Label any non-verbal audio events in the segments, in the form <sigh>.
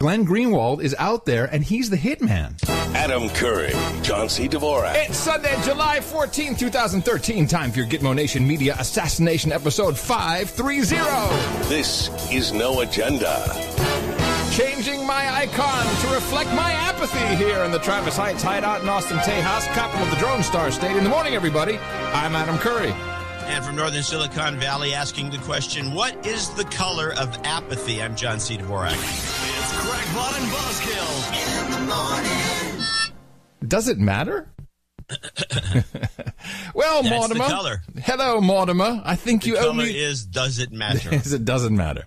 Glenn Greenwald is out there and he's the hitman. Adam Curry, John C. Dvorak. It's Sunday, July 14, 2013. Time for your Gitmo Nation Media Assassination Episode 530. This is No Agenda. Changing my icon to reflect my apathy here in the Travis Heights hideout in Austin, Tejas, capital of the Drone Star State. In the morning, everybody. I'm Adam Curry. And from northern Silicon Valley, asking the question, what is the color of apathy? I'm John C. Dvorak. It's Crackpot and Buzzkill in the morning. Does it matter? <laughs> well, That's Mortimer. the color. Hello, Mortimer. I think The you owe color me. is does it matter? Yes, <laughs> it doesn't matter.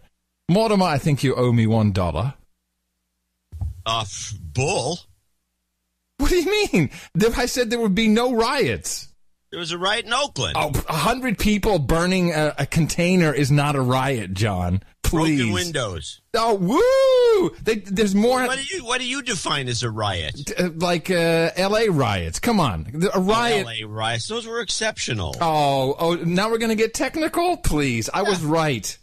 Mortimer, I think you owe me one dollar. uh, bull. What do you mean? There- I said there would be no riots. There was a riot in Oakland. Oh, a hundred people burning a, a container is not a riot, John. Please. Broken windows. Oh, woo! They, there's more What do you what do you define as a riot? uh, like uh, L.A. riots. Come on, a riot. LA riots. Those were exceptional. Oh, oh! Now we're gonna get technical. Please, I was right.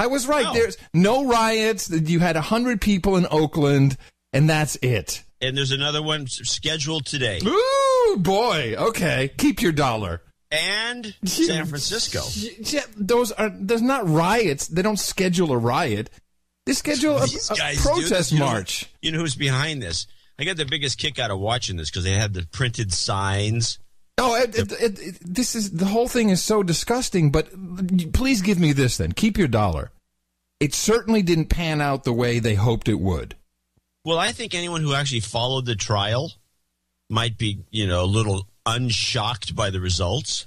I was right. No. There's no riots. You had a hundred people in Oakland, and that's it. And there's another one scheduled today. Ooh, boy. Okay, keep your dollar. And <laughs> San Francisco. <laughs> Yeah, those are. There's not riots. They don't schedule a riot. They schedule a, a protest this. You know- march. You know who's behind this? I got the biggest kick out of watching this because they had the printed signs. Oh, it, it, it- this is the whole thing is so disgusting. But please give me this then. Keep your dollar. It certainly didn't pan out the way they hoped it would. Well, I think anyone who actually followed the trial might be, you know, a little unshocked by the results.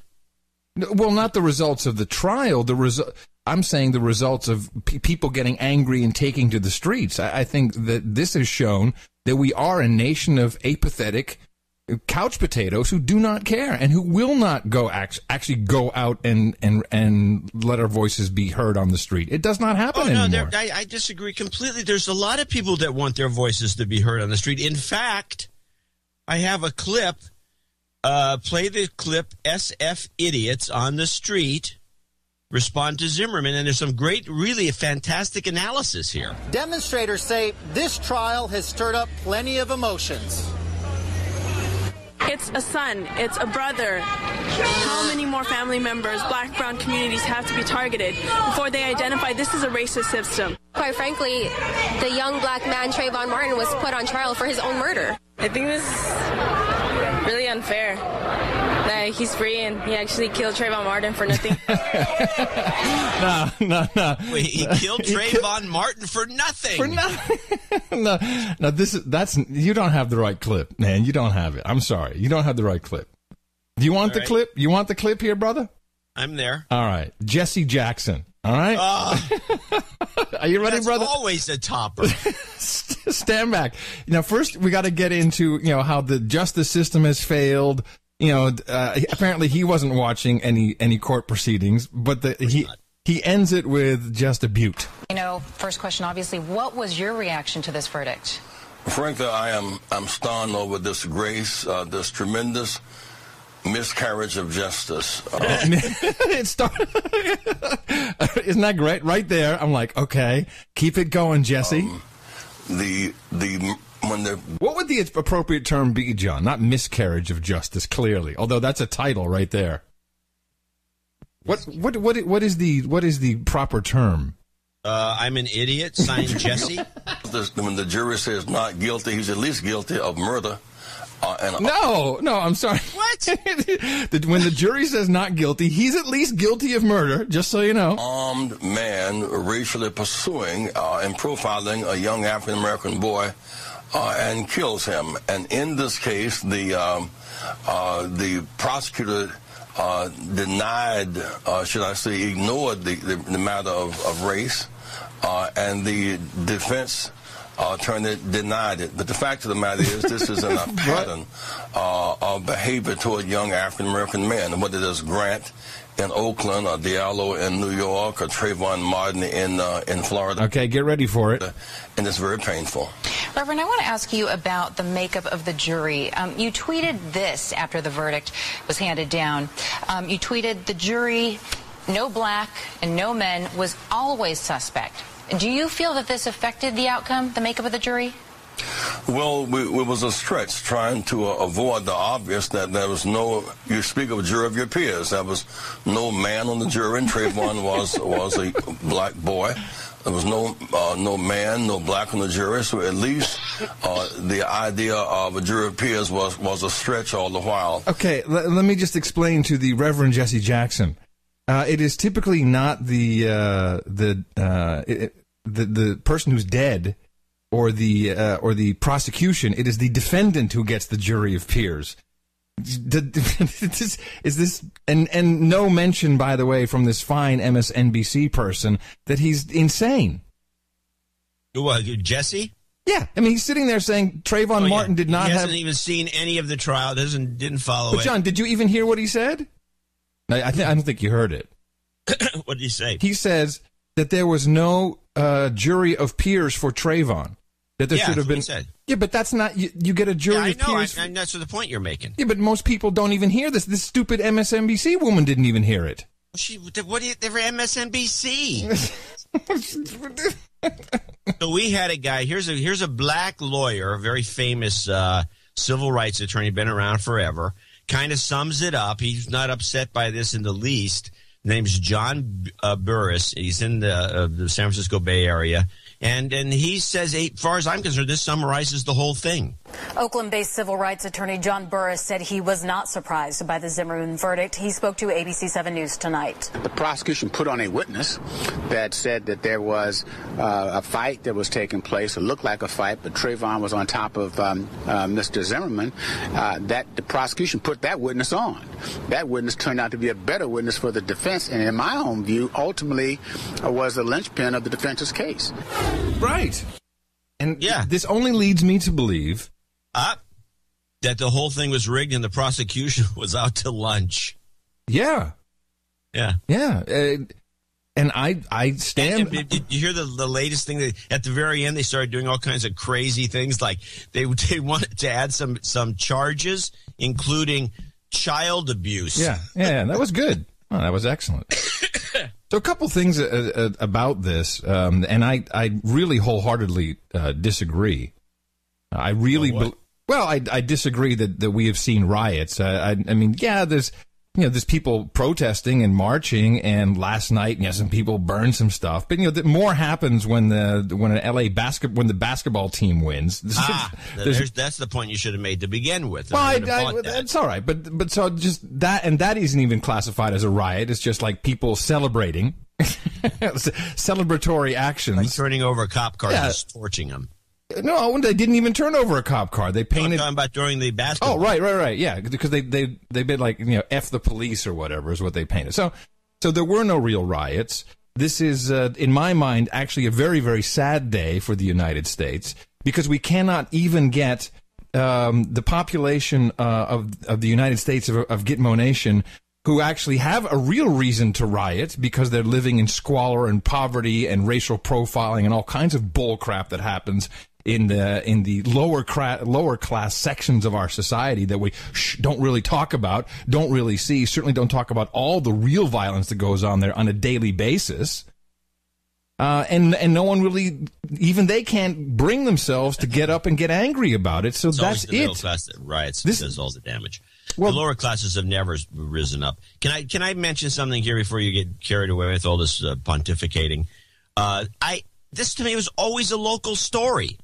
No, Well, not the results of the trial. The result. I'm saying the results of pe people getting angry and taking to the streets. I, I think that this has shown that we are a nation of apathetic couch potatoes who do not care and who will not go act- actually go out and, and and let our voices be heard on the street. It does not happen Oh no, anymore. I, I disagree completely. There's a lot of people that want their voices to be heard on the street. In fact, I have a clip. Uh, play the clip. SF idiots on the street respond to Zimmerman, and there's some great, really fantastic analysis here. Demonstrators say this trial has stirred up plenty of emotions. It's a son, it's a brother. How many more family members, black, brown communities have to be targeted before they identify this is a racist system? Quite frankly, the young black man Trayvon Martin was put on trial for his own murder. I think this is really unfair. That he's free and he actually killed Trayvon Martin for nothing. <laughs> no, no, no. Wait, he killed Trayvon Martin for nothing. For nothing. <laughs> no, no, this is that's you don't have the right clip, man. You don't have it. I'm sorry, you don't have the right clip. Do you want All the right. clip? You want the clip here, brother? I'm there. All right, Jesse Jackson. All right, Uh, <laughs> are you ready, that's brother? always a topper. Stand back. Now, first we got to get into you know how the justice system has failed. You know, uh, apparently he wasn't watching any any court proceedings, but the, he not. he ends it with just a butte. You know, first question, obviously, what was your reaction to this verdict? Frankly, I am I'm stunned over this grace, uh, this tremendous miscarriage of justice. Uh, <laughs> it started. <laughs> Isn't that great? Right there, I'm like, okay, keep it going, Jesse. the the when the what would the appropriate term be, John? Not miscarriage of justice, clearly. Although that's a title right there. What what what what is the what is the proper term? Uh, I'm an idiot. Signed <laughs> Jesse. when the jury says not guilty, he's at least guilty of murder. Uh, and No, no, I'm sorry. What? <laughs> When the jury says not guilty, he's at least guilty of murder. Just so you know. armed man racially pursuing uh, and profiling a young African American boy uh, and kills him. And in this case, the um, uh, the prosecutor uh, denied, uh, should I say, ignored the, the, the matter of, of race, uh, and the defense uh, attorney denied it. But the fact of the matter is, this is in a <laughs> pattern uh, of behavior toward young African American men, and whether it is Grant in Oakland or Diallo in New York or Trayvon Martin in uh, in Florida. Okay, get ready for it. And it's very painful. Reverend, I want to ask you about the makeup of the jury. Um, you tweeted this after the verdict was handed down. Um, you tweeted, the jury, no black and no men, was always suspect. Do you feel that this affected the outcome, the makeup of the jury? Well, we, it was a stretch trying to uh, avoid the obvious that there was no. You speak of a jury of your peers. There was no man on the jury, and Trayvon <laughs> was was a black boy. There was no uh, no man, no black on the jury. So at least uh, the idea of a jury of peers was was a stretch all the while. Okay, l- let me just explain to the Reverend Jesse Jackson. Uh, it is typically not the uh, the, uh, it, the the person who's dead or the uh, or the prosecution. It is the defendant who gets the jury of peers. <laughs> Is this and and no mention, by the way, from this fine MSNBC person that he's insane. What, Jesse? Yeah, I mean he's sitting there saying Trayvon Oh, yeah. Martin did not He hasn't even seen any of the trial. Doesn't didn't follow But it. John, did you even hear what he said? I, I, th- I don't think you heard it. <coughs> what did he say? He says that there was no uh, jury of peers for Trayvon. That there Yeah, should have been. said. Yeah, but that's not. You, you get a jury Yeah, I know. I, peers. I, that's the point you're making. yeah, but most people don't even hear this. This stupid MSNBC woman didn't even hear it. She, what do you, they were MSNBC. <laughs> so we had a guy. Here's a here's a black lawyer, a very famous uh, civil rights attorney, been around forever. Kind of sums it up. He's not upset by this in the least. Name's John uh, Burris. He's in the, uh, the San Francisco Bay Area, and and he says, as far as I'm concerned, this summarizes the whole thing. Oakland based civil rights attorney John Burris said he was not surprised by the Zimmerman verdict. He spoke to ABC 7 News tonight. The prosecution put on a witness that said that there was uh, a fight that was taking place. It looked like a fight, but Trayvon was on top of um, uh, Mr. Zimmerman. Uh, that the prosecution put that witness on. That witness turned out to be a better witness for the defense, and in my own view, ultimately uh, was the linchpin of the defense's case. Right. And Yeah. this only leads me to believe. Uh, that the whole thing was rigged and the prosecution <laughs> was out to lunch. Yeah, Yeah. yeah. Uh, and I, I stand. And did, you hear the, the latest thing that at the very end they started doing all kinds of crazy things like they <laughs> they wanted to add some some charges including child abuse. Yeah, yeah, that was good. Oh, that was excellent. So, a couple things uh, uh, about this, um, and I, I really wholeheartedly uh, disagree. I really, bel well, I, I disagree that, that we have seen riots. I, I mean, yeah, there's, you know, there's people protesting and marching, and last night, you know, some people burned some stuff. But you know, that more happens when the when an LA basket when the basketball team wins. Ah, There's- there's, that's the point you should have made to begin with. well, I, I, that. that's all right, but but so just that and that isn't even classified as a riot. It's just like people celebrating, <laughs> celebratory actions. like turning over cop cars Yeah. and torching them. No, they didn't even turn over a cop car. They painted. I'm talking about during the basketball. Oh, right, right, right. Yeah, because they they they been like you know f the police or whatever is what they painted. So so there were no real riots. This is, uh, in my mind, actually a very very sad day for the United States because we cannot even get um, the population uh, of of the United States of, of Gitmo Nation who actually have a real reason to riot because they're living in squalor and poverty and racial profiling and all kinds of bull crap that happens in the in the lower cra- lower class sections of our society that we sh- don't really talk about, don't really see, certainly don't talk about all the real violence that goes on there on a daily basis. Uh, and and no one really, even they can't bring themselves to get up and get angry about it. So It's that's the middle it. class that riots This- does all the damage. Well- the lower classes have never risen up. Can I can I mention something here before you get carried away with all this uh, pontificating? Uh, I this to me was always a local story.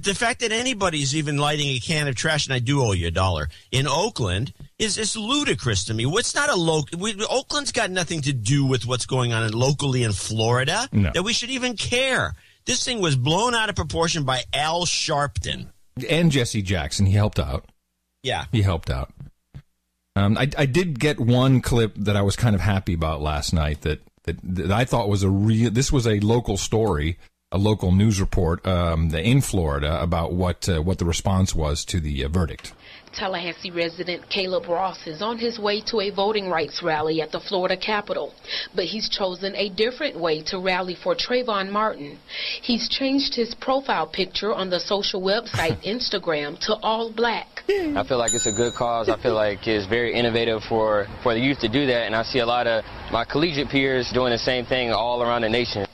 The fact that anybody's even lighting a can of trash, and I do owe you a dollar in Oakland, is is ludicrous to me. What's not a local? Oakland's got nothing to do with what's going on in, locally in Florida. No. That we should even care. This thing was blown out of proportion by Al Sharpton. And Jesse Jackson, he helped out. Yeah. He helped out. Um, I, I did get one clip that I was kind of happy about last night that, that, that I thought was a real, this was a local story, a local news report um, in Florida about what, uh, what the response was to the uh, verdict. Tallahassee resident Caleb Ross is on his way to a voting rights rally at the Florida Capitol, but he's chosen a different way to rally for Trayvon Martin. He's changed his profile picture on the social website <laughs> Instagram to all black. I feel like it's a good cause. I feel like it's very innovative for, for the youth to do that, and I see a lot of my collegiate peers doing the same thing all around the nation.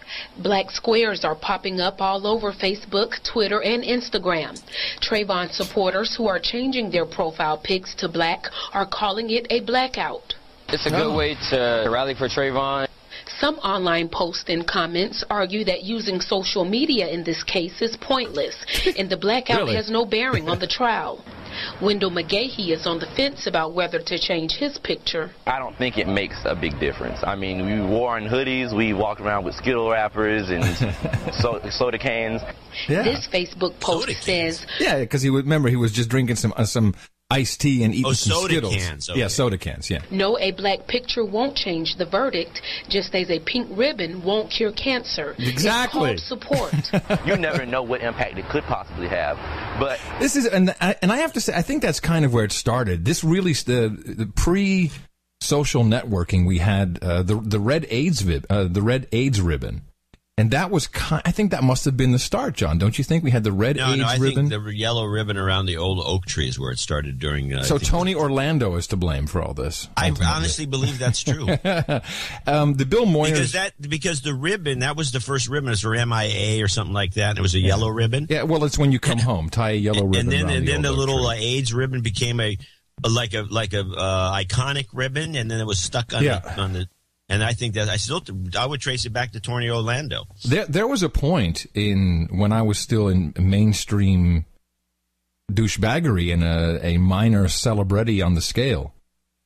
Black squares are popping up all over Facebook, Twitter, and Instagram. Trayvon supporters who are changing their profile pics to black are calling it a blackout. It's a good way to rally for Trayvon. Some online posts and comments argue that using social media in this case is pointless, and the blackout Really? has no bearing on the trial. <laughs> Wendell McGahee is on the fence about whether to change his picture. I don't think it makes a big difference. I mean, we wore in hoodies, we walked around with Skittle wrappers and <laughs> so, soda cans. Yeah. This Facebook post says, Yeah, because he would remember he was just drinking some uh, some iced tea and eating Oh, some soda Skittles. cans, Yeah, soda cans. Yeah. No, a black picture won't change the verdict, just as a pink ribbon won't cure cancer. Exactly. It's support. <laughs> you never know what impact it could possibly have. But This is and I, and I have to say I think that's kind of where it started. This really the, the pre social networking we had uh, the the red AIDS vib, uh, the red AIDS ribbon. And that was ki- I think that must have been the start, John. Don't you think we had the red No, AIDS no, I ribbon? think the yellow ribbon around the old oak tree is where it started during. Uh, so Tony Orlando is to blame for all this. I honestly believe that's true. <laughs> um, the Bill Moyers because that because the ribbon that was the first ribbon. It was for MIA or something like that. And it was a yellow ribbon. Yeah, well, it's when you come home, tie a yellow ribbon and then around and the then the little uh, AIDS ribbon became a, a like a like a uh, iconic ribbon, and then it was stuck on Yeah. the on the. And I think that I still I would trace it back to Tony Orlando. There, there was a point in when I was still in mainstream douchebaggery and a, a minor celebrity on the scale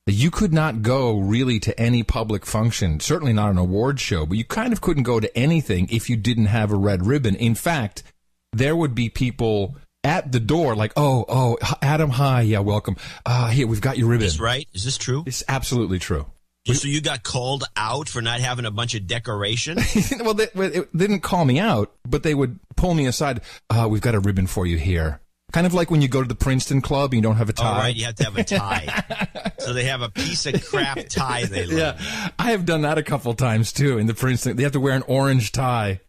that you could not go really to any public function, certainly not an award show, but you kind of couldn't go to anything if you didn't have a red ribbon. In fact, there would be people at the door like, oh, oh, Adam, hi, yeah, welcome. Uh, here, we've got your ribbon. Is right? Is this true? It's absolutely true. So you got called out for not having a bunch of decoration? <laughs> well, they, they didn't call me out, but they would pull me aside. Uh, we've got a ribbon for you here. Kind of like when you go to the Princeton Club and you don't have a tie. All right, you have to have a tie. <laughs> so they have a piece of crap tie they love. Yeah, I have done that a couple times too. In the Princeton, they have to wear an orange tie.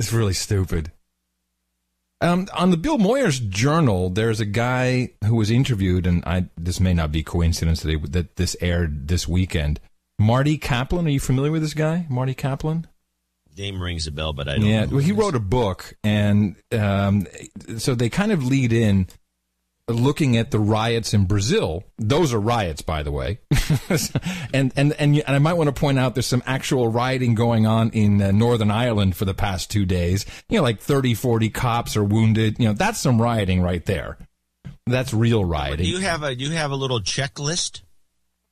It's really stupid. Um, on the Bill Moyers Journal, there's a guy who was interviewed, and I this may not be coincidence that, that this aired this weekend. Marty Kaplan, are you familiar with this guy, Marty Kaplan? Name rings a bell, but I don't yeah, know. well, he wrote a book, and um, so they kind of lead in looking at the riots in Brazil. Those are riots, by the way, <laughs> and and and and I might want to point out there's some actual rioting going on in uh, Northern Ireland for the past two days. You know, like 30, 40 cops are wounded. You know, that's some rioting right there. That's real Do rioting. you have a you have a little checklist?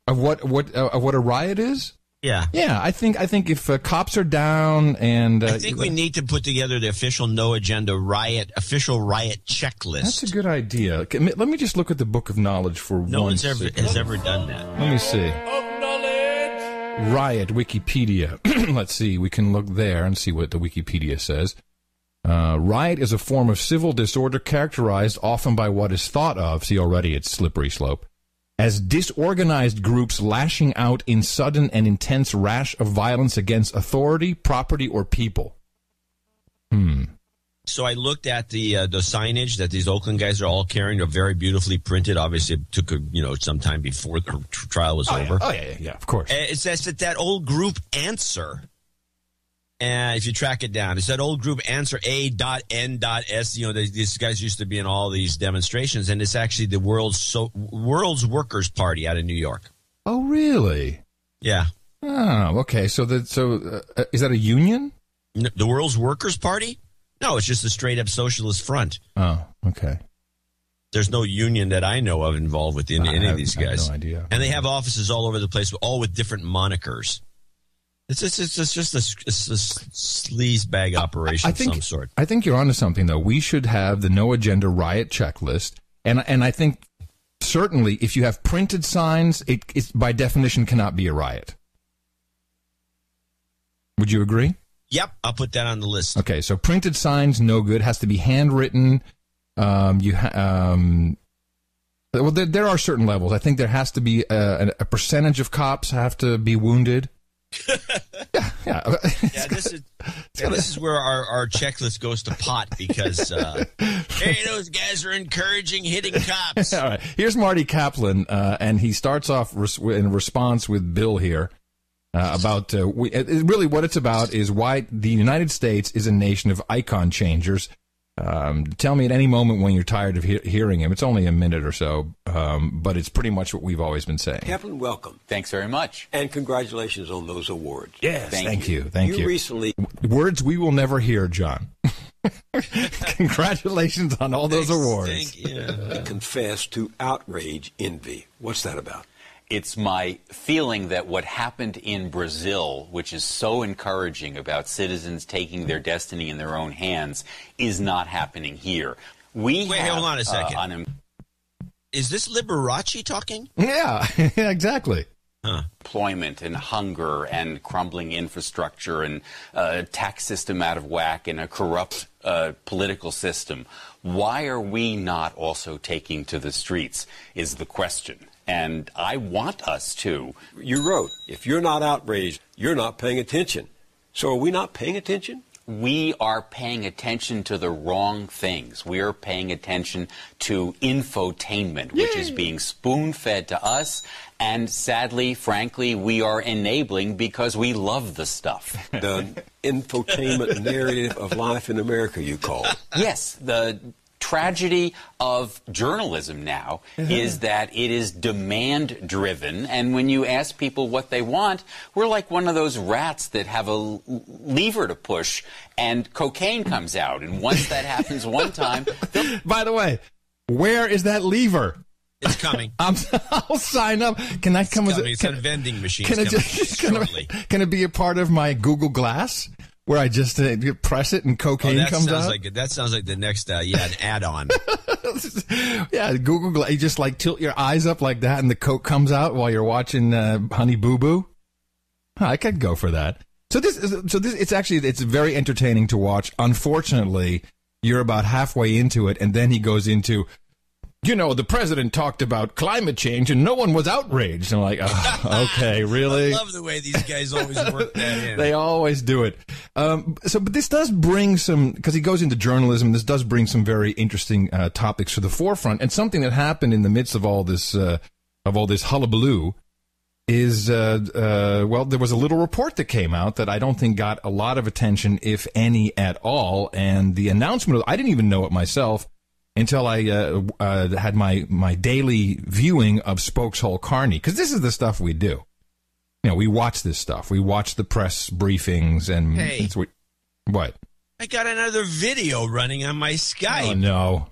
Of what what uh, of what a riot is? Yeah. Yeah, I think I think if uh, cops are down and uh, I think we need to put together the official no agenda riot official riot checklist. That's a good idea. Okay, let me just look at the book of knowledge for no one one's ever second. has ever done that. Let me see. Riot Wikipedia. <clears throat> Let's see. We can look there and see what the Wikipedia says. Uh, riot is a form of civil disorder characterized often by what is thought of. See, already it's slippery slope. As disorganized groups lashing out in sudden and intense rash of violence against authority, property, or people. Hmm. So I looked at the uh, the signage that these Oakland guys are all carrying. They're very beautifully printed. Obviously, it took a, you know some time before the trial was Oh, yeah. over. Oh, yeah, yeah, yeah, of course. Uh, It says that that old group answer. And if you track it down, it's that old group answer A dot N dot S. You know, they, these guys used to be in all these demonstrations, and it's actually the world's so world's workers party out of New York. Oh, really? Yeah, Oh, okay. So that so uh, is that a union? N- the world's workers party. No, it's just a straight up socialist front. Oh, okay. There's no union that I know of involved with any, I any of these I have guys. no idea. And they have offices all over the place, all with different monikers. It's just, it's just, just a, it's a sleaze bag operation I of think some sort. I think you're onto something though. We should have the no agenda riot checklist, and and I think certainly if you have printed signs, it it by definition cannot be a riot. Would you agree? Yep, I'll put that on the list. Okay, so printed signs no good. Has to be handwritten. Um, you ha- um, well, there, there are certain levels. I think there has to be a, a percentage of cops have to be wounded. <laughs> yeah, yeah. Yeah, this is yeah, this is where our, our checklist goes to pot because uh, <laughs> hey, those guys are encouraging hitting cops. <laughs> All right. Here's Marty Kaplan, uh, and he starts off res- in response with Bill here. Uh, about uh, we, it, really what it's about is why the United States is a nation of icon changers. Um, tell me at any moment when you're tired of he- hearing him. It's only a minute or so, um, but it's pretty much what we've always been saying. Kaplan, welcome. Thanks very much. And congratulations on those awards. Yes, Thank thank, you. Thank you. You recently Words we will never hear, John. <laughs> Congratulations on all those awards. Confess to outrage envy. What's that about? It's my feeling that what happened in Brazil, which is so encouraging about citizens taking their destiny in their own hands, is not happening here. We Wait, have, hold on a uh, second. unem- Is this Liberace talking? Yeah, <laughs> exactly. employment and hunger and crumbling infrastructure and uh, tax system out of whack and a corrupt uh, political system. Why are we not also taking to the streets? Is the question. And I want us to. You wrote, if you're not outraged, you're not paying attention. So are we not paying attention? we are paying attention to the wrong things. We are paying attention to infotainment, which is being spoon fed to us. And sadly, frankly, we are enabling because we love the stuff. The <laughs> infotainment narrative of life in America, you call it. yes, the tragedy of journalism now mm-hmm. is that it is demand driven and when you ask people what they want we're like one of those rats that have a lever to push and cocaine comes out and once that happens one time <laughs> By the way, where is that lever? It's coming. <laughs> I'm, I'll sign up. Can I come as coming. a, It's can, on vending machine? can it just <laughs> can it, can it be a part of my Google Glass where I just uh, press it and Oh, cocaine that comes sounds out? like that sounds like the next uh, yeah an add-on. <laughs> yeah, Google Glass. You just like tilt your eyes up like that, and the coke comes out while you're watching uh, Honey Boo Boo. Huh, I could go for that. So this, is, so this, it's actually it's very entertaining to watch. Unfortunately, you're about halfway into it, and then he goes into, you know, the president talked about climate change, and no one was outraged. I'm like, oh, <laughs> okay, really? I love the way these guys always work that in. They always do it. Um, so, but this does bring some, because he goes into journalism, this does bring some very interesting uh, topics to the forefront. And something that happened in the midst of all this, uh, of all this hullabaloo is, uh, uh, well, there was a little report that came out that I don't think got a lot of attention, if any at all. And the announcement, of, I didn't even know it myself until I uh, uh, had my, my daily viewing of Spokeshole Carney, because this is the stuff we do you know, we watch this stuff. We watch the press briefings and Hey. it's what, what? I got another video running on my Skype. Oh no.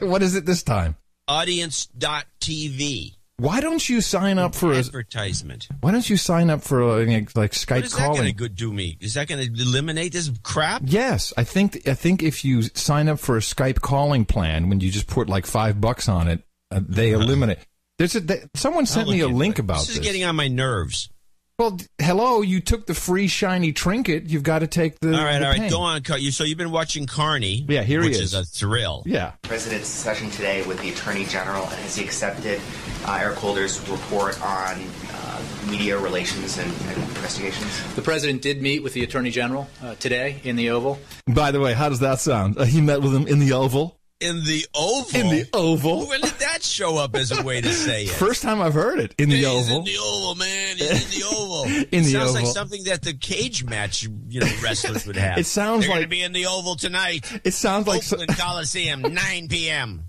<laughs> what is it this time? Audience.tv. Why don't you sign up for a, advertisement. why don't you sign up for like, like What Skype is that gonna do me? Is that going to eliminate this crap? Yes, I think I think if you sign up for a Skype calling plan, when you just put like five bucks on it, uh, they eliminate. There's a they, someone sent me a link about this. this. is getting on my nerves. Well, hello, you took the free shiny trinket. You've got to take the. all right, the all right, pain. go on. Cut. You so you've been watching Carney? Yeah, here he which is. a thrill. Yeah. President's session today with the Attorney General, and has he accepted uh, Eric Holder's report on uh, media relations and, and investigations? The president did meet with the attorney general uh, today in the Oval. By the way, how does that sound? Uh, he met with him in the Oval. In the Oval. In the Oval. When did that show up as a way to say it? First time I've heard it in the He's Oval. in the Oval, man. He's in the Oval. <laughs> In the sounds like something that the cage match, you know, wrestlers would have. It sounds They're going like- to be in the Oval tonight. It sounds like so- Oakland Coliseum, <laughs> 9 p.m.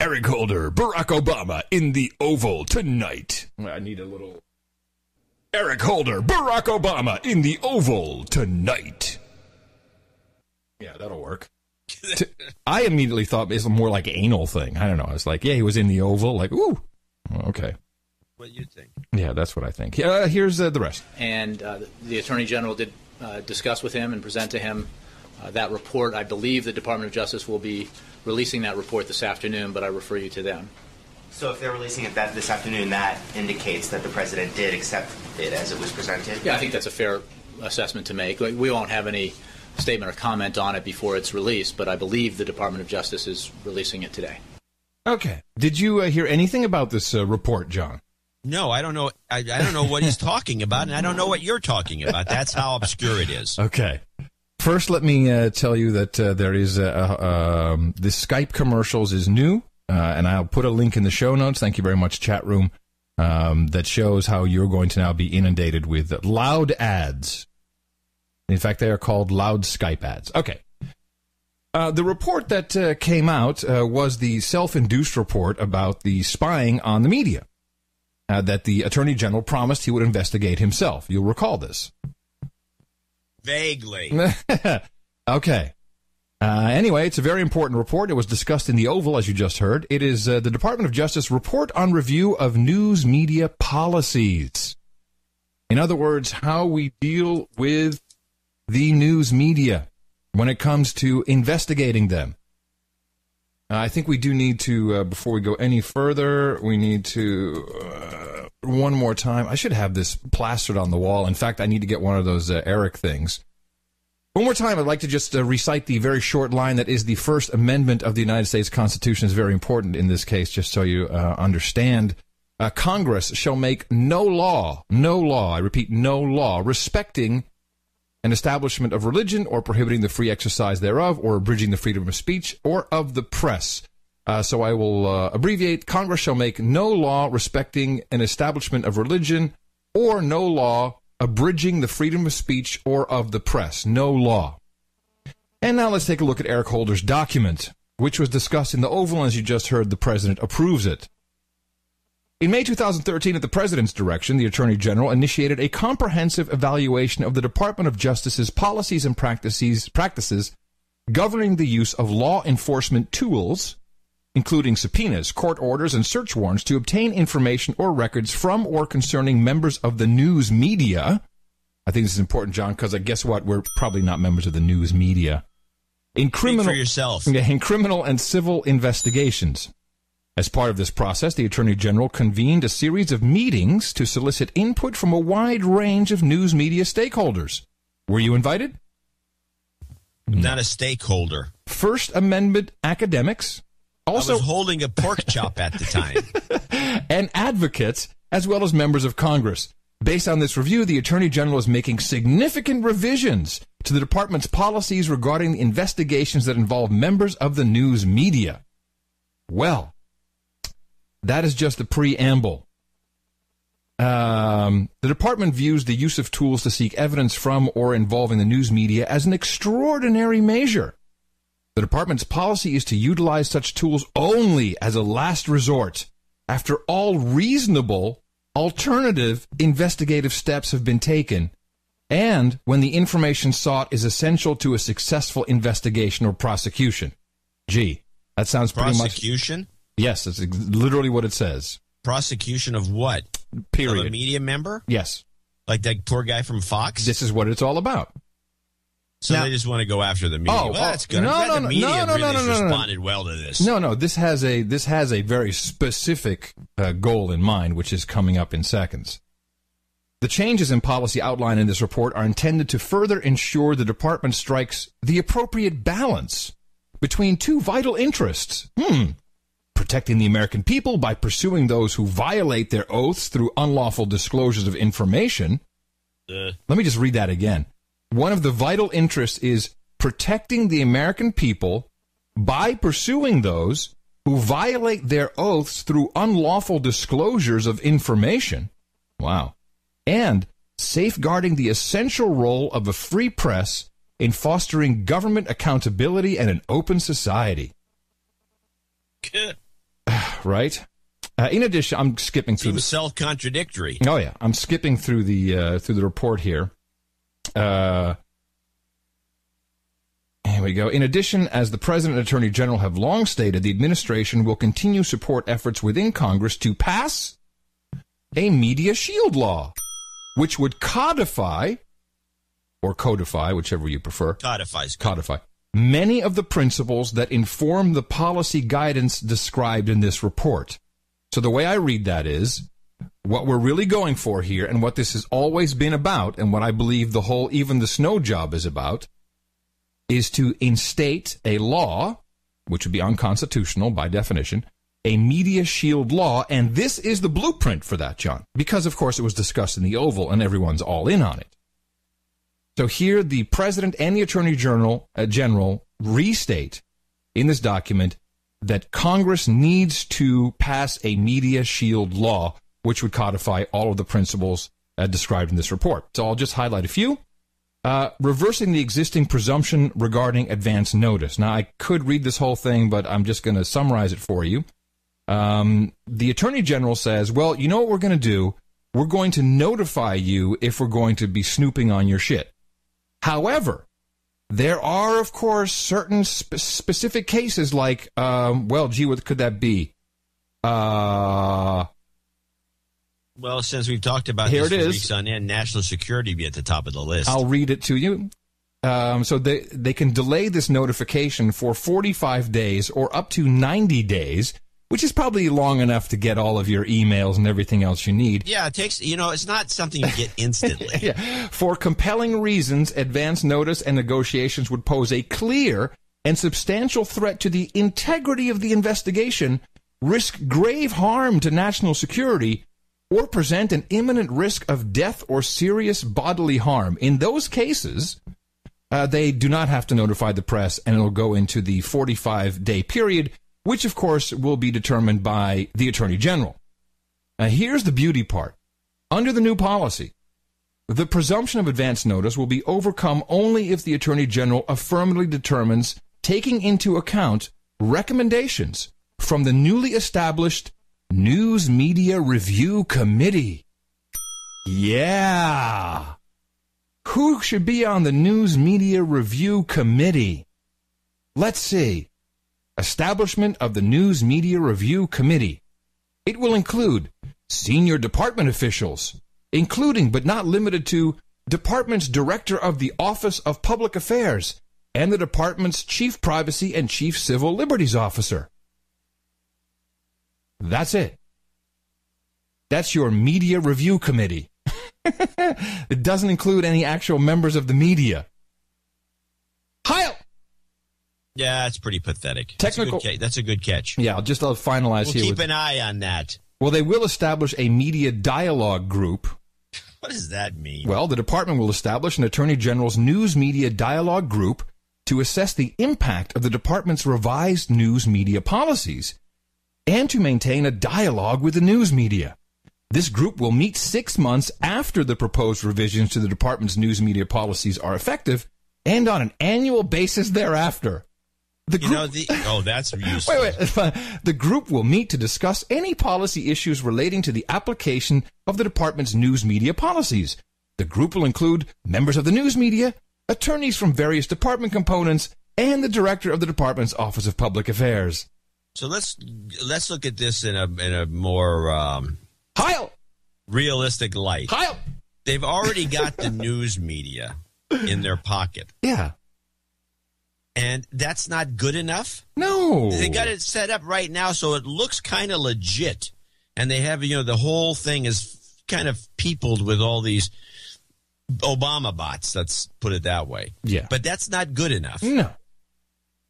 Eric Holder, Barack Obama in the Oval tonight. I need a little. Eric Holder, Barack Obama in the Oval tonight. Yeah, that'll work. T- I immediately thought it's more like anal thing. I don't know. I was like, yeah, he was in the Oval. Like, ooh, okay. What do you think? Yeah, that's what I think. Uh, here's uh, the rest. And uh, the attorney general did uh, discuss with him and present to him uh, that report. I believe the Department of Justice will be releasing that report this afternoon, but I refer you to them. So if they're releasing it that this afternoon, that indicates that the president did accept it as it was presented? Yeah, I think that's a fair assessment to make. We won't have any statement or comment on it before it's released, but I believe the Department of Justice is releasing it today. Okay. Did you uh, hear anything about this uh, report, John? No, I don't know. I, I don't know what he's talking about, and I don't know what you're talking about. That's how obscure it is. Okay. First, let me uh, tell you that uh, there is uh, uh, um, this Skype commercials is new, uh, and I'll put a link in the show notes. Thank you very much, chat room. um, that shows how you're going to now be inundated with loud ads. In fact, they are called loud Skype ads. Okay. Uh, the report that uh, came out uh, was the self induced report about the spying on the media uh, that the Attorney General promised he would investigate himself. You'll recall this. Vaguely. <laughs> okay. Uh, anyway, it's a very important report. It was discussed in the Oval, as you just heard. It is uh, the Department of Justice report on review of news media policies. In other words, how we deal with the news media when it comes to investigating them. Uh, I think we do need to, uh, before we go any further, we need to, uh, one more time. I should have this plastered on the wall. In fact, I need to get one of those uh, Eric things. One more time, I'd like to just uh, recite the very short line that is the First Amendment of the United States Constitution. is very important in this case, just so you uh, understand. Congress shall make no law, no law, I repeat, no law, respecting an establishment of religion or prohibiting the free exercise thereof or abridging the freedom of speech or of the press. Uh, so I will uh, abbreviate Congress shall make no law respecting an establishment of religion or no law abridging the freedom of speech or of the press. No law. And now let's take a look at Eric Holder's document, which was discussed in the Oval. As you just heard, the president approves it. In May 2013, at the President's direction, the Attorney General initiated a comprehensive evaluation of the Department of Justice's policies and practices, practices governing the use of law enforcement tools, including subpoenas, court orders, and search warrants to obtain information or records from or concerning members of the news media. I think this is important, John, because guess what? We're probably not members of the news media. In criminal, Speak for yourself. <laughs> In criminal and civil investigations. As part of this process, the Attorney General convened a series of meetings to solicit input from a wide range of news media stakeholders. Were you invited? Not a stakeholder. First Amendment academics. Also, I was holding a pork chop at the time. <laughs> and advocates, as well as members of Congress. Based on this review, the Attorney General is making significant revisions to the department's policies regarding investigations that involve members of the news media. Well, that is just the preamble. Um, the department views the use of tools to seek evidence from or involving the news media as an extraordinary measure. The department's policy is to utilize such tools only as a last resort after all reasonable alternative investigative steps have been taken and when the information sought is essential to a successful investigation or prosecution. Gee, that sounds pretty much. Prosecution? Yes, that's literally what it says. Prosecution of what? Period. Of a media member? Yes. Like that poor guy from Fox? This is what it's all about. So now, they just want to go after the media. Oh, well, that's good. No, no, the media no, no, really no, no, no, responded well to this. No, no. This has a this has a very specific uh, goal in mind, which is coming up in seconds. The changes in policy outlined in this report are intended to further ensure the department strikes the appropriate balance between two vital interests. Hmm protecting the American people by pursuing those who violate their oaths through unlawful disclosures of information. Uh. Let me just read that again. One of the vital interests is protecting the American people by pursuing those who violate their oaths through unlawful disclosures of information. Wow. And safeguarding the essential role of a free press in fostering government accountability and an open society. <sighs> right? Uh, in addition, I'm skipping through. Seems self-contradictory. Oh yeah, I'm skipping through the uh, through the report here. Uh, here we go. In addition, as the President and Attorney General have long stated, the administration will continue support efforts within Congress to pass a media shield law, which would codify or codify, whichever you prefer. Codifies. Codify many of the principles that inform the policy guidance described in this report. So the way I read that is what we're really going for here and what this has always been about and what I believe the whole even the snow job is about is to instate a law which would be unconstitutional by definition a media shield law and this is the blueprint for that John because of course it was discussed in the oval and everyone's all in on it so here, the president and the attorney general, uh, general restate in this document that Congress needs to pass a media shield law which would codify all of the principles uh, described in this report. So I'll just highlight a few. Uh, reversing the existing presumption regarding advance notice. Now, I could read this whole thing, but I'm just going to summarize it for you. Um, the Attorney General says, well, you know what we're going to do? We're going to notify you if we're going to be snooping on your shit. However, there are, of course, certain spe- specific cases like, um, well, gee, what could that be? Uh, Well, since we've talked about Here this it is. weeks on end, national security be at the top of the list. I'll read it to you. Um, so they they can delay this notification for 45 days or up to 90 days, which is probably long enough to get all of your emails and everything else you need. yeah, it takes. You know, it's not something you get instantly. <laughs> yeah. For compelling reasons, advance notice and negotiations would pose a clear and substantial threat to the integrity of the investigation, risk grave harm to national security, or present an imminent risk of death or serious bodily harm. In those cases, uh, they do not have to notify the press, and it'll go into the 45 day period, which of course will be determined by the Attorney General. Now, here's the beauty part. Under the new policy, the presumption of advance notice will be overcome only if the Attorney General affirmatively determines, taking into account recommendations from the newly established News Media Review Committee. Yeah. Who should be on the News Media Review Committee? Let's see. Establishment of the News Media Review Committee. It will include senior department officials, including but not limited to department's director of the Office of Public Affairs and the department's chief privacy and chief civil liberties officer. That's it. That's your media review committee. <laughs> it doesn't include any actual members of the media. Heil! Yeah, it's pretty pathetic. Technical- That's a good, that's a good catch. Yeah, I'll just I'll finalize We'll here. keep with- an eye on that. well, they will establish a media dialogue group. What does that mean? Well, the department will establish an Attorney General's news media dialogue group to assess the impact of the department's revised news media policies and to maintain a dialogue with the news media. This group will meet six months after the proposed revisions to the department's news media policies are effective and on an annual basis thereafter. The you know the oh, that's <laughs> useful. Wait, wait. The group will meet to discuss any policy issues relating to the application of the department's news media policies. The group will include members of the news media, attorneys from various department components, and the director of the department's Office of Public Affairs. So let's let's look at this in a in a more um, Heil! realistic light. Heil! They've already got the news media in their pocket, Yeah. And that's not good enough. No. They got it set up right now so it looks kind of legit, and they have you know the whole thing is kind of peopled with all these Obama bots. Let's put it that way. Yeah. But that's not good enough. No.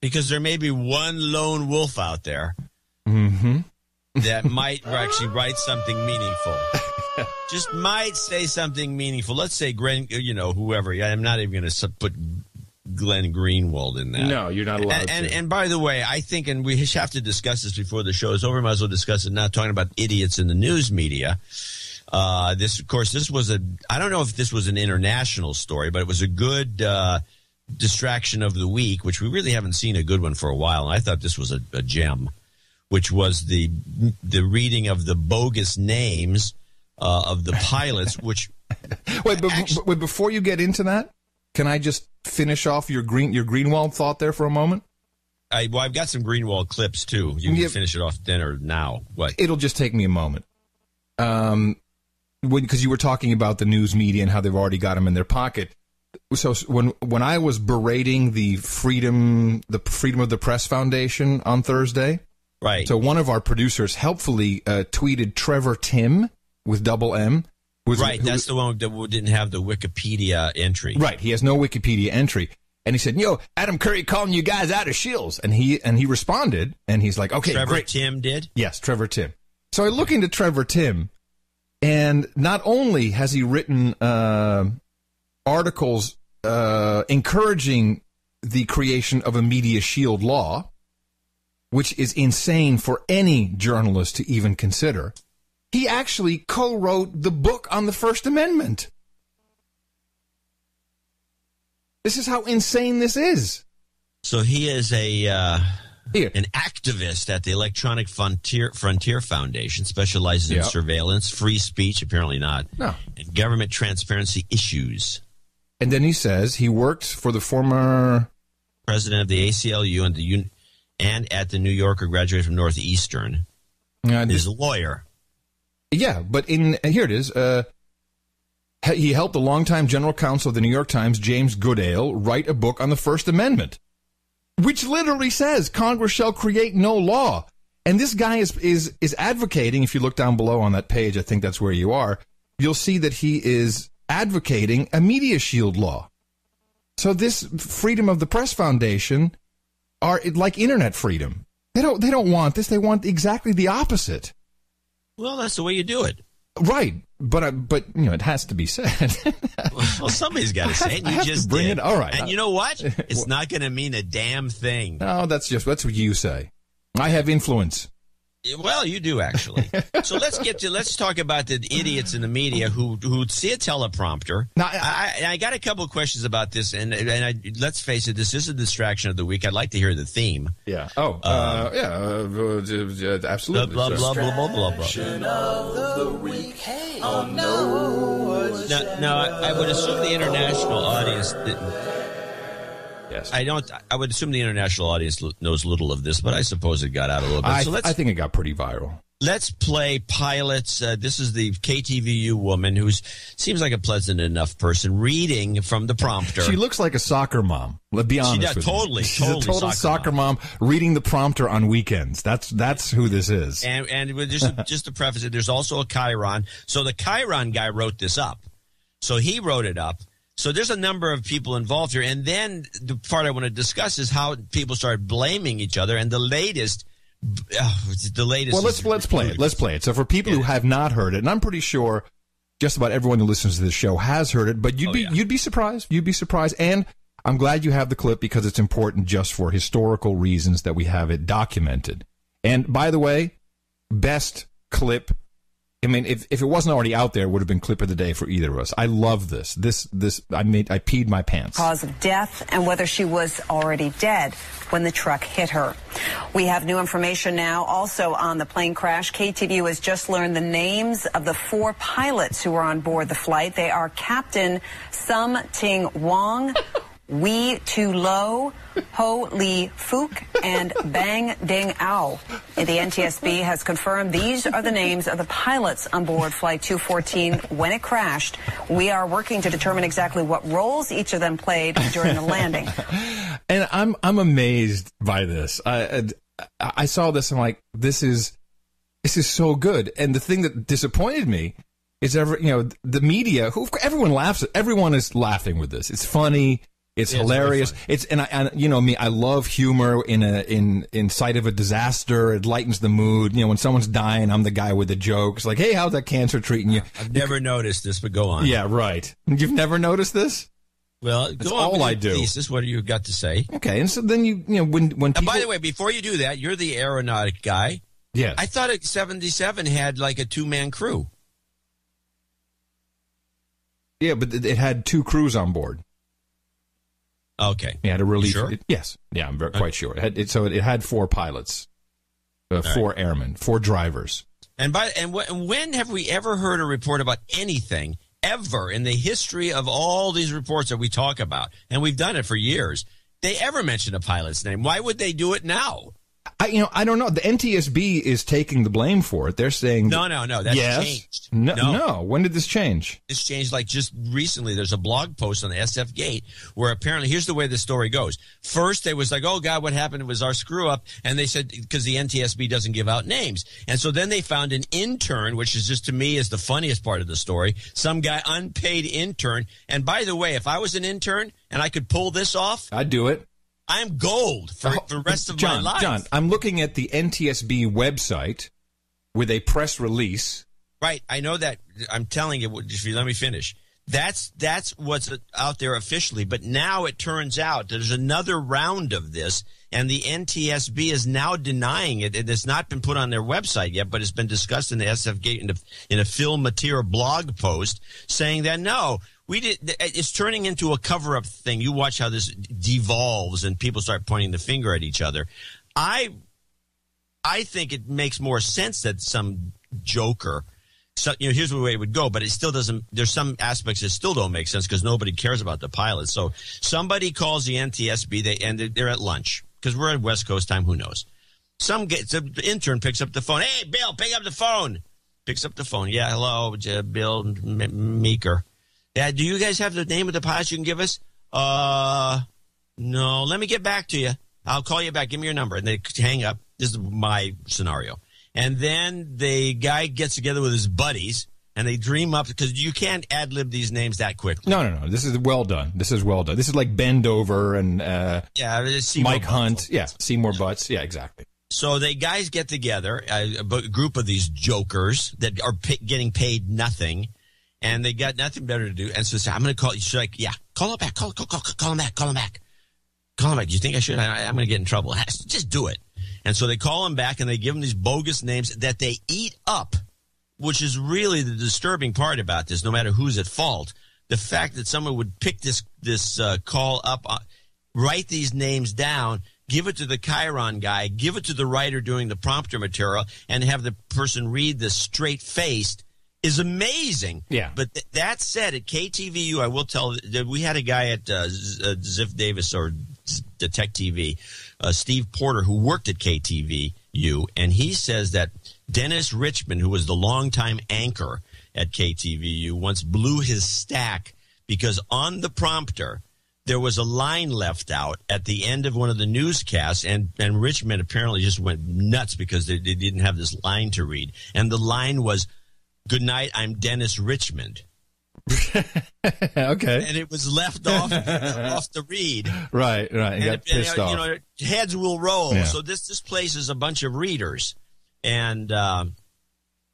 Because there may be one lone wolf out there Mm-hmm. that <laughs> might actually write something meaningful. <laughs> Just might say something meaningful. Let's say Glenn, you know, whoever. I'm not even going to put Glenn Greenwald in that. No, you're not allowed and, and, to. and by the way, I think, and we have to discuss this before the show is over. Might as well discuss it. Not talking about idiots in the news media. Uh, this, of course, this was a. I don't know if this was an international story, but it was a good uh, distraction of the week, which we really haven't seen a good one for a while. And I thought this was a, a gem, which was the the reading of the bogus names uh, of the pilots, which <laughs> Wait, but, but, but before you get into that, can I just finish off your green your Greenwald thought there for a moment? I well, I've got some Greenwald clips too. You can Yeah. finish it off then or now. What? It'll just take me a moment. Um, because you were talking about the news media and how they've already got them in their pocket. So when when I was berating the freedom the Freedom of the Press Foundation on Thursday, right? So one of our producers helpfully uh, tweeted Trevor Timm with double M. Was, right, who- that's the one that didn't have the Wikipedia entry. Right, he has no Wikipedia entry. And he said, "Yo, Adam Curry calling you guys out of shills." And he and he responded, and he's like, "Okay, Trevor great." Timm did. Yes, Trevor Timm. So I look into Trevor Timm, and not only has he written uh, articles uh, encouraging the creation of a media shield law, which is insane for any journalist to even consider, He actually co-wrote the book on the First Amendment. This is how insane this is. So he is a uh, an activist at the Electronic Frontier Frontier Foundation, specializes in surveillance, free speech, apparently not, No. and government transparency issues. And then he says he worked for the former President of the ACLU and the and at the New Yorker, graduated from Northeastern. He's a lawyer. Yeah, but in here it is. Uh, he- he helped the longtime general counsel of the New York Times, James Goodale, write a book on the First Amendment, which literally says Congress shall create no law. And this guy is is is advocating. If you look down below on that page, I think that's where you are. You'll see that he is advocating a media shield law. So this Freedom of the Press Foundation are like internet freedom. They don't they don't want this. They want exactly the opposite. Well, that's the way you do it. Right, but uh, but you know it has to be said. <laughs> Well, somebody's got to say it. I You just bring did. it. All right. And you know what? <laughs> It's not going to mean a damn thing. no, that's just that's what you say. I have influence. Well, you do actually. <laughs> so let's get to let's talk about the idiots in the media who who see a teleprompter. Now, I, I, I got a couple of questions about this, and and I, let's face it, this is a distraction of the week. I'd like to hear the theme. Yeah. Oh, uh, yeah. Uh, uh, uh, absolutely. Blah, blah, sir. blah, blah, blah, blah, blah. Now, now I, I would assume the international audience didn't. Yes. I don't. I would assume the international audience knows little of this, but I suppose it got out a little bit. I, so let's I think it got pretty viral. let's play pilots. Uh, this is the KTVU woman who seems like a pleasant enough person reading from the prompter. She looks like a soccer mom. Let's be honest. does, with you. totally, She's totally a total soccer soccer, mom. reading the prompter on weekends. That's that's who this is. and and with just <laughs> just to preface it, there's also a Chiron. So the Chiron guy wrote this up. So he wrote it up. So there's a number of people involved here, and then the part I want to discuss is how people start blaming each other. And the latest, uh, the latest. Well, let's let's play it. Let's play it. So for people who have not heard it, and I'm pretty sure just about everyone who listens to this show has heard it, but you'd Oh, be you'd be surprised. You'd be surprised, and I'm glad you have the clip because it's important just for historical reasons that we have it documented. And by the way, best clip. I mean, if, if it wasn't already out there, it would have been clip of the day for either of us. I love this. This this I made I peed my pants. cause of death and whether she was already dead when the truck hit her. We have new information now also on the plane crash. KTVU has just learned the names of the four pilots who were on board the flight. They are Captain Sum Ting Wong, Wee Tu Lo, Ho Lee Fook, and Bang Ding Ao. The NTSB has confirmed these are the names of the pilots on board Flight 214 when it crashed. We are working to determine exactly what roles each of them played during the landing. <laughs> and I'm I'm amazed by this. I I I saw this. I'm like, this is this is so good. And the thing that disappointed me is ever you know the media who everyone laughs. at Everyone is laughing with this. It's funny. It's Yeah, hilarious. It's and I and, you know me. I love humor in a in in sight of a disaster. It lightens the mood. You know when someone's dying, I'm the guy with the jokes. Like, hey, how's that cancer treating you? I've never noticed this, but go on. Yeah, right. You've never noticed this? Well, That's on all I do. thesis. What do you got to say? Okay, and so then you you know when when And people by the way, before you do that, you're the aeronautic guy. yes I thought it 77 had like a two man crew. yeah, but it had two crews on board. Okay. It had a relief. Sure? it- yes, yeah, I'm very, quite sure. It had, it, so it, had four pilots, uh, right. four airmen, four drivers. And by and when have we ever heard a report about anything ever in the history of all these reports that we talk about? And we've done it for years. They ever mention a pilot's name? Why would they do it now? I you know I don't know. The NTSB is taking the blame for it. They're saying No, no, no. That's yes. changed. No, No. no, When did this change? This changed like just recently. There's a blog post on the SF Gate where apparently here's the way the story goes. First, they was like, oh God, what happened? It was our screw up. And they said, because the NTSB doesn't give out names. And so then they found an intern, which is just to me is the funniest part of the story. Some guy, unpaid intern. And by the way, if I was an intern and I could pull this off, I'd do it. I'm gold for, for the rest of John, my life. John, I'm looking at the NTSB website with a press release. Right, I know that. I'm telling you. If you let me finish, that's that's what's out there officially. But now it turns out there's another round of this, And the NTSB is now denying it. It has not been put on their website yet, but it's been discussed in the SF Gate in a, in a Phil Matera blog post saying that no, we did. It's turning into a cover up thing. You watch how this devolves and people start pointing the finger at each other. I, I think it makes more sense that some joker so you know here's the way it would go but it still doesn't there's some aspects that still don't make sense because nobody cares about the pilot so somebody calls the ntsb they and they're at lunch because we're at west coast time who knows some get the intern picks up the phone hey bill pick up the phone picks up the phone yeah hello bill meeker yeah do you guys have the name of the pilot you can give us uh no let me get back to you i'll call you back give me your number and they hang up this is my scenario and then the guy gets together with his buddies and they dream up because you can't ad lib these names that quickly. No, no, no. This is well done. This is well done. This is like Bendover and uh, yeah, Mike Hunt. Yeah, Seymour Butts. Yeah, exactly. So they guys get together, a, a group of these jokers that are pay, getting paid nothing, and they got nothing better to do. And so I'm going to call. She's like, yeah, call him back. Call, call, call, call him back. Call him back. Call him back. You think I should? I, I'm going to get in trouble. <laughs> Just do it. And so they call him back and they give him these bogus names that they eat up, which is really the disturbing part about this, no matter who's at fault. The fact that someone would pick this, this uh, call up, uh, write these names down, give it to the Chiron guy, give it to the writer doing the prompter material, and have the person read this straight faced is amazing. Yeah. But th- that said, at KTVU, I will tell that we had a guy at uh, uh, Ziff Davis or the TechTV, uh, Steve Porter, who worked at KTVU, and he says that Dennis Richmond, who was the longtime anchor at KTVU, once blew his stack because on the prompter there was a line left out at the end of one of the newscasts, and, and Richmond apparently just went nuts because they, they didn't have this line to read. And the line was, Good night, I'm Dennis Richmond. <laughs> okay. And it was left off <laughs> off the read. Right, right. You and, got pissed and, off. You know, heads will roll. Yeah. So this this place is a bunch of readers, and um,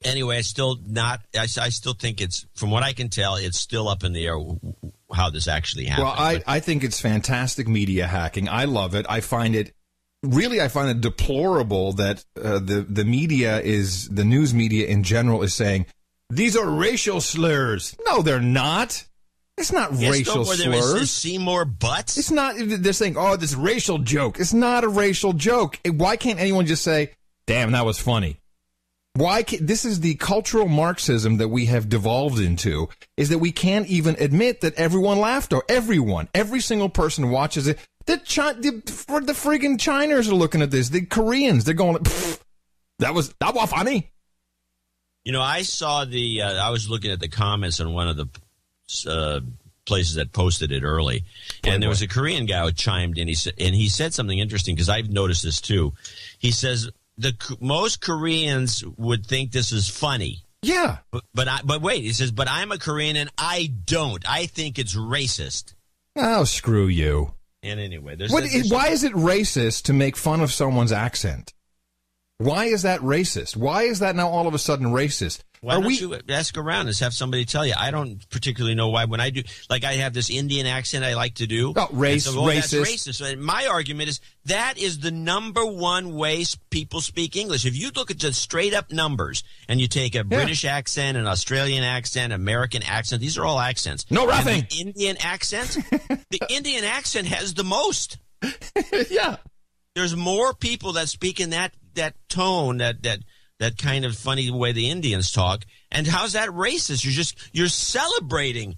anyway, I still not. I, I still think it's from what I can tell, it's still up in the air how this actually happened. Well, I, I think it's fantastic media hacking. I love it. I find it really, I find it deplorable that uh, the the media is the news media in general is saying these are racial slurs. No, they're not. It's not Yes, racial no, there is- slurs. Seymour Butts. It's not. They're saying, "Oh, this racial joke." It's not a racial joke. Why can't anyone just say, "Damn, that was funny"? Why? Can, this is the cultural Marxism that we have devolved into. Is that we can't even admit that everyone laughed or everyone, every single person watches it. The Chi- the, the friggin' Chiners are looking at this. The Koreans, they're going, "That was that was funny." You know, I saw the. Uh, I was looking at the comments on one of the uh, places that posted it early, and there was a Korean guy who chimed in. He said, and he said something interesting because I've noticed this too. He says the most Koreans would think this is funny. Yeah, but but I, but wait, he says, but I'm a Korean and I don't. I think it's racist. Oh, screw you. And anyway, there's, What, there's why is it racist to make fun of someone's accent? Why is that racist? Why is that now all of a sudden racist? Why Are don't we? you ask around and have somebody tell you? I don't particularly know why. When I do, like, I have this Indian accent I like to do. Oh, race- so, oh, that's racist. racist. And my argument is that is the number one way people speak English. If you look at the straight up numbers and you take a British accent, an Australian accent, American accent, these are all accents. No roughing. Indian accent, <laughs> the Indian accent has the most. <laughs> yeah. There's more people that speak in that that tone, that that that kind of funny way the Indians talk. And how's that racist? You're just you're celebrating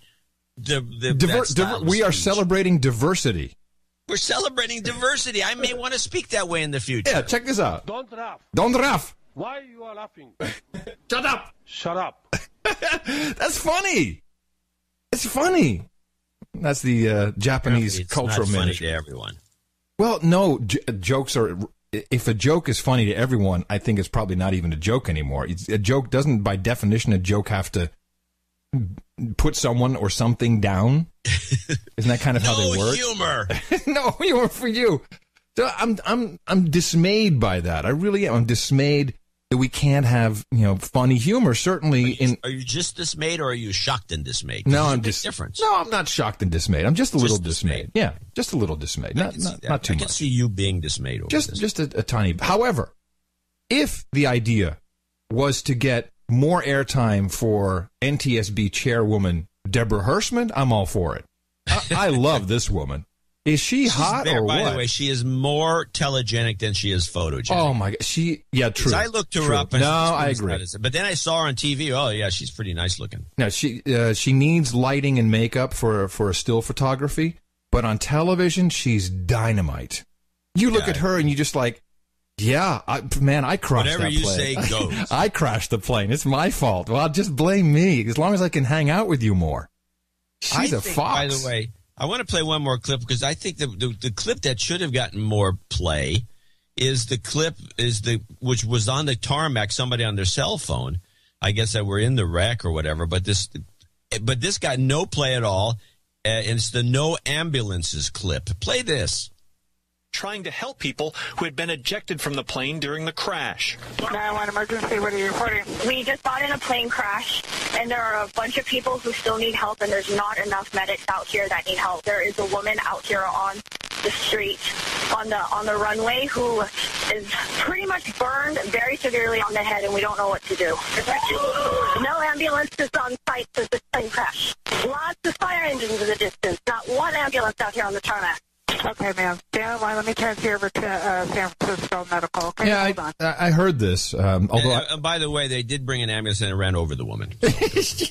the the Diver- that style diver- of we are celebrating diversity. We're celebrating diversity. I may want to speak that way in the future. Yeah, check this out. Don't laugh. Don't laugh. Why you are laughing? <laughs> Shut up. Shut up. <laughs> That's funny. It's funny. That's the uh, Japanese It's cultural not funny to everyone. Well, no, j- jokes are. If a joke is funny to everyone, I think it's probably not even a joke anymore. It's, a joke doesn't, by definition, a joke have to put someone or something down. <laughs> Isn't that kind of how they work? humor. <laughs> no humor for you. So I'm I'm I'm dismayed by that. I really am. I'm dismayed that we can't have you know funny humor. Certainly in Are you just dismayed, or are you shocked and dismayed? no, I'm just difference. No, I'm not shocked and dismayed. I'm just a little dismayed. Yeah, just a little dismayed. Not not, not too much. I can much. see you being dismayed over Just this. just a, a tiny. However, if the idea was to get more airtime for NTSB chairwoman Deborah Hersman, I'm all for it. I, I love <laughs> this woman. Is she She's hot very- or by what? the way, she is more telegenic than she is photogenic. oh my god, she yeah, true. I looked her true. up. And No, I agree. as- But then I saw her on TV. Oh yeah, she's pretty nice looking. No, she uh, she needs lighting and makeup for for a still photography, but on television she's dynamite. You look at her and you just like, yeah, I, man, I crashed Whatever that you plane. say <laughs> goes. I crashed the plane. It's my fault. Well, just blame me as long as I can hang out with you more. She's I a think, fox. By the way, I want to play one more clip because I think the, the the clip that should have gotten more play is the clip is the which was on the tarmac. Somebody on their cell phone, I guess that were in the wreck or whatever. But this, but this got no play at all. Uh, and it's the no ambulances clip. Play this. Trying to help people who had been ejected from the plane during the crash. 911 emergency, what are you reporting? We just got in a plane crash, and there are a bunch of people who still need help, and there's not enough medics out here that need help. There is a woman out here on the street, on the on the runway, who is pretty much burned very severely on the head, and we don't know what to do. No ambulance is on site since this plane crash. Lots of fire engines in the distance. Not one ambulance out here on the tarmac. Okay, ma'am. Stand on line. Let me transfer you over to uh, San Francisco Medical. Okay, yeah, hold on. I, I heard this. Um, although, And, uh, by the way, they did bring an ambulance and it ran over the woman. <laughs>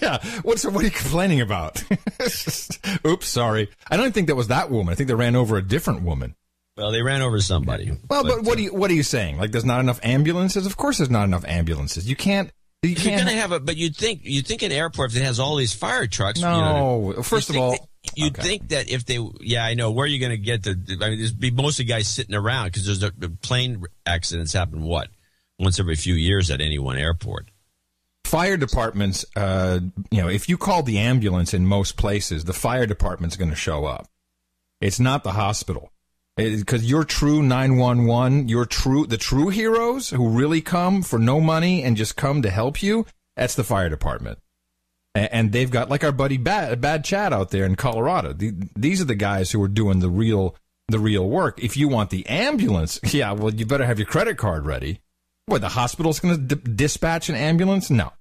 yeah, what's what are you complaining about? <laughs> Oops, sorry. I don't think that was that woman. I think they ran over a different woman. Well, they ran over somebody. Well, but, what are you what are you saying? Like, there's not enough ambulances? Of course, there's not enough ambulances. You can't. You If you're gonna have a, but you'd think you'd think an airport if it has all these fire trucks. No. you know, First of all- that- you'd think that if they, yeah, I know where are you going to get the. I mean, there's be mostly guys sitting around because there's a, the plane accidents happen what once every few years at any one airport. fire departments, uh, you know, if you call the ambulance in most places, the fire department's going to show up. It's not the hospital. Because your true 911, your true, the true heroes who really come for no money and just come to help you, that's the fire department. A- And they've got, like our buddy Bad, Bad Chad out there in Colorado. The- These are the guys who are doing the real, the real work. If you want the ambulance, <laughs> yeah, well, you better have your credit card ready. What, the hospital's going to d- dispatch an ambulance? No.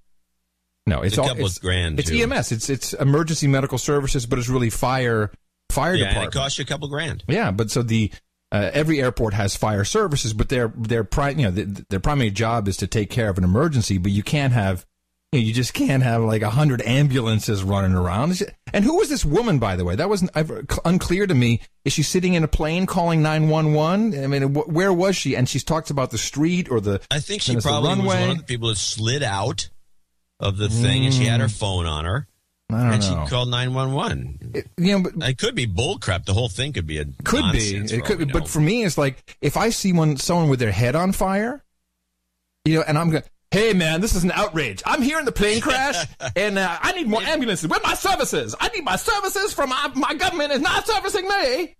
No, it's It's a all couple it's, grand, It's too. EMS. It's it's emergency medical services, but it's really fire fire yeah, department. it costs you a couple grand. Yeah, but so the uh, every airport has fire services, but their their pri- you know th their primary job is to take care of an emergency. But you can't have you, know, you just can't have like a hundred ambulances running around. And who was this woman, by the way? That was ever unclear to me. Is she sitting in a plane calling nine one one? I mean, wh- where was she? And she's talked about the street or the I think she the probably was one of the people that slid out of the thing, and she had her phone on her. I don't and know. she called nine one one. You know, but It could be bull crap. The whole thing could be a Could be. It could be. But for me, it's like if I see one someone with their head on fire, you know, and I'm going, hey man, this is an outrage. I'm here in the plane crash, <laughs> and uh, I need more ambulances. Where are my services? I need my services from my, my government is not servicing me.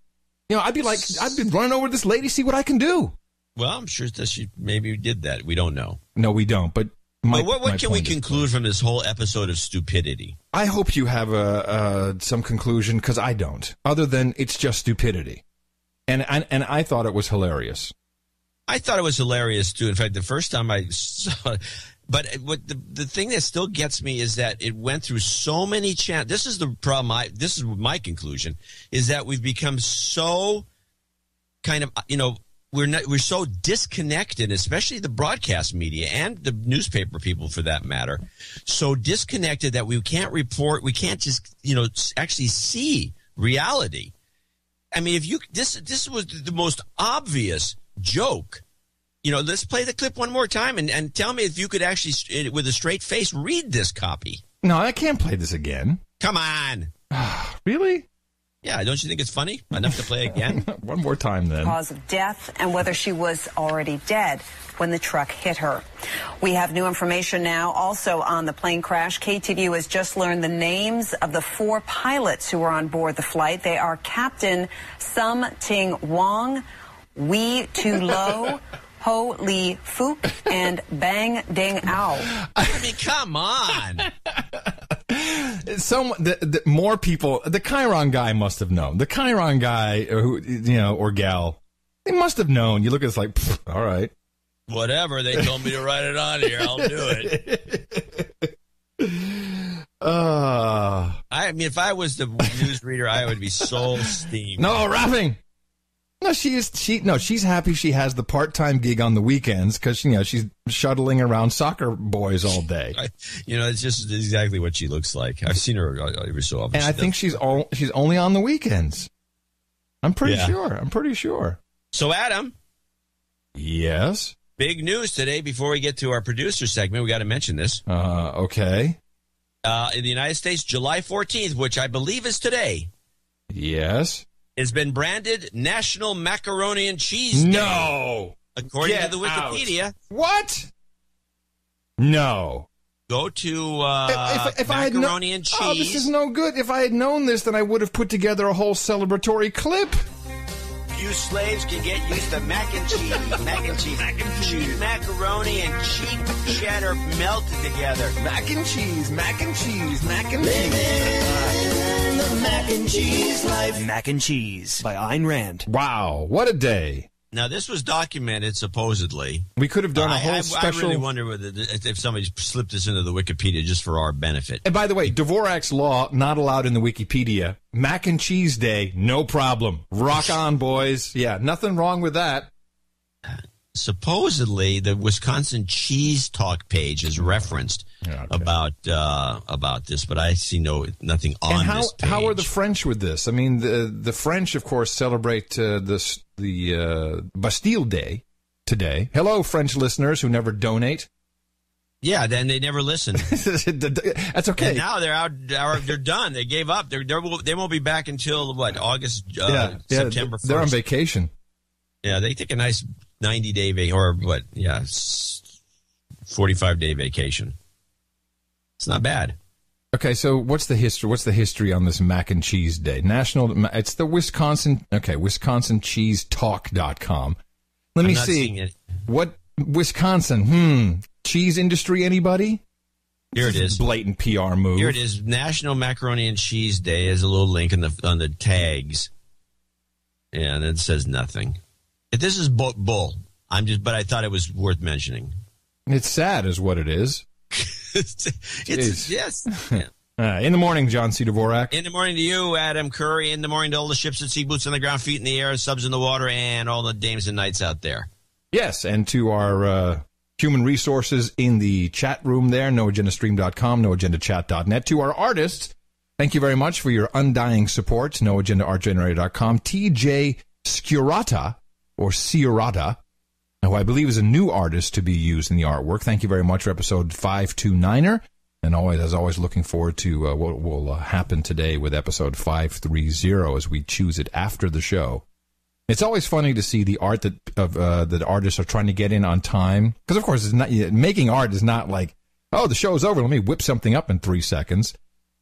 You know, I'd be like, I'd be running over this lady, see what I can do. well, I'm sure that she maybe did that. We don't know. No, we don't. But my, but what, what can we point is- conclude from this whole episode of stupidity? I hope you have a, uh, some conclusion because I don't. Other than it's just stupidity, and and and I thought it was hilarious. I thought it was hilarious too. In fact, the first time I <laughs> saw it, but what the the thing that still gets me is that it went through so many channels. This is the problem. I this is my conclusion is that we've become so kind of you know we're not we're so disconnected, especially the broadcast media and the newspaper people for that matter, so disconnected that we can't report. We can't just you know actually see reality. I mean, if you this this was the most obvious joke. You know, let's play the clip one more time and, and tell me if you could actually, eh, with a straight face, read this copy. No, I can't play this again. Come on. <sighs> Really? Yeah, don't you think it's funny enough to play again? <laughs> One more time then. cause of death and whether she was already dead when the truck hit her. We have new information now also on the plane crash. KTVU has just learned the names of the four pilots who were on board the flight. They are Captain Sum Ting Wong, Wee Tu Lo, <laughs> Ho Lee Fook and Bang Ding Ao. I mean, come on. <laughs> Some the, the, more people. The Chiron guy must have known. The Chiron guy, who you know, or gal, they must have known. You look at this like, pfft, all right. Whatever. They told me to write it on here. I'll do it. Uh, <laughs> I mean, if I was the news reader, I would be so steamed. no rapping. No, she is. She no, she's happy. She has the part-time gig on the weekends because you know she's shuttling around soccer boys all day. <laughs> I, you know, it's just exactly what she looks like. I've seen her uh, every so often. And I She think she's all she's only on the weekends. I'm pretty Yeah. sure. I'm pretty sure. So, Adam, Yes. big news today. Before we get to our producer segment, we got to mention this. Uh, okay. Uh, in the United States, July 14th, which I believe is today, Yes. Has been branded National Macaroni and Cheese Day. No. According Get to the out. Wikipedia, What? No. go to uh, if, if I had macaroni and cheese. oh, this is no good. If I had known this, then I would have put together a whole celebratory clip. You slaves can get used to mac and cheese, <laughs> mac and cheese, mac and cheese, macaroni and cheap cheddar melted together. Mac and cheese, mac and cheese, mac and The mac and cheese life. Mac and cheese by Ayn Rand. Wow, what a day! Now this was documented supposedly. We could have done a whole I, special. I really wonder whether if somebody slipped this into the Wikipedia just for our benefit. And by the way, Dvorak's law not allowed in the Wikipedia. Mac and cheese day, no problem. Rock <laughs> on, boys. Yeah, nothing wrong with that. Supposedly, the Wisconsin Cheese Talk page is referenced about uh, about this, but I see no nothing on and how this page. how are the French with this? I mean, the the French, of course, celebrate uh, this the uh, Bastille Day today. Hello, French listeners who never donate. Yeah, then they never listen. <laughs> That's okay. And now they're out. They're done. They gave up. They're, they're, they won't be back until what August, uh, yeah, yeah, September. 1st. they're on vacation. Yeah, they take a nice ninety day vac or what? Yeah, forty five day vacation. It's not bad. Okay, so what's the history? What's the history on this mac and cheese day? National. It's the Wisconsin. Okay, WisconsinCheeseTalk.com. Let me I'm not see. it. What Wisconsin? Hmm. Cheese industry? Anybody? Here it is. Blatant PR move. Here it is. National Macaroni and Cheese Day. is a little link in the on the tags. And it says nothing. This is bull. I'm just, but I thought it was worth mentioning. It's sad, is what it is. <laughs> it's Jeez. yes. <laughs> Uh, in the morning, John C. Dvorak. In the morning to you, Adam Curry. In the morning to all the ships at sea, boots on the ground, feet in the air, subs in the water, and all the dames and knights out there. Yes, and to our uh, human resources in the chat room there, noagendastream.com, noagendachat.net. To our artists, thank you very much for your undying support. Noagendaartgenerator.com. TJ Scurata, or Ciurata, who I believe is a new artist to be used in the artwork. Thank you very much for episode 529er. And always, as always, looking forward to uh, what will uh, happen today with episode 530 as we choose it after the show. It's always funny to see the art that of uh, that artists are trying to get in on time because, of course, it's not making art is not like oh the show's over. Let me whip something up in three seconds.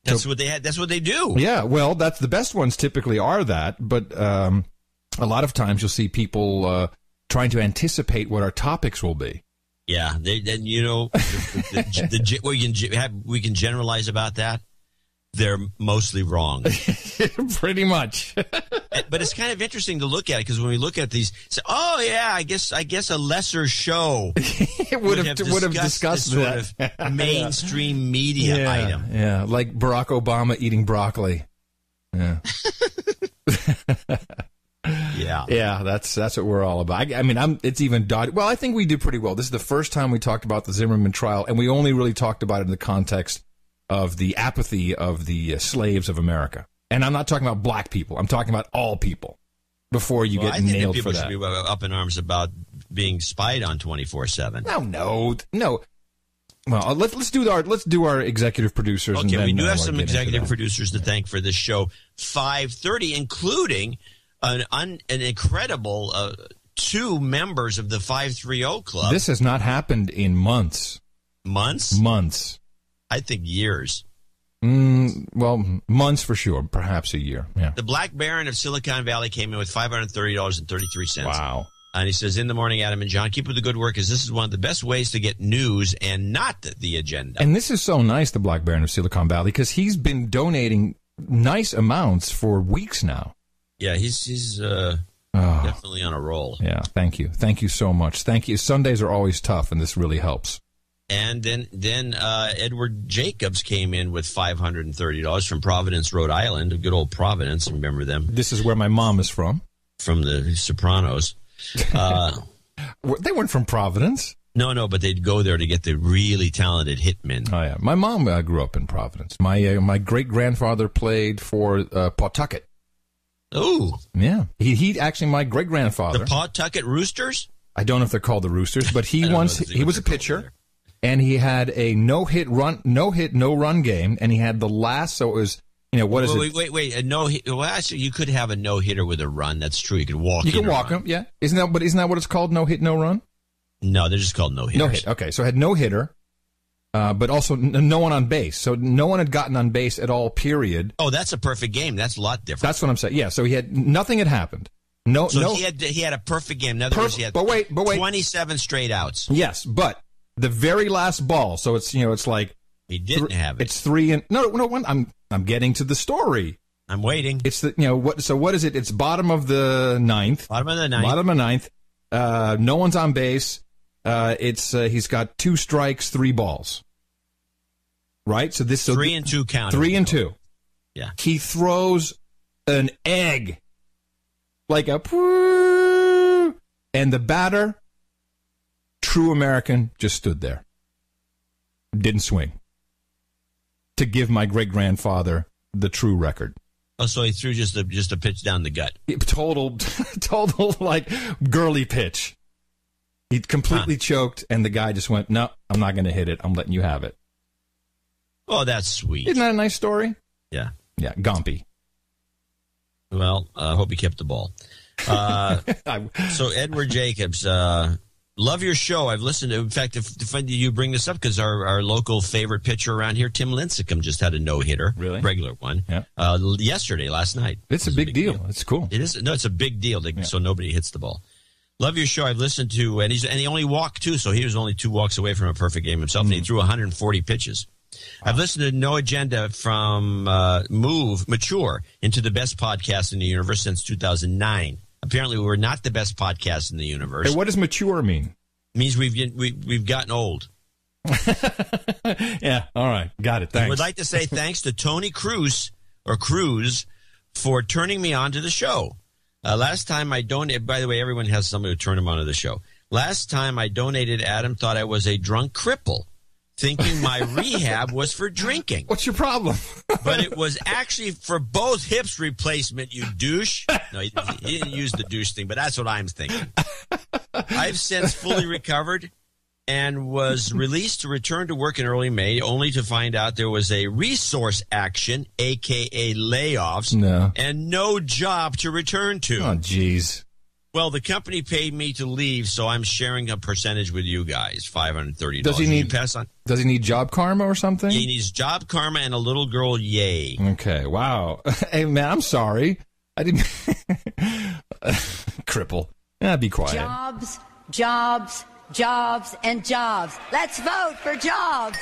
That's what they had. That's what they do. Yeah, well, that's the best ones. Typically, are that, but um, a lot of times you'll see people uh, trying to anticipate what our topics will be. Yeah, they, then you know, the, the, the, we can have, we can generalize about that. They're mostly wrong. <laughs> Pretty much. but it's kind of interesting to look at it because when we look at these, say, oh yeah, I guess I guess a lesser show <laughs> would have would have discussed this that sort of mainstream <laughs> media yeah, item. Yeah, like Barack Obama eating broccoli. Yeah. Yeah. Yeah, that's that's what we're all about. I, I mean, I'm it's even dotted. Well, I think we did pretty well. This is the first time we talked about the Zimmerman trial, and we only really talked about it in the context of the apathy of the uh, slaves of America. And I'm not talking about black people. I'm talking about all people. Before you Well, get I think nailed that for people that. should be up in arms about being spied on twenty four seven. No, no, no. Well, uh, let's let's do our let's do our executive producers. and Okay, we do uh, have some executive producers to thank for this show. Five thirty, including an un, an incredible uh, two members of the five three zero club. This has not happened in months. Months? Months. I think years. Mm, well, months for sure. Perhaps a year. Yeah. The Black Baron of Silicon Valley came in with five hundred thirty dollars and thirty three cents. Wow. And he says, in the morning, Adam and John, keep up the good work, as this is one of the best ways to get news and not the agenda. And this is so nice, the Black Baron of Silicon Valley, because he's been donating nice amounts for weeks now. Yeah, he's he's uh, Oh. definitely on a roll. Yeah, thank you. Thank you so much. Thank you. Sundays are always tough, and this really helps. And then then uh, Edward Jacobs came in with five hundred and thirty dollars from Providence, Rhode Island, a good old Providence. Remember them This is where my mom is from. from the Sopranos. <laughs> Uh, They weren't from Providence. no, no, but they'd go there to get the really talented hitmen. Oh yeah, my mom uh, grew up in Providence. My uh, my great grandfather played for uh, Pawtucket. Oh, Yeah, he he actually my great grandfather. the Pawtucket Roosters. I don't know if they're called the Roosters, but he once he was a pitcher, and he had a no hit run, no hit, no run game, and he had the last. So it was you know what is wait, it? wait, wait, wait. A no hit. Well, actually, you could have a no hitter with a run. That's true. You could walk. You can walk him, yeah. Isn't that? But isn't that what it's called? No hit, no run. No, they're just called no hitters. No hit. Okay, so it had no hitter, uh, but also n- no one on base. So no one had gotten on base at all. Period. Oh, that's a perfect game. That's a lot different. That's what I'm saying. Yeah. So he had nothing had happened. No, So no. he had he had a perfect game. In other words, he had but wait, but wait. twenty seven straight outs. Yes, but the very last ball. So it's you know it's like He didn't have it. it's three and no no one. I'm I'm getting to the story. I'm waiting. It's the you know what? So what is it? It's bottom of the ninth. Bottom of the ninth. Bottom of the ninth. Uh, no one's on base. Uh, it's uh, he's got two strikes, three balls. Right. So this so Three and two count. Three and two. Yeah. He throws an egg, like a, and the batter, true American, just stood there, didn't swing. To give my great grandfather the true record. Oh, so he threw just a just a pitch down the gut. Total, <laughs> total like girly pitch. He completely choked, and the guy just went, "No, I'm not going to hit it. I'm letting you have it." Oh, that's sweet. Isn't that a nice story? Yeah. Yeah, Gompy. Well, I hope he kept the ball. Uh, <laughs> so Edward Jacobs, uh, love your show. I've listened to. In fact, if, if you bring this up because our, our local favorite pitcher around here, Tim Lincecum, just had a no hitter, Really? regular one, Yeah. uh, yesterday, last night. It's a big, deal. It's cool. It is no, it's a big deal. to- So nobody hits the ball. Love your show. I've listened to, and he's and he only walked two, so he was only two walks away from a perfect game himself, Mm. and he threw 140 pitches. I've listened to No Agenda from uh, Move Mature into the best podcast in the universe since 2009. Apparently, we were not the best podcast in the universe. Hey, what does mature mean? means we've we, we've gotten old. <laughs> Yeah. All right. Got it. I Thanks. would like to say thanks to Tony Cruz or Cruz for turning me on to the show. Uh, last time I donated, by the way, everyone has somebody who turned them on to the show. Last time I donated, Adam thought I was a drunk cripple, thinking my <laughs> rehab was for drinking. What's your problem? <laughs> but it was actually for both hips replacement, you douche. No, he, he didn't use the douche thing, but that's what I'm thinking. <laughs> I've since fully recovered and was <laughs> released to return to work in early May, only to find out there was a resource action, aka layoffs, No. and no job to return to. Oh, jeez. Well, the company paid me to leave, so I'm sharing a percentage with you guys, five hundred thirty Does he need- pass on? Does he need job karma or something? He needs job karma and a little girl. Yay! Okay. Wow. <laughs> Hey, man, I'm sorry. I didn't. <laughs> Cripple. Yeah, be quiet. Jobs, jobs, jobs, and jobs. Let's vote for jobs.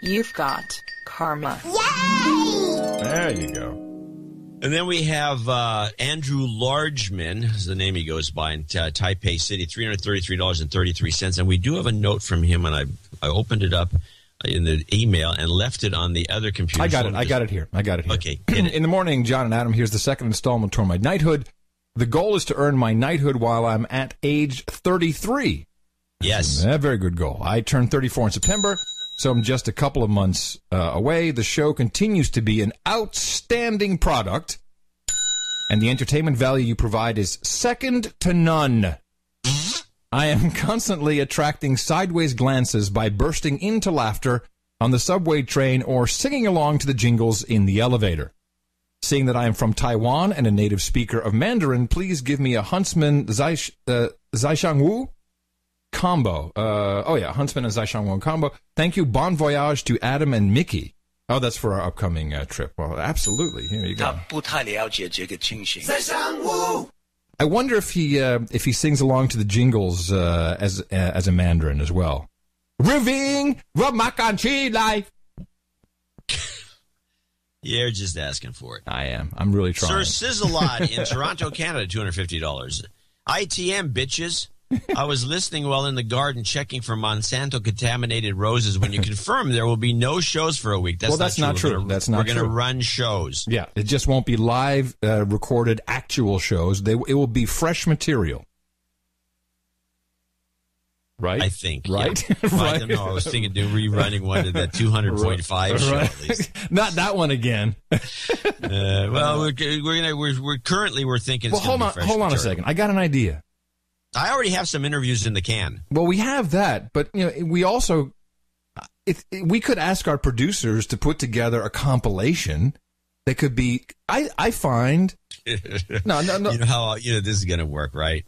You've got karma. There you go. And then we have uh, Andrew Largeman, is the name he goes by in uh, Taipei City, three hundred thirty-three dollars and thirty-three cents. And we do have a note from him, and I I opened it up in the email and left it on the other computer. I got So it. I'm I just- got it here. I got it here. Okay. In the morning, John and Adam, here's the second installment toward my knighthood. The goal is to earn my knighthood while I'm at age 33. Yes. A very good goal. I turned 34 in September, so I'm just a couple of months uh, away. The show continues to be an outstanding product, and the entertainment value you provide is second to none. I am <laughs> constantly attracting sideways glances by bursting into laughter on the subway train or singing along to the jingles in the elevator. Seeing that I am from Taiwan and a native speaker of Mandarin, please give me a Huntsman Zai, uh, Wu combo. Uh, oh, yeah, Huntsman and Zai Wu combo. Thank you. Bon voyage to Adam and Mickey. Oh, that's for our upcoming uh, trip. Well, absolutely. Here you go. I wonder if he uh, if he sings along to the jingles uh, as uh, as a Mandarin as well. Roving, Ramakanchi life. You're just asking for it. I am. I'm really trying. Sir Sizzlot in <laughs> Toronto, Canada, two hundred fifty dollars. ITM bitches. I was listening while in the garden checking for Monsanto contaminated roses. When you <laughs> confirm there will be no shows for a week. That's well, that's not true. We're gonna- that's not true. We're going to run shows. Yeah, it just won't be live uh, recorded actual shows. They it will be fresh material. Right? I think. Right? Yeah. Well, I don't know. I was thinking of rerunning one of that <laughs> 200.5 show at <laughs> least. Not that one again. <laughs> Uh, well, we're, we're gonna we're, we're currently we're thinking. well, hold on, hold on a second. I got an idea. I already have some interviews in the can. Well, we have that, but you know, we also if we could ask our producers to put together a compilation that could be. I I find no no no You know how you know this is going to work, right?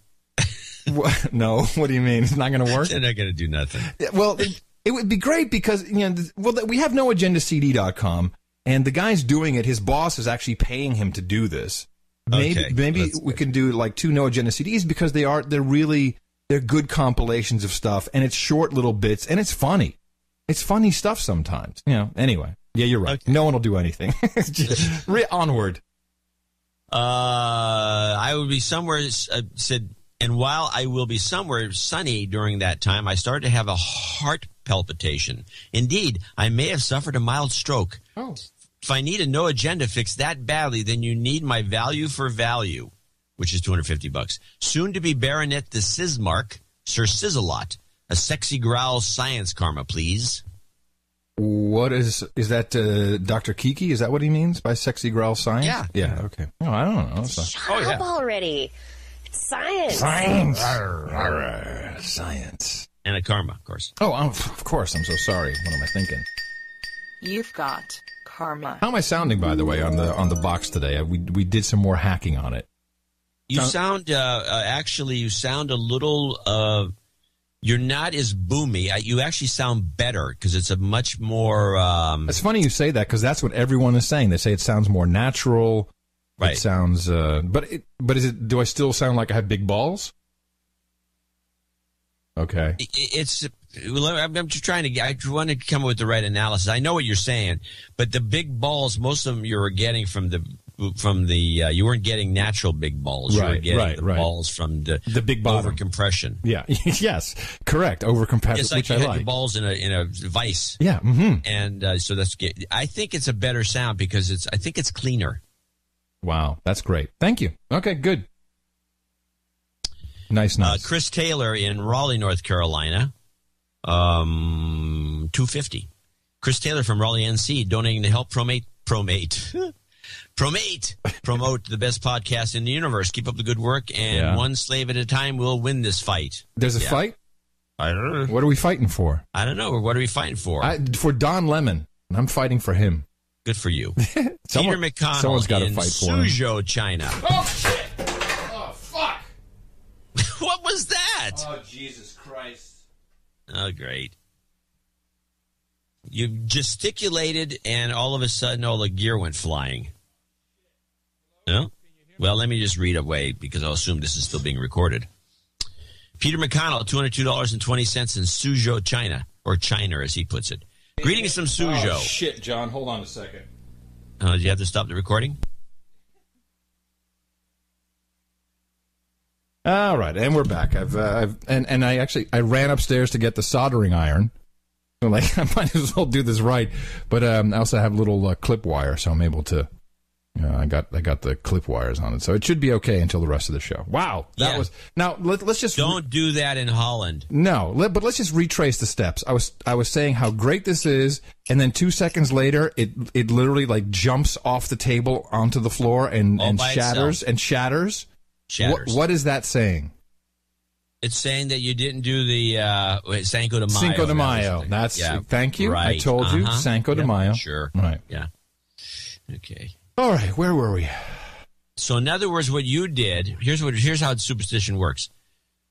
What? <laughs> no. What do you mean? It's not going to work. They're not going to do nothing. Well, it, it would be great because you know, well, we have noagendacd.com, and the guy's doing it. His boss is actually paying him to do this. Maybe Okay, maybe we can do like two no agenda CDs because they are they're really they're good compilations of stuff, and it's short little bits, and it's funny. It's funny stuff sometimes. You know. Anyway, yeah, you're right. No one will do anything. <laughs> Just <laughs> onward. Uh, I would be somewhere. Uh, said, and while I will be somewhere sunny during that time, I started to have a heart palpitation. Indeed, I may have suffered a mild stroke. Oh. If I need a no agenda fix that badly, then you need my value for value, which is 250 bucks. Soon to be Baronet the Sismark, Sir Sizzalot, a sexy growl science karma, please. What is is that? Uh, Dr. Kiki? Is that what he means by sexy growl science? Yeah. Yeah. Okay. Oh, I don't know. It's not- Shut up already. It's science. Science. Arr, science. And a karma, of course. Oh, um, of course. I'm so sorry. What am I thinking? You've got karma. How am I sounding, by the way, on the on the box today? Uh, We we did some more hacking on it. You Sound- sound uh, uh, actually. You sound a little. Uh, you're not as boomy. Uh, You actually sound better because it's a much more. Um, It's funny you say that because that's what everyone is saying. They say it sounds more natural. Right. It sounds. Uh, but it, but is it? Do I still sound like I have big balls? Okay. it's. well, I'm just trying to. I want to come up with the right analysis. I know what you're saying, but the big balls, most of them you were getting from the from the. Uh, you weren't getting natural big balls. you were Right, getting right, the right. balls from the The big bottom. over compression. Yeah. <laughs> yes. Correct. Over compressed, It's like which you I had like. your balls in a in a vice. Yeah. hmm and uh, so that's. I think it's a better sound because it's. I think it's cleaner. Wow. That's great. Thank you. Okay. Good. Nice. Uh, Nice. Chris Taylor in Raleigh, North Carolina, um, two fifty. Chris Taylor from Raleigh, NC, donating to help promate promate <laughs> promate promote the best podcast in the universe. Keep up the good work, and Yeah. one slave at a time will win this fight. There's a Yeah. fight. I don't know. What are we fighting for? I don't know. What are we fighting for? I, for Don Lemon. I'm fighting for him. Good for you, <laughs> Someone- Peter McConnell someone's gotta in fight for him. Suzhou, China. Oh shit! Oh fuck! <laughs> what was that? Oh Jesus Christ! Oh, great. You gesticulated, and all of a sudden, all the gear went flying. No? Well, let me just read away because I'll assume this is still being recorded. Peter McConnell, $202.20 in Suzhou, China, or China as he puts it. Greetings from Suzhou. Oh shit, John. Hold on a second. Uh, did you have to stop the recording? All right, and we're back. I've, uh, I've and and I actually I ran upstairs to get the soldering iron. So <laughs> like I might as well do this right, but um, I also have a little uh, clip wire, so I'm able to. You know, I got I got the clip wires on it, so it should be okay until the rest of the show. Wow, that Yeah. was now. Let, let's just Don't do that in Holland. No, let, but let's just retrace the steps. I was I was saying how great this is, and then two seconds later, it it literally like jumps off the table onto the floor and, All and shatters itself. and shatters. Shatters. What, what is that saying? It's saying that you didn't do the uh, Cinco de Mayo. Cinco de Mayo. That's yeah, thank you. I told you Uh-huh. Cinco de Yep, Mayo. Sure. Right. Yeah. Okay. All right. Where were we? So in other words, what you did here's what here's how superstition works.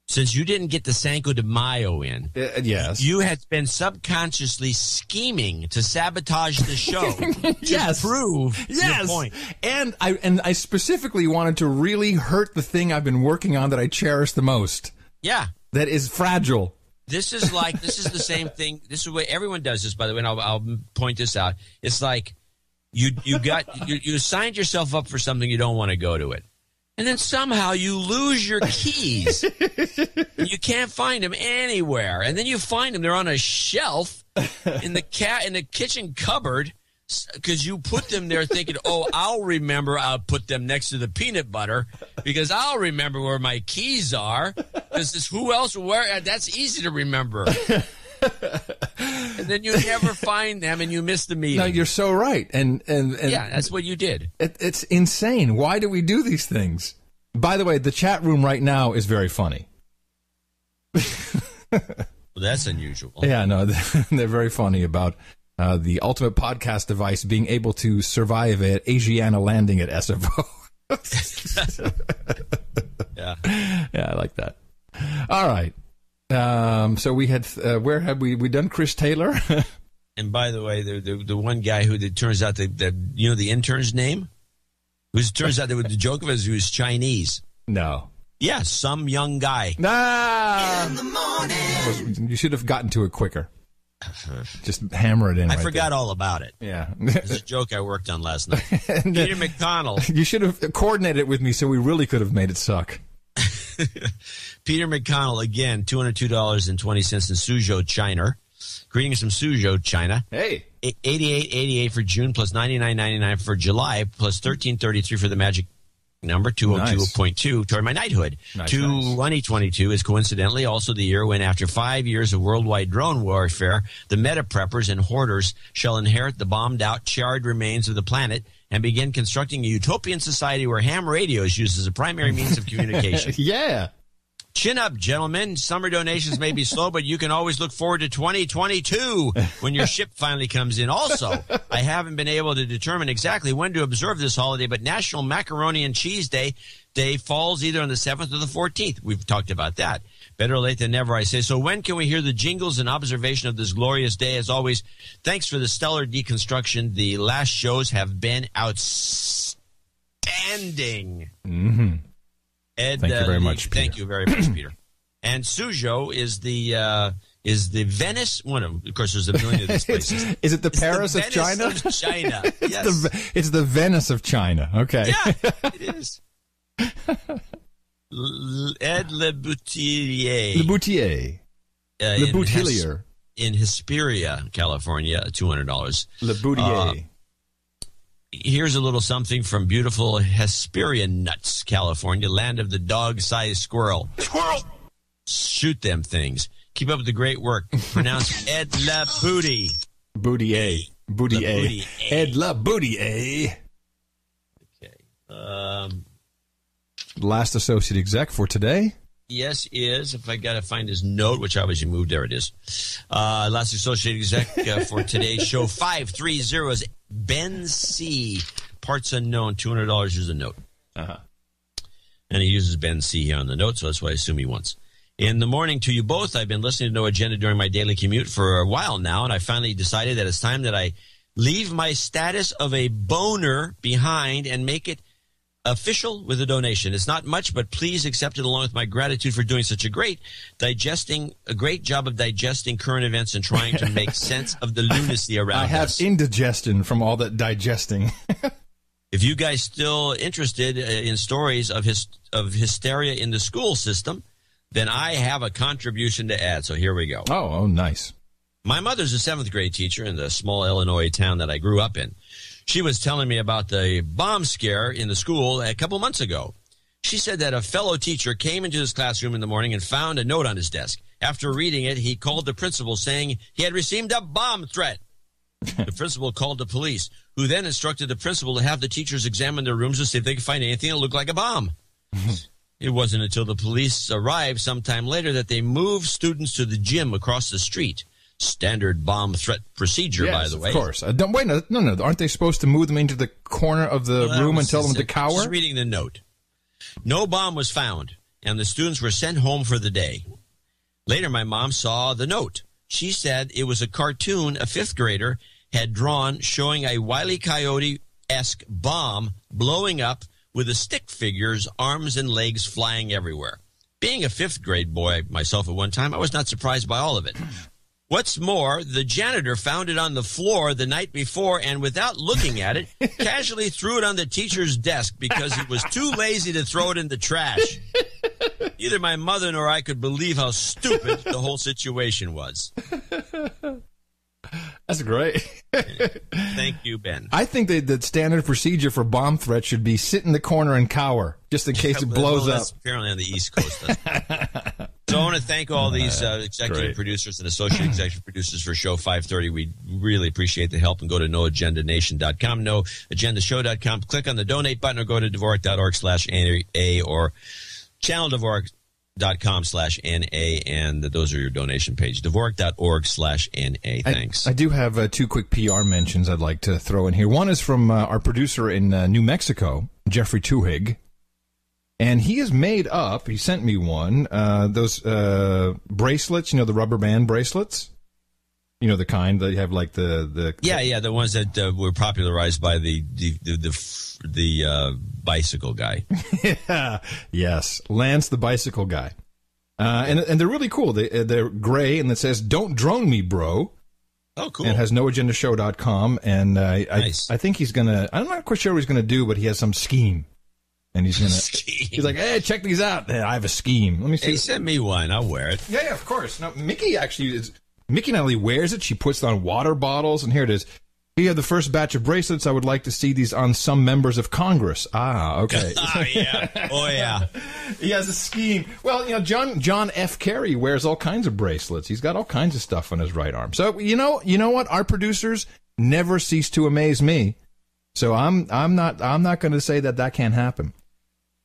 since you didn't get the Cinco de Mayo in, Uh, yes. you had been subconsciously scheming to sabotage the <laughs> show. to Yes. prove Yes. your point. And I and I specifically wanted to really hurt the thing I've been working on that I cherish the most. Yeah. That is fragile. This is like this is the same thing. This is what everyone does this. By the way, and I'll, I'll point this out. It's like you you got you, you signed yourself up for something you don't want to go to it, and then somehow you lose your keys. you can't find them anywhere, and then you find them. They're on a shelf in the cat in the kitchen cupboard because you put them there thinking, "Oh, I'll remember. I'll put them next to the peanut butter because I'll remember where my keys are." Because who else? Where? That's easy to remember. And then you never <laughs> find them, and you miss the meeting. No, you're so right. And and, and yeah, that's what you did. It, it's insane. Why do we do these things? By the way, the chat room right now is very funny. <laughs> Well, that's unusual. Yeah, no, <laughs> they're very funny about uh, the ultimate podcast device being able to survive at Asiana landing at SFO. Yeah. yeah, I like that. All right. Um, so we had uh, where had we we done Chris Taylor? <laughs> And by the way, the the, the one guy who it turns out that, that you know the intern's name, who's turns out that the joke of it is he was Chinese. no. Yeah, some young guy. Nah. You should have gotten to it quicker. <laughs> Just hammer it in. I right forgot there. all about it. Yeah. It's a joke I worked on last night. <laughs> Peter McConnell. You should have coordinated it with me so we really could have made it suck. <laughs> Peter McConnell again, two hundred two dollars and twenty cents in Suzhou, China. Greetings from Suzhou, China. Hey. Eighty-eight, eighty-eight for June, plus ninety-nine, ninety-nine for July, plus thirteen thirty-three for the magic number two hundred two point two toward my knighthood. Nice, Two twenty twenty-two is coincidentally also the year when, after five years of worldwide drone warfare, the meta preppers and hoarders shall inherit the bombed-out, charred remains of the planet. And begin constructing a utopian society where ham radio is used as a primary means of communication. <laughs> yeah. Chin up, gentlemen. Summer donations may be slow, but you can always look forward to 2022 when your ship finally comes in. Also, I haven't been able to determine exactly when to observe this holiday, but National Macaroni and Cheese Day Day falls either on the 7th or the 14th. We've talked about that. Better late than never, I say. So when can we hear the jingles and observation of this glorious day? As always, thanks for the stellar deconstruction. The last shows have been outstanding. Mm-hmm. Ed, Thank you uh, very much, Thank you very much, Peter. <clears throat> And Suzhou is the uh, is the Venice. One of, of course, there's a million of these <laughs> places. Is it the It's Paris of Venice China? of China. <laughs> it's yes. the it's the Venice of China. Okay. yeah, it <laughs> is. L- Ed Le Boutier. Le Boutier. uh, Le in Boutelier. Hes- in Hesperia, California, two hundred dollars. Le Boutier. Here's a little something from beautiful Hesperia Nuts, California, land of the dog-sized squirrel. Squirrel! Shoot them things. Keep up the great work. Pronounce <laughs> Ed La Booty. Boutier. Boutier. Boutier. Ed La Boutier. Um, Last associate exec for today. yes, is. If I got to find his note, which obviously moved, there it is. Uh, last associate exec uh, for today's <laughs> show, 530 is Ben C. Parts unknown, $200 is a note. Uh-huh. And he uses Ben C here on the note, so that's why I assume he wants. In the morning to you both, I've been listening to No Agenda during my daily commute for a while now, and I finally decided that it's time that I leave my status of a boner behind and make it official with a donation. It's not much, but please accept it along with my gratitude for doing such a great digesting, a great job of digesting current events and trying to make <laughs> sense of the lunacy around I have us. indigestion from all that digesting. <laughs> If you guys still interested uh, in stories of his of hysteria in the school system, then I have a contribution to add. So here we go. oh, oh, nice. My mother's a seventh grade teacher in the small Illinois town that I grew up in. She was telling me about the bomb scare in the school a couple months ago. She said that a fellow teacher came into his classroom in the morning and found a note on his desk. After reading it, he called the principal saying he had received a bomb threat. the principal called the police, who then instructed the principal to have the teachers examine their rooms to see if they could find anything that looked like a bomb. <laughs> It wasn't until the police arrived sometime later that they moved students to the gym across the street. Standard bomb threat procedure, by the way. Of course. Uh, don't, wait, no, no, no. Aren't they supposed to move them into the corner of the Well, room and tell them to cower? Just reading the note. No bomb was found. and the students were sent home for the day. Later, my mom saw the note. She said it was a cartoon a fifth grader had drawn showing a Wile E. Coyote esque bomb blowing up with the stick figures, arms and legs flying everywhere. Being a fifth grade boy myself at one time, I was not surprised by all of it. What's more, the janitor found it on the floor the night before and without looking at it, <laughs> casually threw it on the teacher's desk because he was too lazy to throw it in the trash. Neither my mother nor I could believe how stupid the whole situation was. That's great. <laughs> Thank you, Ben. I think that the standard procedure for bomb threats should be sit in the corner and cower, just in <laughs> case it Well, blows up. that's Apparently on the East Coast. <laughs> so I want to thank all these uh, executive great. producers and associate executive producers for Show 530. We really appreciate the help and go to noagendanation.com, noagendashow.com. Click on the donate button or go to dvorak.org slash NA or channeldvorak.com slash NA and those are your donation page. Dvorak.org slash NA. Thanks. I, I do have uh, two quick PR mentions I'd like to throw in here. One is from uh, our producer in uh, New Mexico, Jeffrey Tuhig. And he has made up, he sent me one, uh, those uh, bracelets, you know, the rubber band bracelets. You know, the kind that have like the. the yeah, yeah, the ones that uh, were popularized by the the the, the, the uh, bicycle guy. <laughs> yeah. Yes. Lance, the bicycle guy. Uh, and, and they're really cool. They, uh, they're gray and it says, Don't drone me, bro. Oh, cool. And has noagendashow.com. And uh, Nice. I, I think he's going to, I'm not quite sure what he's going to do, but he has some scheme. And he's going <laughs> to, he's like, hey, check these out. I have a scheme. Let me see. Hey, send me one. I'll wear it. Yeah, yeah, of course. Now, Mickey actually is, Mickey not only wears it, she puts it on water bottles. And here it is. Here the first batch of bracelets. I would like to see these on some members of Congress. Ah, okay. oh <laughs> yeah. Oh yeah. <laughs> he has a scheme. Well, you know, John John F. Kerry wears all kinds of bracelets. He's got all kinds of stuff on his right arm. So you know, you know what? Our producers never cease to amaze me. So I'm I'm not I'm not going to say that that can't happen.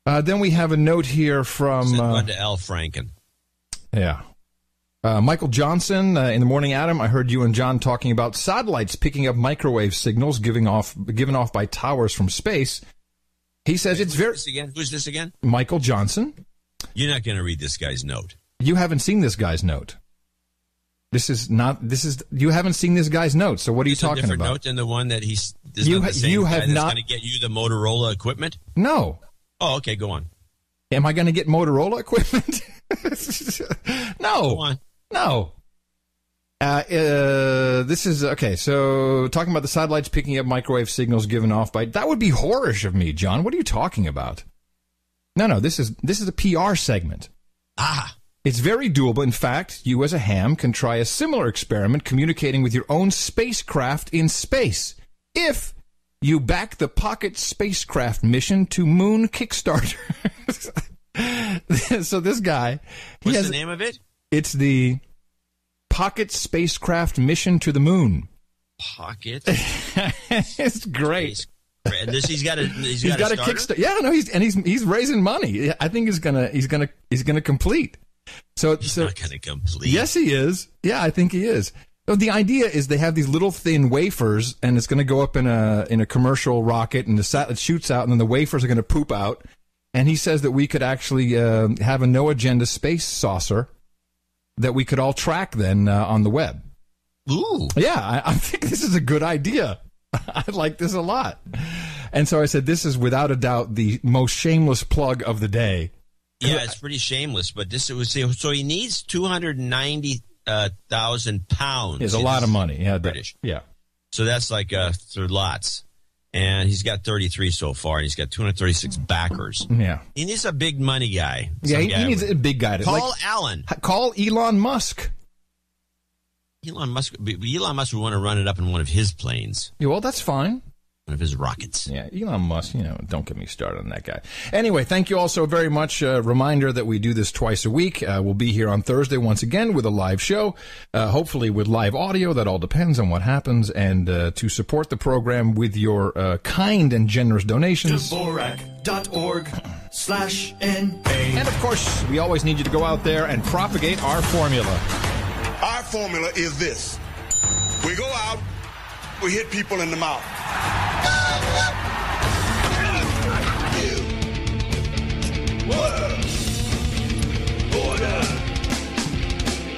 Uh, then we have a note here from Send uh, one to Al Franken. yeah. Uh, Michael Johnson uh, in the morning, Adam. I heard you and John talking about satellites picking up microwave signals giving off given off by towers from space. He says it's very again? Who's this again? Michael Johnson. You're not going to read this guy's note. You haven't seen this guy's note. This is not. This is you haven't seen this guy's note. So what are you It's a talking different about? note than the one that he's. You ha- you have not- going to get you the Motorola equipment. No. Oh, okay. Go on. Am I going to get Motorola equipment? <laughs> no. No. Uh, uh, this is okay. So, talking about the satellites picking up microwave signals given off by that would be whorish of me, John. What are you talking about? No, no. This is this is a PR segment. Ah. It's very doable. In fact, you as a ham can try a similar experiment communicating with your own spacecraft in space. If you back the Pocket spacecraft mission to Moon Kickstarter. <laughs> so this guy, he What's has the name of it? It's the Pocket spacecraft mission to the moon. Pocket. <laughs> it's great. And this he's got a he's He's got, got a starter? Kickstarter. Yeah, no, he's and he's he's raising money. I think he's gonna he's gonna he's gonna complete. So He's so not to complete. Yes, he is. Yeah, I think he is. So the idea is they have these little thin wafers, and it's going to go up in a in a commercial rocket, and the satellite shoots out, and then the wafers are going to poop out. And he says that we could actually uh, have a no agenda space saucer that we could all track then uh, on the web. Ooh, yeah, I, I think this is a good idea. <laughs> I like this a lot. And so I said, this is without a doubt the most shameless plug of the day. Yeah, it's pretty shameless, but this was so he needs two hundred ninety uh, pounds. It's a lot of money. Yeah, British. yeah. So that's like uh, through lots, and he's got thirty three so far, and he's got two hundred thirty six backers. Yeah. He needs a big money guy. Yeah, he, guy he needs with- a big guy to Call like, Allen. Call Elon Musk. Elon Musk. Elon Musk would want to run it up in one of his planes, Yeah, well, that's fine. One of his rockets. Yeah, Elon Musk, you know, don't get me started on that guy. Anyway, thank you all so very much. Uh, reminder that we do this twice a week. Uh, we'll be here on Thursday once again with a live show, uh, hopefully with live audio. That all depends on what happens. And uh, to support the program with your uh, kind and generous donations. Dvorak.org <laughs> slash NA. And of course, we always need you to go out there and propagate our formula. Our formula is this. We go out, we hit people in the mouth.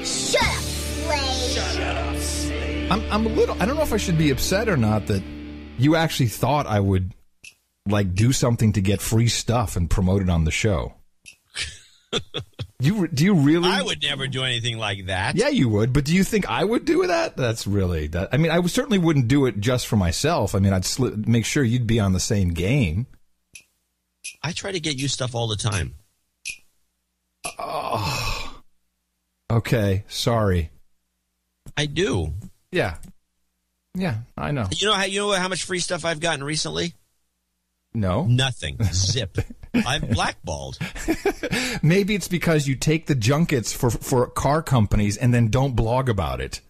Shut up, slave. I'm, I'm a little. I don't know if I should be upset or not that you actually thought I would like do something to get free stuff and promote it on the show you do you really? I would never do anything like that. Yeah, you would. But do you think I would do that? That's really that. I mean, I certainly wouldn't do it just for myself. I mean, I'd sli- make sure you'd be on the same game. I try to get you stuff all the time. Oh. Okay, sorry. I do. Yeah. Yeah, I know. You know how you know how much free stuff I've gotten recently? No. Nothing. Zip. <laughs> I'm blackballed. <laughs> Maybe it's because you take the junkets for for car companies and then don't blog about it.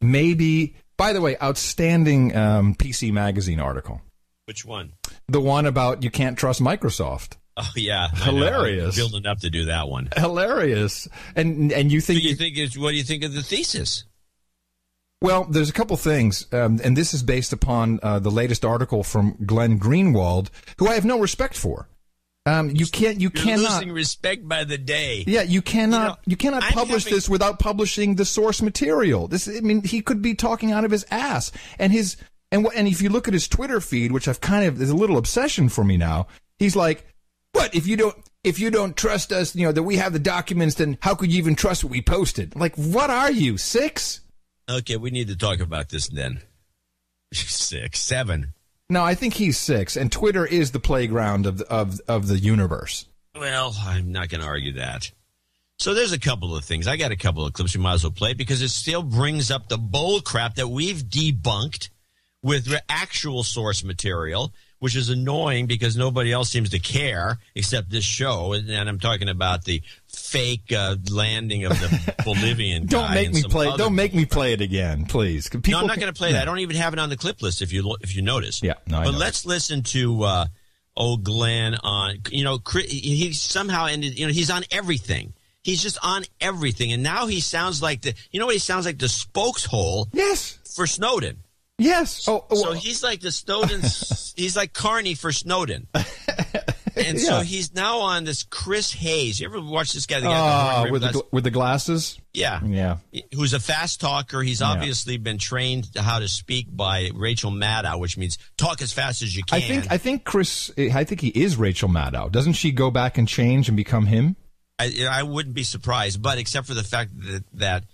Maybe. By the way, outstanding um, PC Magazine article. Which one? The one about you can't trust Microsoft. Oh yeah, Hilarious. Building up to do that one. Hilarious. And and you So think you think it's what do you think of the thesis? Well, there's a couple things, um, and this is based upon uh, the latest article from Glenn Greenwald, who I have no respect for. Um, you can't, you You're cannot, losing respect by the day. yeah, you cannot, you, cannot I'm publish having- this without publishing the source material. This, I mean, he could be talking out of his ass, and his, and what, and if you look at his Twitter feed, which I've kind of, is a little obsession for me now. He's like, what if you don't, if you don't trust us, you know that we have the documents, then how could you even trust what we posted? Like, what are you six? Okay, we need to talk about this then. <laughs> Six, seven. No, I think he's six, and Twitter is the playground of the, of of the universe. Well, I'm not going to argue that. So there's a couple of things. I got a couple of clips we might as well play because it still brings up the bull crap that we've debunked with actual source material, which is annoying because nobody else seems to care except this show. And, and I'm talking about the fake uh, landing of the <laughs> Bolivian guy. Don't make me play. Don't make me play it again, please. People no, I'm not going to play that. I don't even have it on the clip list. If you if you notice, Yeah, no, but let's listen to uh, old Glenn on. You know, he he somehow ended. You know, he's on everything. He's just on everything, and now he sounds like the. You know what he sounds like? The spokeshole. Yes. For Snowden. Yes. Oh, oh, So oh. he's like the Snowden. <laughs> he's like Carney for Snowden. And so he's now on this Chris Hayes. You ever watch this guy? The guy the with the glasses? with the glasses. Yeah. Yeah. Who's a fast talker. He's Yeah. obviously been trained to how to speak by Rachel Maddow, which means talk as fast as you can. I think I think Chris. I think he is Rachel Maddow. Doesn't she go back and change and become him? I, I wouldn't be surprised, but except for the fact that, that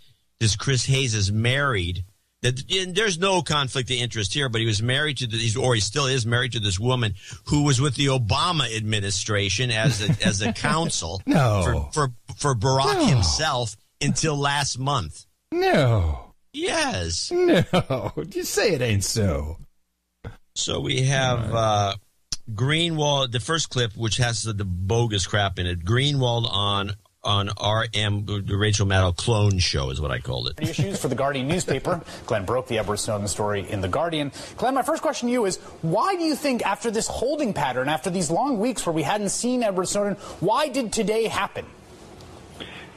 this Chris Hayes is married. There's no conflict of interest here, but he was married to this, or he still is married to this woman who was with the Obama administration as a, as a <laughs> counsel No. for, for for Barack himself until last month. No. Yes. No. You say it ain't so. So we have uh, Greenwald, the first clip, which has the, the bogus crap in it. Greenwald on on RM, the Rachel Maddow clone show is what I called it. issues for the Guardian newspaper. Glenn broke the Edward Snowden story in the Guardian. Glenn, my first question to you is why do you think after this holding pattern, after these long weeks where we hadn't seen Edward Snowden, why did today happen?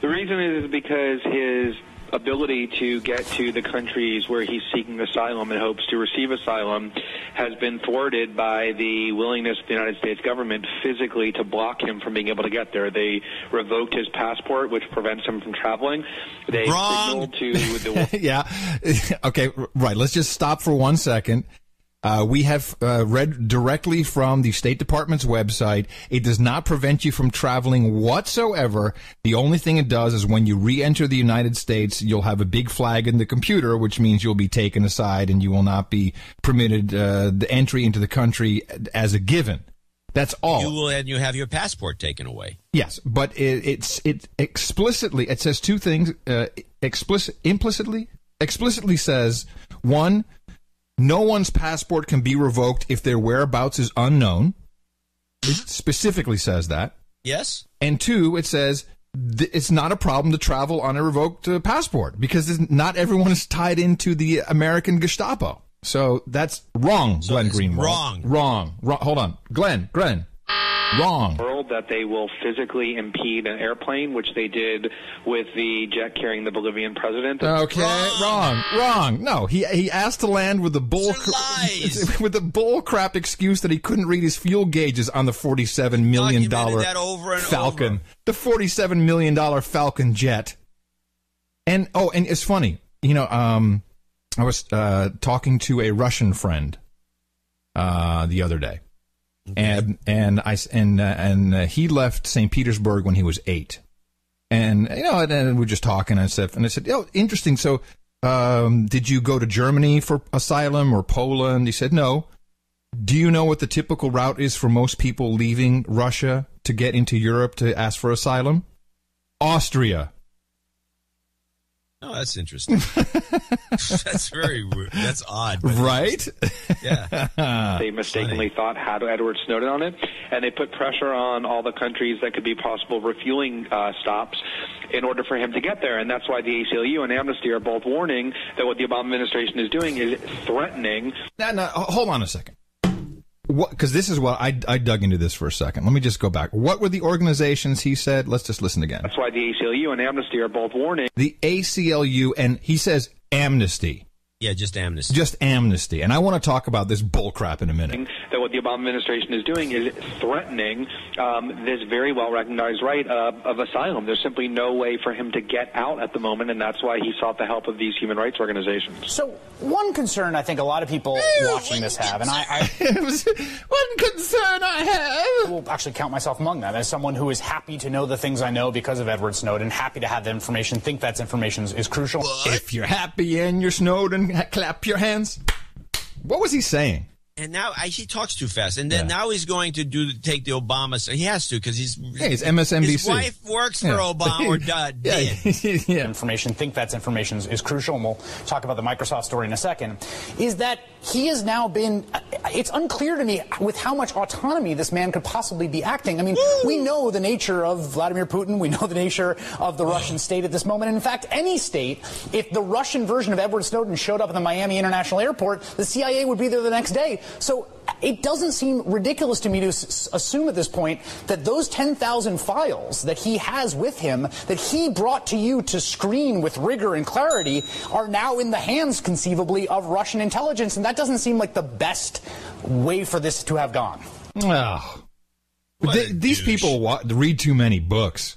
The reason is because his ability to get to the countries where he's seeking asylum and hopes to receive asylum has been thwarted by the willingness of the United States government physically to block him from being able to get there. They revoked his passport, which prevents him from traveling. They signaled to the <laughs> yeah. <laughs> okay. Right. Let's just stop for one second. Uh, we have uh, read directly from the State Department's website. It does not prevent you from traveling whatsoever. The only thing it does is when you re-enter the United States, you'll have a big flag in the computer, which means you'll be taken aside and you will not be permitted uh, the entry into the country as a given. That's all. You will, and you have your passport taken away. Yes, but it, it's it explicitly it says two things. Uh, explicit, implicitly, explicitly says one, no one's passport can be revoked if their whereabouts is unknown. It specifically says that. Yes. And two, it says th- it's not a problem to travel on a revoked uh, passport because not everyone is tied into the American Gestapo. So that's wrong, Glenn Greenwald. wrong. Wrong. Wrong. Hold on, Glenn. Glenn. Wrong. world that they will physically impede an airplane, which they did with the jet carrying the Bolivian president. Okay, wrong. wrong, No, he he asked to land with the bull <laughs> with the bull crap excuse that he couldn't read his fuel gauges on the forty-seven million dollar that over and Falcon, the forty-seven million dollar Falcon jet. And oh, and it's funny, you know, um, I was uh, talking to a Russian friend uh, the other day, and and I and uh, and uh, he left St. Petersburg when he was eight, and you know, and, we we're just talking and stuff, and I said, "Oh, interesting. So, um, did you go to Germany for asylum or Poland?" He said, "No." Do you know what the typical route is for most people leaving Russia to get into Europe to ask for asylum? Austria. Oh, that's interesting. <laughs> that's very weird. That's odd. Right? Yeah. <laughs> they mistakenly thought had Edward Snowden on it, and they put pressure on all the countries that could be possible refueling uh, stops in order for him to get there. And that's why the ACLU and Amnesty are both warning that what the Obama administration is doing is threatening. Now, now, hold on a second. What? Because this is what I, I dug into this for a second. Let me just go back. What were the organizations he said? Let's just listen again. That's why the ACLU and Amnesty are both warning. The ACLU, and he says amnesty. Yeah, just amnesty. Just amnesty. And I want to talk about this bullcrap in a minute. That what the Obama administration is doing is threatening um, this very well recognized right uh, of asylum. There's simply no way for him to get out at the moment, and that's why he sought the help of these human rights organizations. So one concern I think a lot of people watching this have, and I, I <laughs> one concern I have, will actually count myself among them as someone who is happy to know the things I know because of Edward Snowden, happy to have the information, think that information is, is crucial. If you're happy and you're Snowden, ha- <laughs> clap your hands. What was he saying? And now I, he talks too fast. And then now he's going to do take the Obama. So he has to because he's Yeah, he's MSNBC. His wife works for Yeah. Obama or <laughs> did. <laughs> yeah. information, think that's information is, is crucial, and we'll talk about the Microsoft story in a second, is that he has now been, it's unclear to me with how much autonomy this man could possibly be acting. I mean, we know the nature of Vladimir Putin, we know the nature of the Russian state at this moment. And in fact, any state, if the Russian version of Edward Snowden showed up at the Miami International Airport, the CIA would be there the next day. So it doesn't seem ridiculous to me to s- assume at this point that those 10,000 files that he has with him, that he brought to you to screen with rigor and clarity, are now in the hands, conceivably, of Russian intelligence. And that doesn't seem like the best way for this to have gone. Oh. Th- these people wa- read too many books.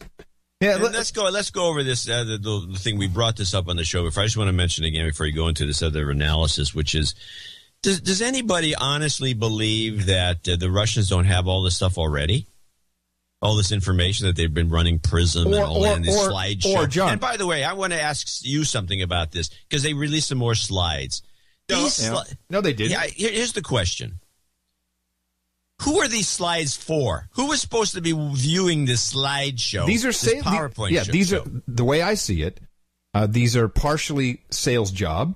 Yeah, And let's go. Let's go over this. Uh, the, the, the thing we brought this up on the show before. I just want to mention again before you go into this other analysis, which is, does does anybody honestly believe that uh, the Russians don't have all this stuff already? All this information that they've been running Prism and all or- that these or- slideshows. or, John- And by the way, I want to ask you something about this because they released some more slides. These Yeah. sli- No, they didn't. Yeah, here- here's the question. Who are these slides for? Who was supposed to be viewing this slideshow? These are sales. PowerPoint. yeah, show- these are the way I see it. Uh, these are partially sales job.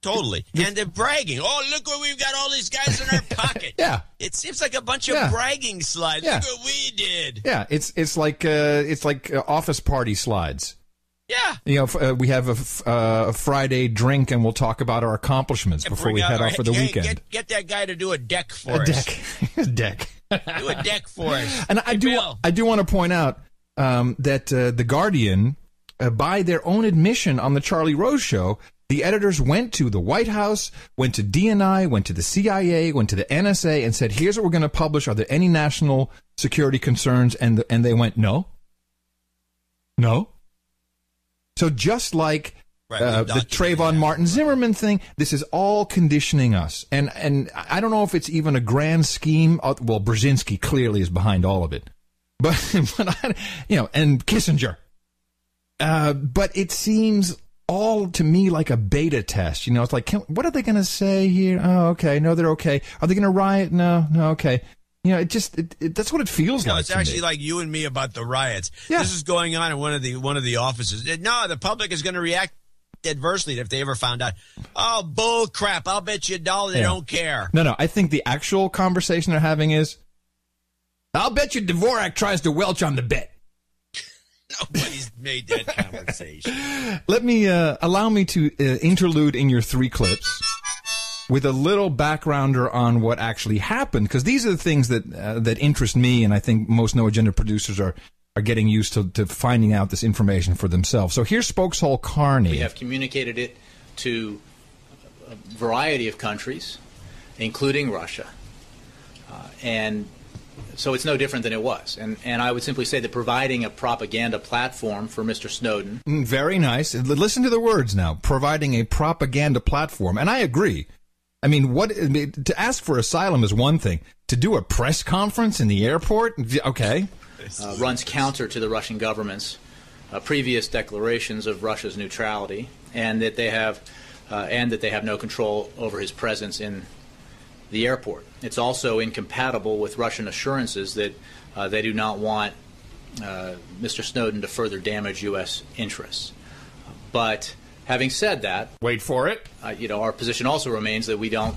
Totally. And they're bragging. Oh, look what we've got all these guys in our <laughs> pocket. Yeah. It seems like a bunch of Yeah. bragging slides. Yeah. Look what we did. Yeah, it's it's like uh, it's like uh, office party slides. Yeah. You know, f- uh, we have a, f- uh, a Friday drink and we'll talk about our accomplishments before we out head off for the <laughs> hey, weekend. Get, get that guy to do a deck for a us. deck, <laughs> a deck. Do a deck for us. And I do, I do want to point out um, that uh, the Guardian, uh, by their own admission on the Charlie Rose Show, the editors went to the White House, went to DNI, went to the CIA, went to the NSA, and said, "Here's what we're going to publish. Are there any national security concerns?" And the, and they went, "No, no." So just like Right, uh, the Trayvon Martin Zimmerman thing, this is all conditioning us, and and I don't know if it's even a grand scheme. Uh, Well, Brzezinski clearly is behind all of it, but <laughs> but I, you know, and Kissinger. Uh, but it seems all to me like a beta test. You know, it's like, can, what are they going to say here? Oh, okay, no, they're okay. Are they going to riot? No, no, okay. You know, it just it, it, that's what it feels No, like. it's to me. actually like you and me about the riots. Yeah. This is going on in one of the one of the offices. Uh, no, the public is going to react adversely if they ever found out. Oh, bull crap! I'll bet you a dollar they Yeah. don't care. No, no. I think the actual conversation they're having is, I'll bet you Dvorak tries to welch on the bet. Nobody's made that conversation. <laughs> Let me uh, allow me to uh, interlude in your three clips with a little backgrounder on what actually happened, because these are the things that uh, that interest me, and I think most no agenda producers are are getting used to, to finding out this information for themselves. So here's Spokeshole Carney. We have communicated it to a variety of countries, including Russia. Uh, and so it's no different than it was. And, and I would simply say that providing a propaganda platform for Mr. Snowden. Mm, Very nice. Listen to the words now. Providing a propaganda platform, and I agree. I mean, what I mean, to ask for asylum is one thing. To do a press conference in the airport, okay. uh, runs counter to the Russian government's uh, previous declarations of Russia's neutrality, and that they have uh, and that they have no control over his presence in the airport. It's also incompatible with Russian assurances that uh, they do not want uh, Mr. Snowden to further damage U.S. interests. But having said that, wait for it. Uh, you know, our position also remains that we don't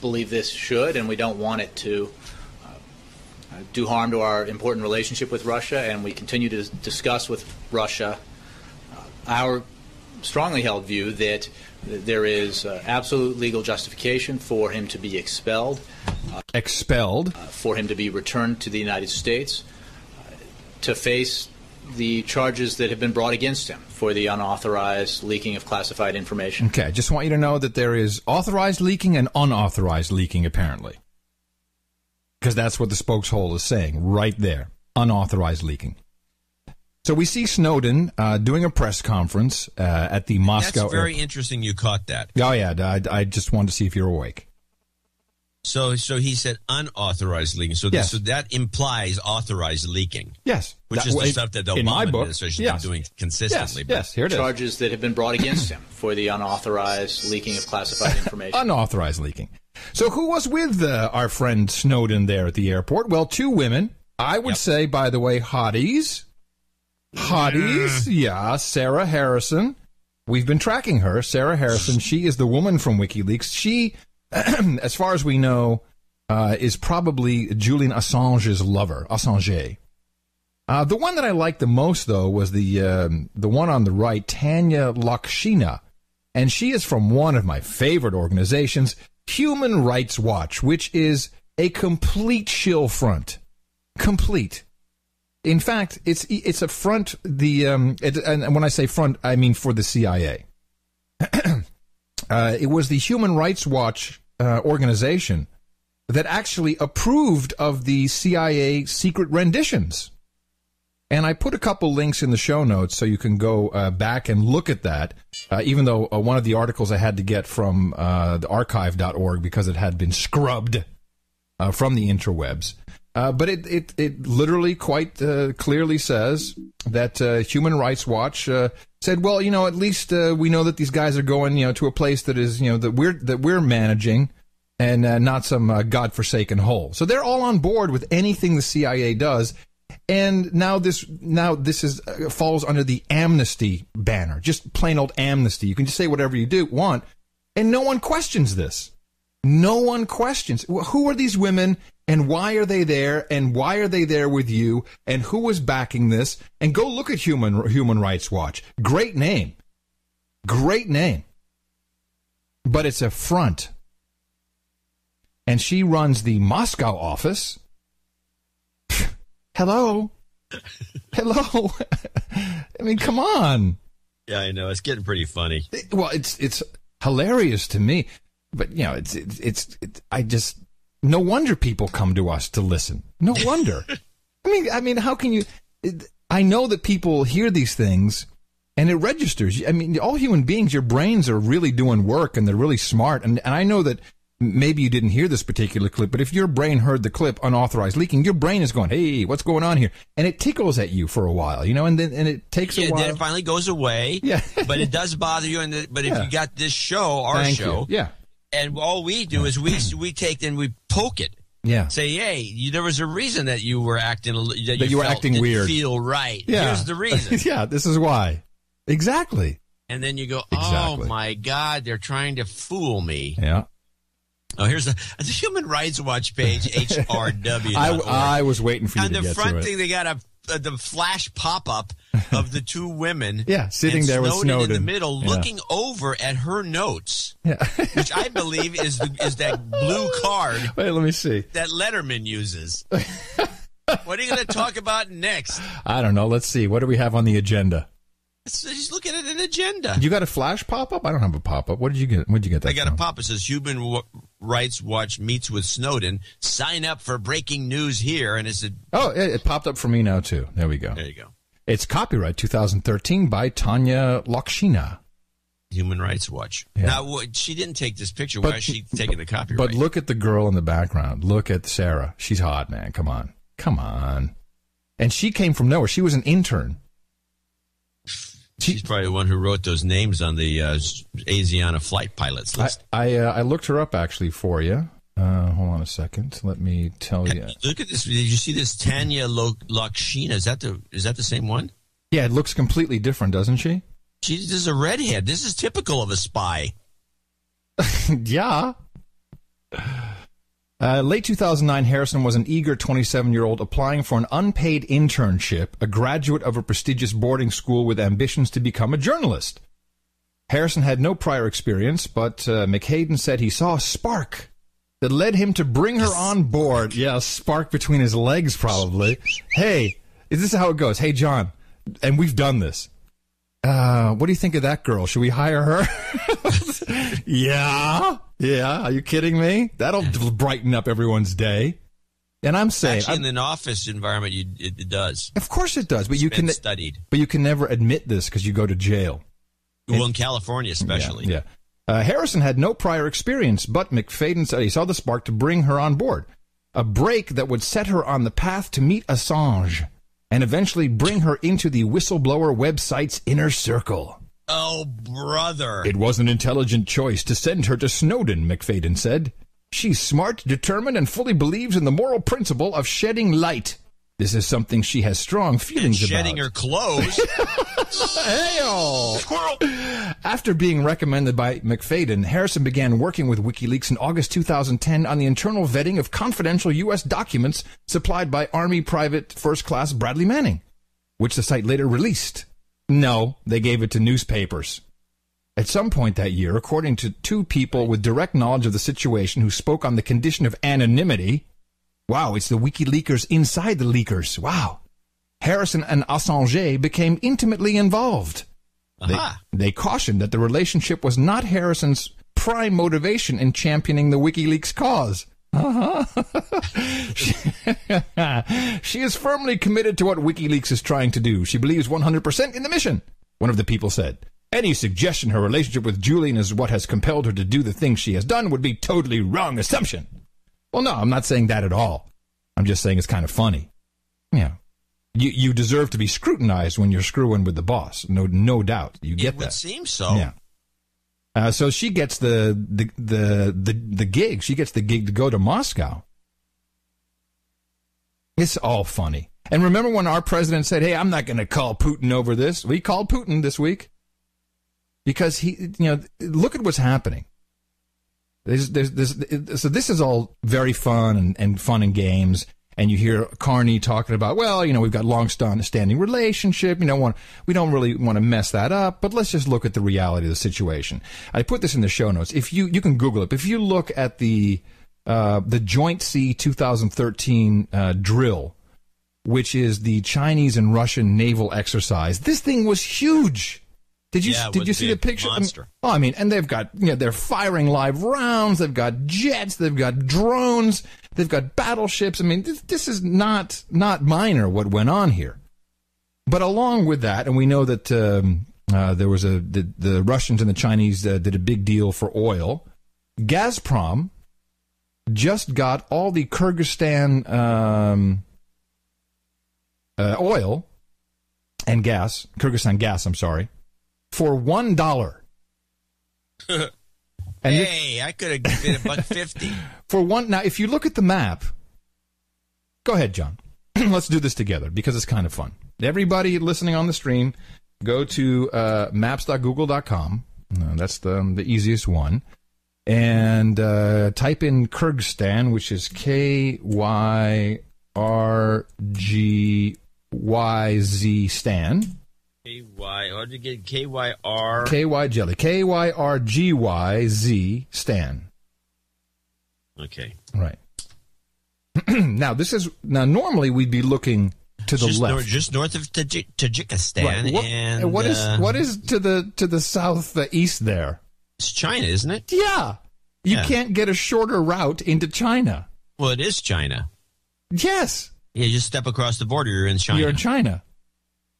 believe this should, and we don't want it to uh, do harm to our important relationship with Russia, and we continue to discuss with Russia uh, our strongly held view that there is uh, absolute legal justification for him to be expelled. uh, Expelled. for him to be returned to the United States uh, to face the charges that have been brought against him for the unauthorized leaking of classified information. Okay, I just want you to know that there is authorized leaking and unauthorized leaking, apparently. Because that's what the spokeshole is saying right there unauthorized leaking. So we see Snowden uh, doing a press conference uh, at the Moscow. That's very airport. interesting. You caught that. Oh, yeah. I, I just wanted to see if you're awake. So, so he said unauthorized leaking. So, Yes. so that implies authorized leaking. Yes. which That is the way- stuff that the in Obama my book, administration yes. has been doing consistently. Yes, yes, here it is. charges that have been brought against him for the unauthorized leaking of classified information. Unauthorized leaking. So who was with uh, our friend Snowden there at the airport? Well, two women. I would say, by the way, hotties. Hotties, yeah. Sarah Harrison. We've been tracking her. Sarah Harrison. She is the woman from WikiLeaks. She, <clears throat> as far as we know, uh, is probably Julian Assange's lover. Assange. Uh, the one that I liked the most, though, was the um, the one on the right, Tanya Lokshina, and she is from one of my favorite organizations, Human Rights Watch, which is a complete shill front, complete. In fact, it's it's a front. The um, it, and when I say front, I mean for the CIA. <clears throat> uh, it was the Human Rights Watch uh, organization that actually approved of the CIA secret renditions. And I put a couple links in the show notes so you can go uh, back and look at that, uh, even though uh, one of the articles I had to get from uh, the archive.org because it had been scrubbed uh, from the interwebs. Uh, but it, it, it literally quite uh, clearly says that uh, Human Rights Watch uh, said, well, you know, at least uh, we know that these guys are going, you know, to a place that is, you know, that we're that we're managing, and uh, not some godforsaken hole. So they're all on board with anything the CIA does. And now this now this is falls under the amnesty banner, just plain old amnesty. You can just say whatever you do want, and no one questions this. No one questions who are these women and why are they there and why are they there with you and who is backing this and go look at Human Human Rights Watch. Great name, great name, but it's a front. And she runs the Moscow office. Hello, <laughs> hello. <laughs> I mean, come on. Yeah, I know. It's getting pretty funny. Well, it's it's hilarious to me, but you know, it's it's it's, it's I just no wonder people come to us to listen. No wonder. <laughs> I mean, I mean, how can you? it- I know that people hear these things and it registers. I mean, all human beings, your brains are really doing work and they're really smart. And and I know that maybe you didn't hear this particular clip, but if your brain heard the clip unauthorized leaking, your brain is going, "Hey, what's going on here?" And it tickles at you for a while, you know, and then and it takes Yeah, a while. then it finally goes away. Yeah. but it does bother you. And the, but if Yeah. you got this show, our Thank show, you. Yeah. And all we do is we we take and we poke it. Yeah. Say, hey, you, there was a reason that you were acting a li- that, That you were felt acting didn't weird. Feel right. Yeah. Here's the reason. <laughs> yeah, this is why. Exactly. And then you go, Exactly. oh my God, they're trying to fool me. Yeah. Oh, here's the, the Human Rights Watch page, <laughs> HRW. I, I was waiting for you On to the front it. thing, they got a, a the flash pop up of the two women. <laughs> Yeah, sitting there with Snowden in the Snowden. middle, Yeah. looking over at her notes, Yeah. <laughs> which I believe is the, is that blue card <laughs> Wait, let me see. that Letterman uses. what are you going to talk about next? I don't know. Let's see. What do we have on the agenda? He's looking at an agenda. You got a flash pop up? I don't have a pop up. What did you get? What did you get that I got from? a pop. It says Human Rights Watch meets with Snowden. Sign up for breaking news here, and it's a Oh, it, it popped up for me now too. There we go. there you go. It's copyright 2013 by Tanya Lokshina. Human Rights Watch. Yeah. Now, what, she didn't take this picture. Why is she taking the copyright? But look at the girl in the background. Look at Sarah. She's hot, man. Come on. Come on. And she came from nowhere. She was an intern. She's probably the one who wrote those names on the uh, Asiana flight pilots I list. I, uh, I looked her up actually for you. Uh, hold on a second. Let me tell you. Look at this. Did you see this Tanya Lokshina? Is that the is that the same one? Yeah, it looks completely different, doesn't she? She's this is a redhead. This is typical of a spy. <laughs> yeah. Uh, late 2009, Harrison was an eager 27 year old applying for an unpaid internship, a graduate of a prestigious boarding school with ambitions to become a journalist. Harrison had no prior experience, but uh, McHayden said he saw a spark that led him to bring her on board. Yeah, a spark between his legs, probably. hey, is this how it goes? Hey, John, and we've done this. Uh, what do you think of that girl? Should we hire her? <laughs> <laughs> yeah, yeah. Are you kidding me? That'll brighten up everyone's day. And I'm saying, Actually, I'm- in an office environment, you, it, it does. of course it does, but you been can studied. but you can never admit this because you go to jail. Well, in California, especially. Yeah. Uh, Harrison had no prior experience, but MacFadyen said he saw the spark to bring her on board. A break that would set her on the path to meet Assange and eventually bring her into the whistleblower website's inner circle. Oh, brother. It was an intelligent choice to send her to Snowden, MacFadyen said. She's smart, determined, and fully believes in the moral principle of shedding light. This is something she has strong feelings Shedding about. Shedding her clothes. <laughs> hey Squirrel. After being recommended by MacFadyen, Harrison began working with WikiLeaks in August 2010 on the internal vetting of confidential U.S. documents supplied by Army Private First Class Bradley Manning, which the site later released. No, they gave it to newspapers. At some point that year, according to two people with direct knowledge of the situation who spoke on the condition of anonymity, wow, it's the WikiLeakers inside the leakers. Wow. Harrison and Assange became intimately involved. They, they cautioned that the relationship was not Harrison's prime motivation in championing the WikiLeaks cause. Uh-huh. <laughs> she, she is firmly committed to what WikiLeaks is trying to do. She believes 100% in the mission, one of the people said. Any suggestion her relationship with Julian is what has compelled her to do the things she has done would be totally wrong assumption. Well, no, I'm not saying that at all. I'm just saying it's kind of funny. Yeah. You you deserve to be scrutinized when you're screwing with the boss. No no doubt. You get it that. would seem so. Yeah. Uh, so she gets the, the the the the gig. She gets the gig to go to Moscow. It's all funny. And remember when our president said, "Hey, I'm not going to call Putin over this." We called Putin this week because he, you know, look at what's happening. There's, there's, there's, so this is all very fun and, and fun and games. And you hear Carney talking about, well, you know, we've got long standing relationship. You know, want, we don't really want to mess that up, but let's just look at the reality of the situation. I put this in the show notes. If you, you can Google it. If you look at the, uh, the Joint Sea 2013 uh, drill, which is the Chinese and Russian naval exercise, this thing was huge. Did you Yeah, did you see the picture? I mean- Monster. oh, I mean, and they've got you know they're firing live rounds. They've got jets. They've got drones. They've got battleships. I mean, this, this is not not minor what went on here. But along with that, and we know that um, uh, there was a the, the Russians and the Chinese uh, did a big deal for oil. Gazprom just got all the Kyrgyzstan um, uh, oil and gas, Kyrgyzstan gas. I'm sorry, for one dollar. <laughs> This- hey, I could have bid a buck fifty. <laughs> for one now if you look at the map go ahead john. <clears throat> Let's do this together because it's kind of fun. Everybody listening on the stream go to uh, maps.google.com Uh, that's the, the easiest one. And uh, type in kyrgyzstan which is k-y-r-g-y-z stan. K Y. How'd you get K Y R? k-y jelly k-y-r-g-y-z stan Okay. Right. <clears throat> now this is now normally we'd be looking to the just left. North, just north of Tajik- Tajikistan. Right. What, and what is uh, what is to the to the south uh, east there? It's China, isn't it? Yeah. You Yeah. can't get a shorter route into China. Well, it is China. Yes. Yeah, just step across the border, you're in China. You're in China.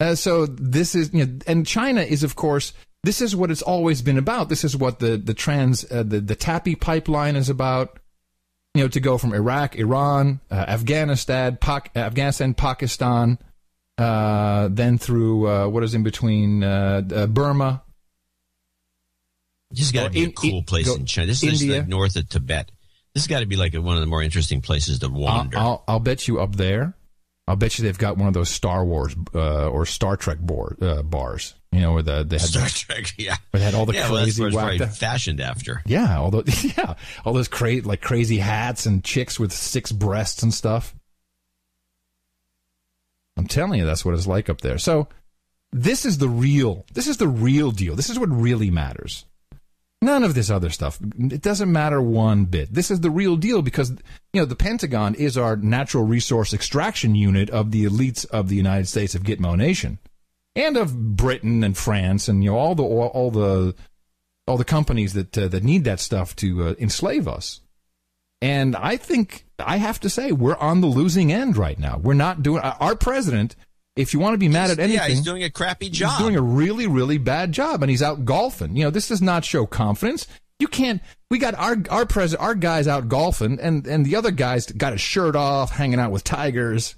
Uh, so this is, you know, and China is, of course, this is what it's always been about. This is what the the trans uh, the the TAPI pipeline is about. You know, to go from Iraq, Iran, uh, Afghanistan, Pak- Afghanistan, Pakistan, uh, then through uh, what is in between uh, uh, Burma. This has got to be in- a cool in- place in China. This is India. like north of Tibet. This has got to be like one of the more interesting places to I'll, wander. I'll, I'll bet you up there. I'll bet you they've got one of those Star Wars uh, or Star Trek board, uh, bars. You know, where the they had Star the, Trek, <laughs> yeah. where they had all the yeah, well, crazy whacked fashioned after. Yeah, all those <laughs> yeah, all those cra- like crazy hats and chicks with six breasts and stuff. I'm telling you, that's what it's like up there. So, this is the real. This is the real deal. This is what really matters. None of this other stuff. It doesn't matter one bit. This is the real deal because you know the Pentagon is our natural resource extraction unit of the elites of the United States of Gitmo Nation, and of Britain and France and you know all the all, all the all the companies that uh, that need that stuff to uh, enslave us. And I think I have to say we're on the losing end right now. We're not doing our president. If you want to be mad at anything, Yeah, he's doing a crappy job. He's doing a really, really bad job, and he's out golfing. You know, this does not show confidence. You can't. We got our our president, our guys out golfing, and and the other guys got his shirt off, hanging out with tigers.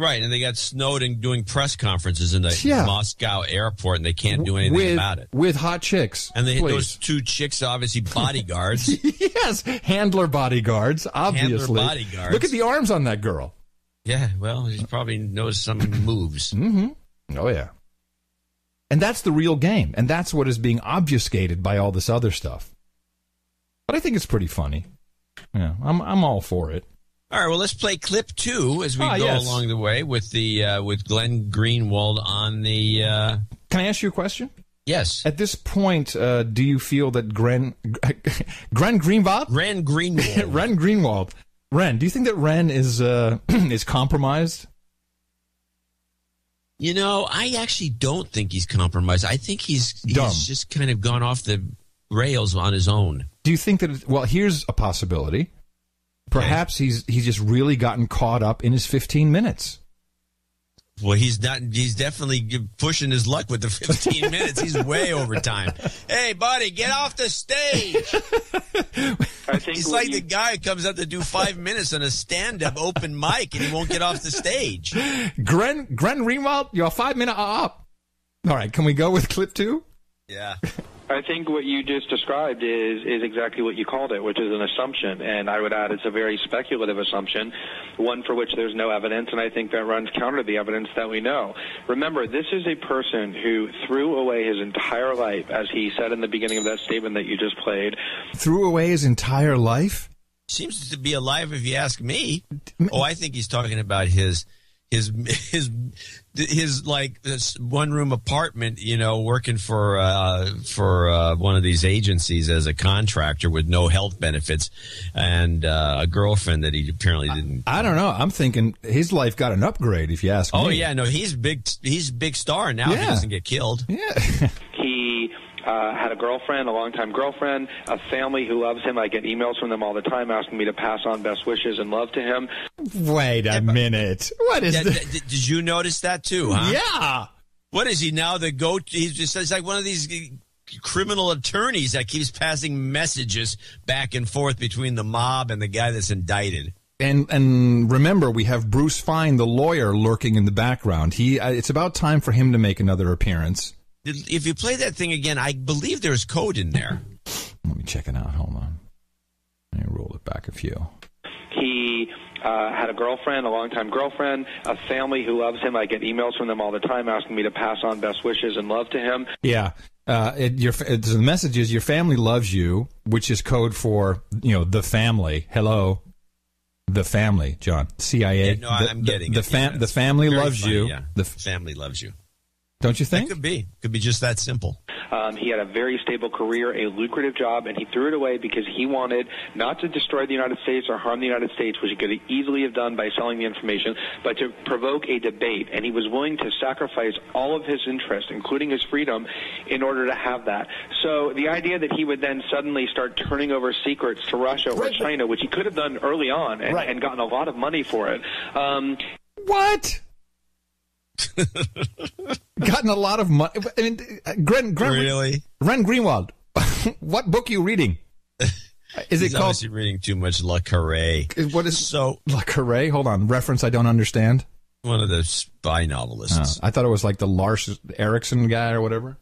Right, and they got Snowden doing press conferences in the Yeah. Moscow airport, and they can't do anything with, about it. with hot chicks. And they those two chicks, obviously <laughs> bodyguards. yes, handler bodyguards. Obviously, handler bodyguards. Look at the arms on that girl. yeah, well, he probably knows some moves. Mm-hmm. Oh yeah. And that's the real game, and that's what is being obfuscated by all this other stuff. But I think it's pretty funny. Yeah, I'm I'm all for it. All right, well, let's play clip two as we Ah, go yes. along the way with the uh, with Glenn Greenwald on the. Uh, Can I ask you a question? Yes. At this point, uh, do you feel that Gren <laughs> Gren Greenwald, Ren Greenwald, <laughs> Ren Greenwald, Ren? Do you think that Ren is uh, <clears throat> is compromised? You know, I actually don't think he's compromised. I think he's he's Dumb. just kind of gone off the rails on his own. Do you think that? Well, here's a possibility. Perhaps he's he's just really gotten caught up in his 15 minutes. Well, he's not. He's definitely pushing his luck with the 15 <laughs> minutes. He's way over time. Hey, buddy, get off the stage. I think He's like you- the guy who comes up to do five minutes on a stand-up open mic, and he won't get off the stage. Gren Gren Greenwald, you're five minute up. All right, can we go with clip two? Yeah. I think what you just described is is exactly what you called it, which is an assumption. And I would add it's a very speculative assumption, one for which there's no evidence, and I think that runs counter to the evidence that we know. Remember, this is a person who threw away his entire life, as he said in the beginning of that statement that you just played. Threw away his entire life. Seems to be alive, if you ask me. Oh, I think he's talking about his his <laughs> his his like this one room apartment, you know, working for uh, for uh, one of these agencies as a contractor with no health benefits, and uh, a girlfriend that he apparently didn't. I don't know. I'm thinking his life got an upgrade. If you ask Oh me. Oh yeah, no, he's big. He's big star now. If he doesn't get killed. Yeah. <laughs> He uh, had a girlfriend, a longtime girlfriend, a family who loves him. I get emails from them all the time asking me to pass on best wishes and love to him. Wait a minute. What is Yeah, this? th- th- did you notice that too? Huh? Yeah. What is he now? The go? He's just he's like one of these criminal attorneys that keeps passing messages back and forth between the mob and the guy that's indicted. And and remember, we have Bruce Fine, the lawyer, lurking in the background. He. Uh, it's about time for him to make another appearance. If you play that thing again, I believe there's code in there. Let me check it out. Hold on. Let me roll it back a few. He uh, had a girlfriend, a longtime girlfriend, a family who loves him. I get emails from them all the time asking me to pass on best wishes and love to him. Yeah. Uh, it, your it, the message is your family loves you, which is code for you know the family. Hello, the family, John. CIA. Yeah, no, the, I'm the- getting the, it. fam- Yeah, the family loves funny, you. Yeah. The family loves you. Don't you think? It could be. Could be just that simple. Um, he had a very stable career, a lucrative job, and he threw it away because he wanted not to destroy the United States or harm the United States, which he could easily have done by selling the information, but to provoke a debate. And he was willing to sacrifice all of his interests, including his freedom, in order to have that. So the idea that he would then suddenly start turning over secrets to Russia or China, which he could have done early on and, Right. and gotten a lot of money for it. Um, What? <laughs> Gotten a lot of money. I mean, uh, Gren, Gren, Really? Ren Greenwald. <laughs> what book are you reading? <laughs> Is it He's called? obviously reading too much Le Carre. What is so? Le Carre? Hold on. Reference I don't understand. One of the spy novelists. Oh, I thought it was like the Lars Erickson guy or whatever.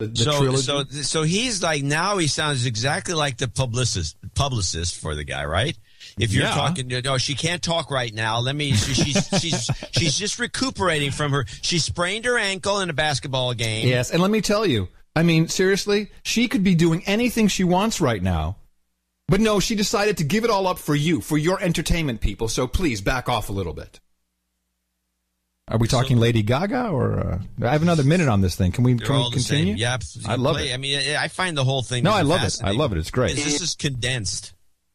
The, the so, trilogy. so, so he's like now he sounds exactly like the publicist, publicist for the guy, right? If you're Yeah. talking, no, she can't talk right now. Let me. She, she's she's <laughs> she's just recuperating from her. She sprained her ankle in a basketball game. Yes, and let me tell you, I mean, seriously, she could be doing anything she wants right now. But no, she decided to give it all up for you, for your entertainment people. So please back off a little bit. Are we talking Lady Gaga or uh, I have another minute on this thing. Can we, They're can we all the continue? same. Yeah, I love play- it. I mean, I I find the whole thing. No, I love it. I love it. It's great. This is condensed.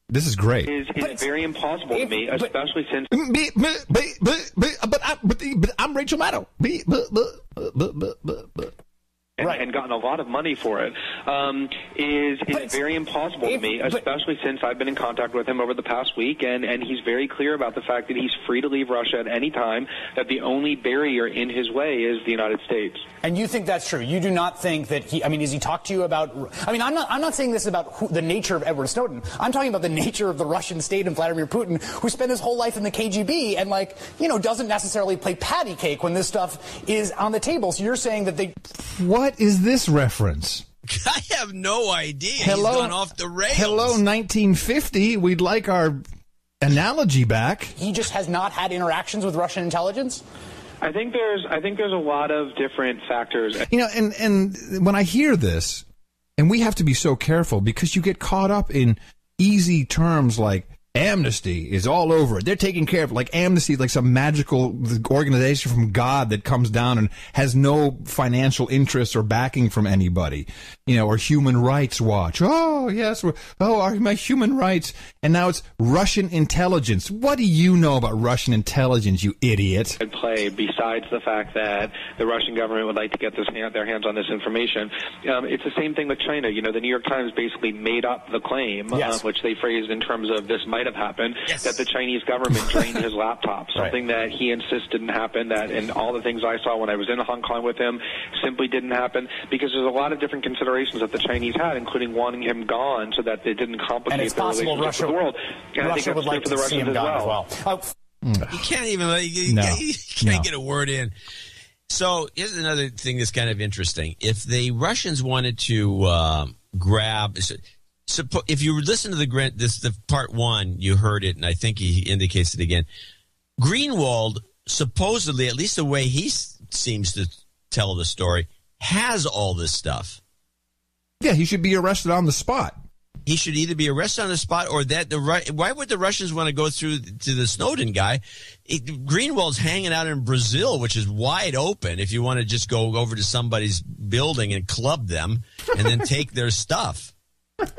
This is great. is, is very impossible to me, especially since But, but, but, but, but, I, but, but I'm Rachel Maddow. But, but, but, but, but, but, but. and, and gotten a lot of money for it, um, is is very impossible to me, especially since I've been in contact with him over the past week, and, and he's very clear about the fact that he's free to leave Russia at any time, that the only barrier in his way is the United States. And you think that's true? You do not think that he? I mean, has he talked to you about? I mean, I'm not. I'm not saying this about who, the nature of Edward Snowden. I'm talking about the nature of the Russian state and Vladimir Putin, who spent his whole life in the KGB and, like, you know, doesn't necessarily play patty cake when this stuff is on the table. So you're saying that they? What is this reference? <laughs> I have no idea. Hello, He's gone off the rails. Hello, 1950. We'd like our analogy back. He just has not had interactions with Russian intelligence. I think there's I think there's a lot of different factors. You know, and and when I hear this, and we have to be so careful because you get caught up in easy terms like amnesty is all over it. They're taking care of it. like amnesty, like some magical organization from God that comes down and has no financial interest or backing from anybody, you know, or Human Rights Watch. Oh yes, we're, oh our, my human rights, and now it's Russian intelligence. What do you know about Russian intelligence, you idiot? at play besides the fact that the Russian government would like to get this hand, their hands on this information. Um, it's the same thing with China. You know, the New York Times basically made up the claim, Yes. uh, which they phrased in terms of this might have happened, that the Chinese government drained his laptop, <laughs> something that he insists didn't happen, that and all the things I saw when I was in Hong Kong with him simply didn't happen because there's a lot of different considerations that the Chinese had, including wanting him gone so that they didn't complicate And it's their possible relationship Russia, with the world. And I think that's would true like for the to see Russians him as gone well. as well. Oh, You can't even you, No. you can't No. get a word in. So here's another thing that's kind of interesting. If the Russians wanted to um, grab, so, suppo- if you listen to the Gren- this the part one, you heard it, and I think he indicates it again. Greenwald supposedly, at least the way he s- seems to tell the story, has all this stuff. Yeah, he should be arrested on the spot. he should either be arrested on the spot or that the Ru- why would the Russians want to go through to the Snowden guy? It, Greenwald's hanging out in Brazil, which is wide open. If you want to just go over to somebody's building and club them and then <laughs> take their stuff,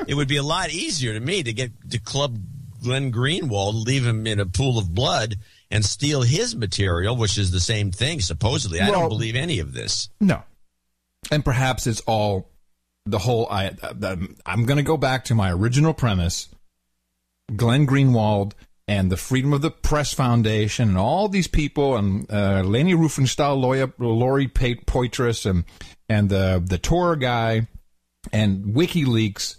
it would be a lot easier to me to get to club Glenn Greenwald, leave him in a pool of blood, and steal his material, which is the same thing supposedly. I Well- don't believe any of this. No. And perhaps it's all the whole. I, I'm going to go back to my original premise. Glenn Greenwald and the Freedom of the Press Foundation and all these people and uh, Leni Riefenstahl, Lawyer, Lori Pa- Poitras and and the the Tor guy and WikiLeaks.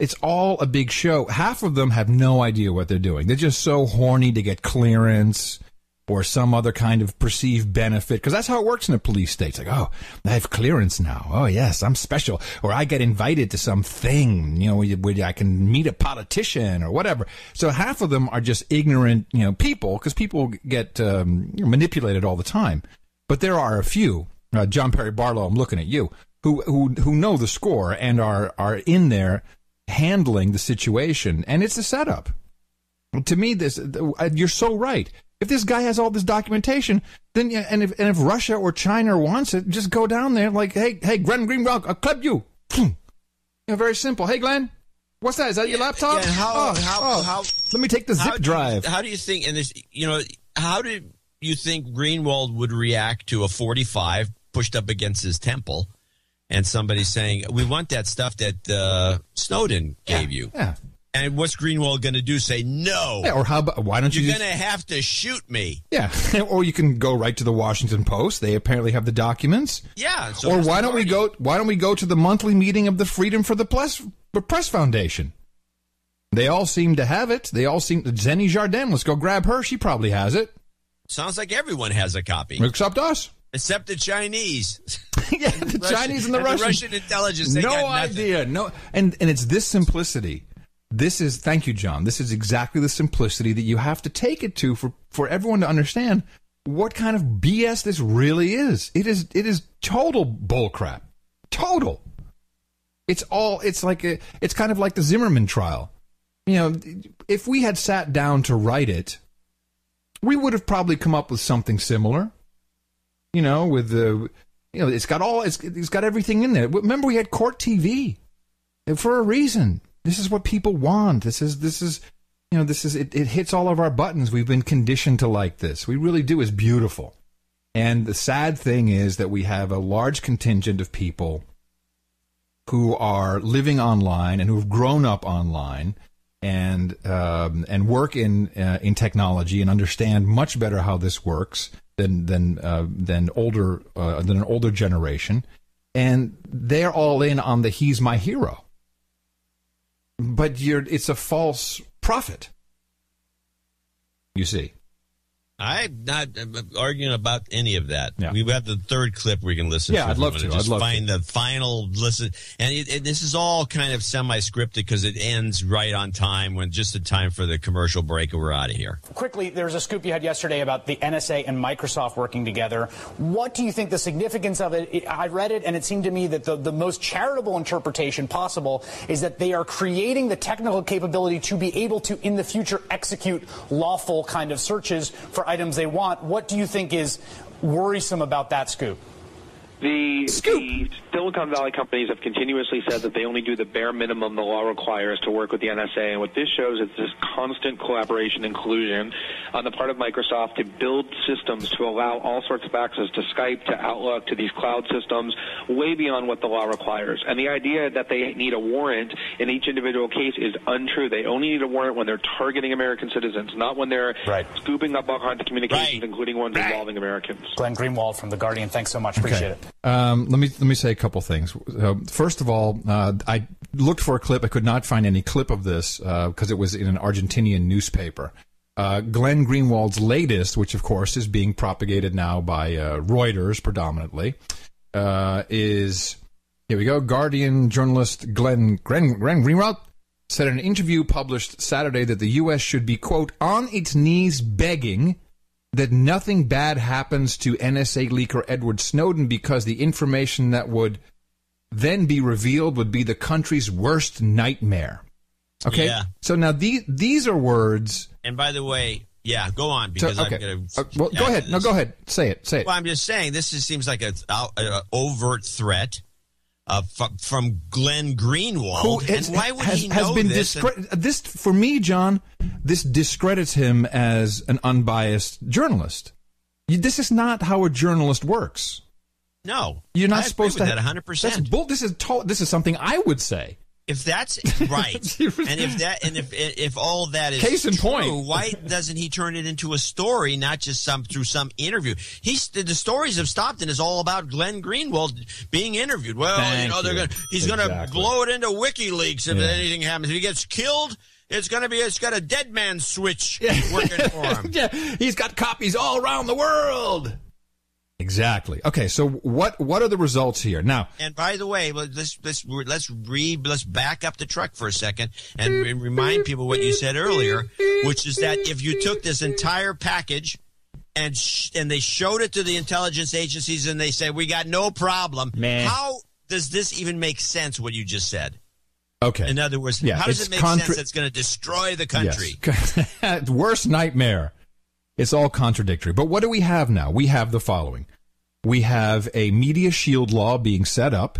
It's all a big show. Half of them have no idea what they're doing. They're just so horny to get clearance or some other kind of perceived benefit because that's how it works in a police state. It's like, oh, I have clearance now. Oh, yes, I'm special. Or I get invited to some thing, you know, where I can meet a politician or whatever. So half of them are just ignorant, you know, people because people get um, manipulated all the time. But there are a few, uh, John Perry Barlow, I'm looking at you, who, who, who know the score and are, are in there handling the situation. And it's a setup to me, this you're so right. If this guy has all this documentation, then and if and if Russia or China wants it, just go down there like, hey, hey, Glenn Greenwald, I'll clip you. <clears throat> you know, very simple. Hey, Glenn, what's that? Is that your laptop? Yeah, how, Oh, how, oh, how, let me take the zip do you- drive. how do you think, and this, you know, how do you think Greenwald would react to a 45 pushed up against his temple and somebody saying, we want that stuff that uh, Snowden gave you? Yeah. And what's Greenwald going to do? Say no. Yeah, or how about why don't you You're going to have to shoot me. Yeah, <laughs> or you can go right to the Washington Post. They apparently have the documents. Yeah. So or why don't we go? Why don't we go to the monthly meeting of the Freedom for the Press, the Press Foundation? They all seem to have it. They all seem. Xeni Jardin. Let's go grab her. She probably has it. Sounds like everyone has a copy. Except us. Except the Chinese. <laughs> yeah, the Chinese and the Russians. Russian intelligence. They no got idea. No, and and it's this simplicity. This is thank you, John. This is exactly the simplicity that you have to take it to for for everyone to understand what kind of BS this really is. It is it is total bullcrap. Total. It's all. It's like a. It's kind of like the Zimmerman trial. You know, if we had sat down to write it, we would have probably come up with something similar. You know, with the, you know, it's got all, it's, it's got everything in there. Remember, we had court TV for a reason. This is what people want. This is, this is, you know, this is, it, it hits all of our buttons. We've been conditioned to like this. We really do. It's beautiful. And the sad thing is that we have a large contingent of people who are living online and who have grown up online and um, and work in uh, in technology and understand much better how this works than than uh, than older uh, than an older generation, and they're all in on the "he's my hero." But you're it's a false prophet. You see. I'm not uh, arguing about any of that. Yeah. We have the third clip we can listen Yeah, to. I'd love to. wanna I'd Just love find the final listen. And it, it, this is all kind of semi-scripted because it ends right on time when just in time for the commercial break and we're out of here. Quickly, there was a scoop you had yesterday about the NSA and Microsoft working together. What do you think the significance of it? it I read it, and it seemed to me that the, the most charitable interpretation possible is that they are creating the technical capability to be able to, in the future, execute lawful kind of searches for items they want. What do you think is worrisome about that scoop? The, the Silicon Valley companies have continuously said that they only do the bare minimum the law requires to work with the NSA, and what this shows is this constant collaboration and collusion on the part of Microsoft to build systems to allow all sorts of access to Skype, to Outlook, to these cloud systems, way beyond what the law requires. And the idea that they need a warrant in each individual case is untrue. They only need a warrant when they're targeting American citizens, not when they're scooping up all kinds of communications, including ones involving Americans. Glenn Greenwald from The Guardian, thanks so much. Appreciate it. Um, let me let me say a couple things. Uh, first of all, uh, I looked for a clip. I could not find any clip of this because it was in an Argentinian newspaper. Uh, Glenn Greenwald's latest, which of course is being propagated now by uh, Reuters predominantly, uh, is here we go. Guardian journalist Glenn Glenn, Glenn Greenwald said in an interview published Saturday that the U.S. should be quote on its knees begging that nothing bad happens to NSA leaker Edward Snowden because the information that would then be revealed would be the country's worst nightmare. Okay? Yeah. So now these these are words And by the way, yeah, go on to, because okay. I'm going Uh, well, go ahead. No, go ahead. Say it. Say it. Well, I'm just saying this just seems like an overt threat uh, from, from Glenn Greenwald. Who and why would has, he has know been this? And- this for me, John. This discredits him as an unbiased journalist. You- This is not how a journalist works. no, You're not I supposed to. that 100. That's percent. This is to- this is something I would say. If that's <laughs> right, and if that, and if if all that is Case in true, point. why doesn't he turn it into a story, not just some through some interview? He's the, the stories of Stompton is all about Glenn Greenwald being interviewed. Well, you know they're you. gonna he's gonna blow it into WikiLeaks if Yeah. anything happens. If he gets killed, it's gonna be it's got a dead man switch working for him. <laughs> yeah, he's got copies all around the world. Exactly. Okay, so what what are the results here now? And by the way, let's let's let's re let's back up the truck for a second and re- remind people what you said earlier, which is that if you took this entire package and sh- and they showed it to the intelligence agencies and they said we got no problem, Man. how does this even make sense? What you just said. Okay. In other words, Yeah, how does it make contra- sense? It's going to destroy the country. Yes. <laughs> Worst nightmare. It's all contradictory. But what do we have now? We have the following. We have a media shield law being set up,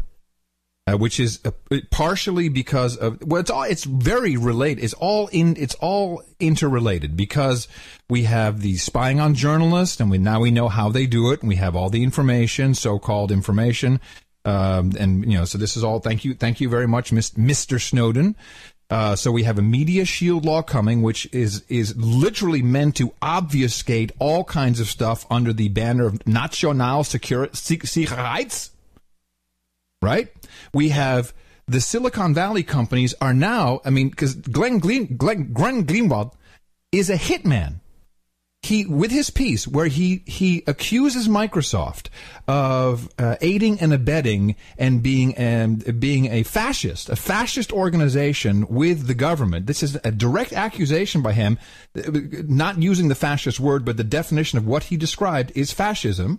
uh, which is uh, partially because of well, it's all it's very related. It's all in. It's all interrelated because we have the spying on journalists, and we now we know how they do it, and we have all the information, so-called information, um, and you know. So this is all. Thank you, thank you very much, Mr. Snowden. Uh, so we have a media shield law coming, which is is literally meant to obfuscate all kinds of stuff under the banner of National Sicherheits. Right? We have the Silicon Valley companies are now. I mean, because Glenn, Glenn, Glenn, Glenn Greenwald is a hitman he with his piece where he he accuses Microsoft of uh, aiding and abetting and being and being a fascist, a fascist organization with the government. This is a direct accusation by him, not using the fascist word, but the definition of what he described is fascism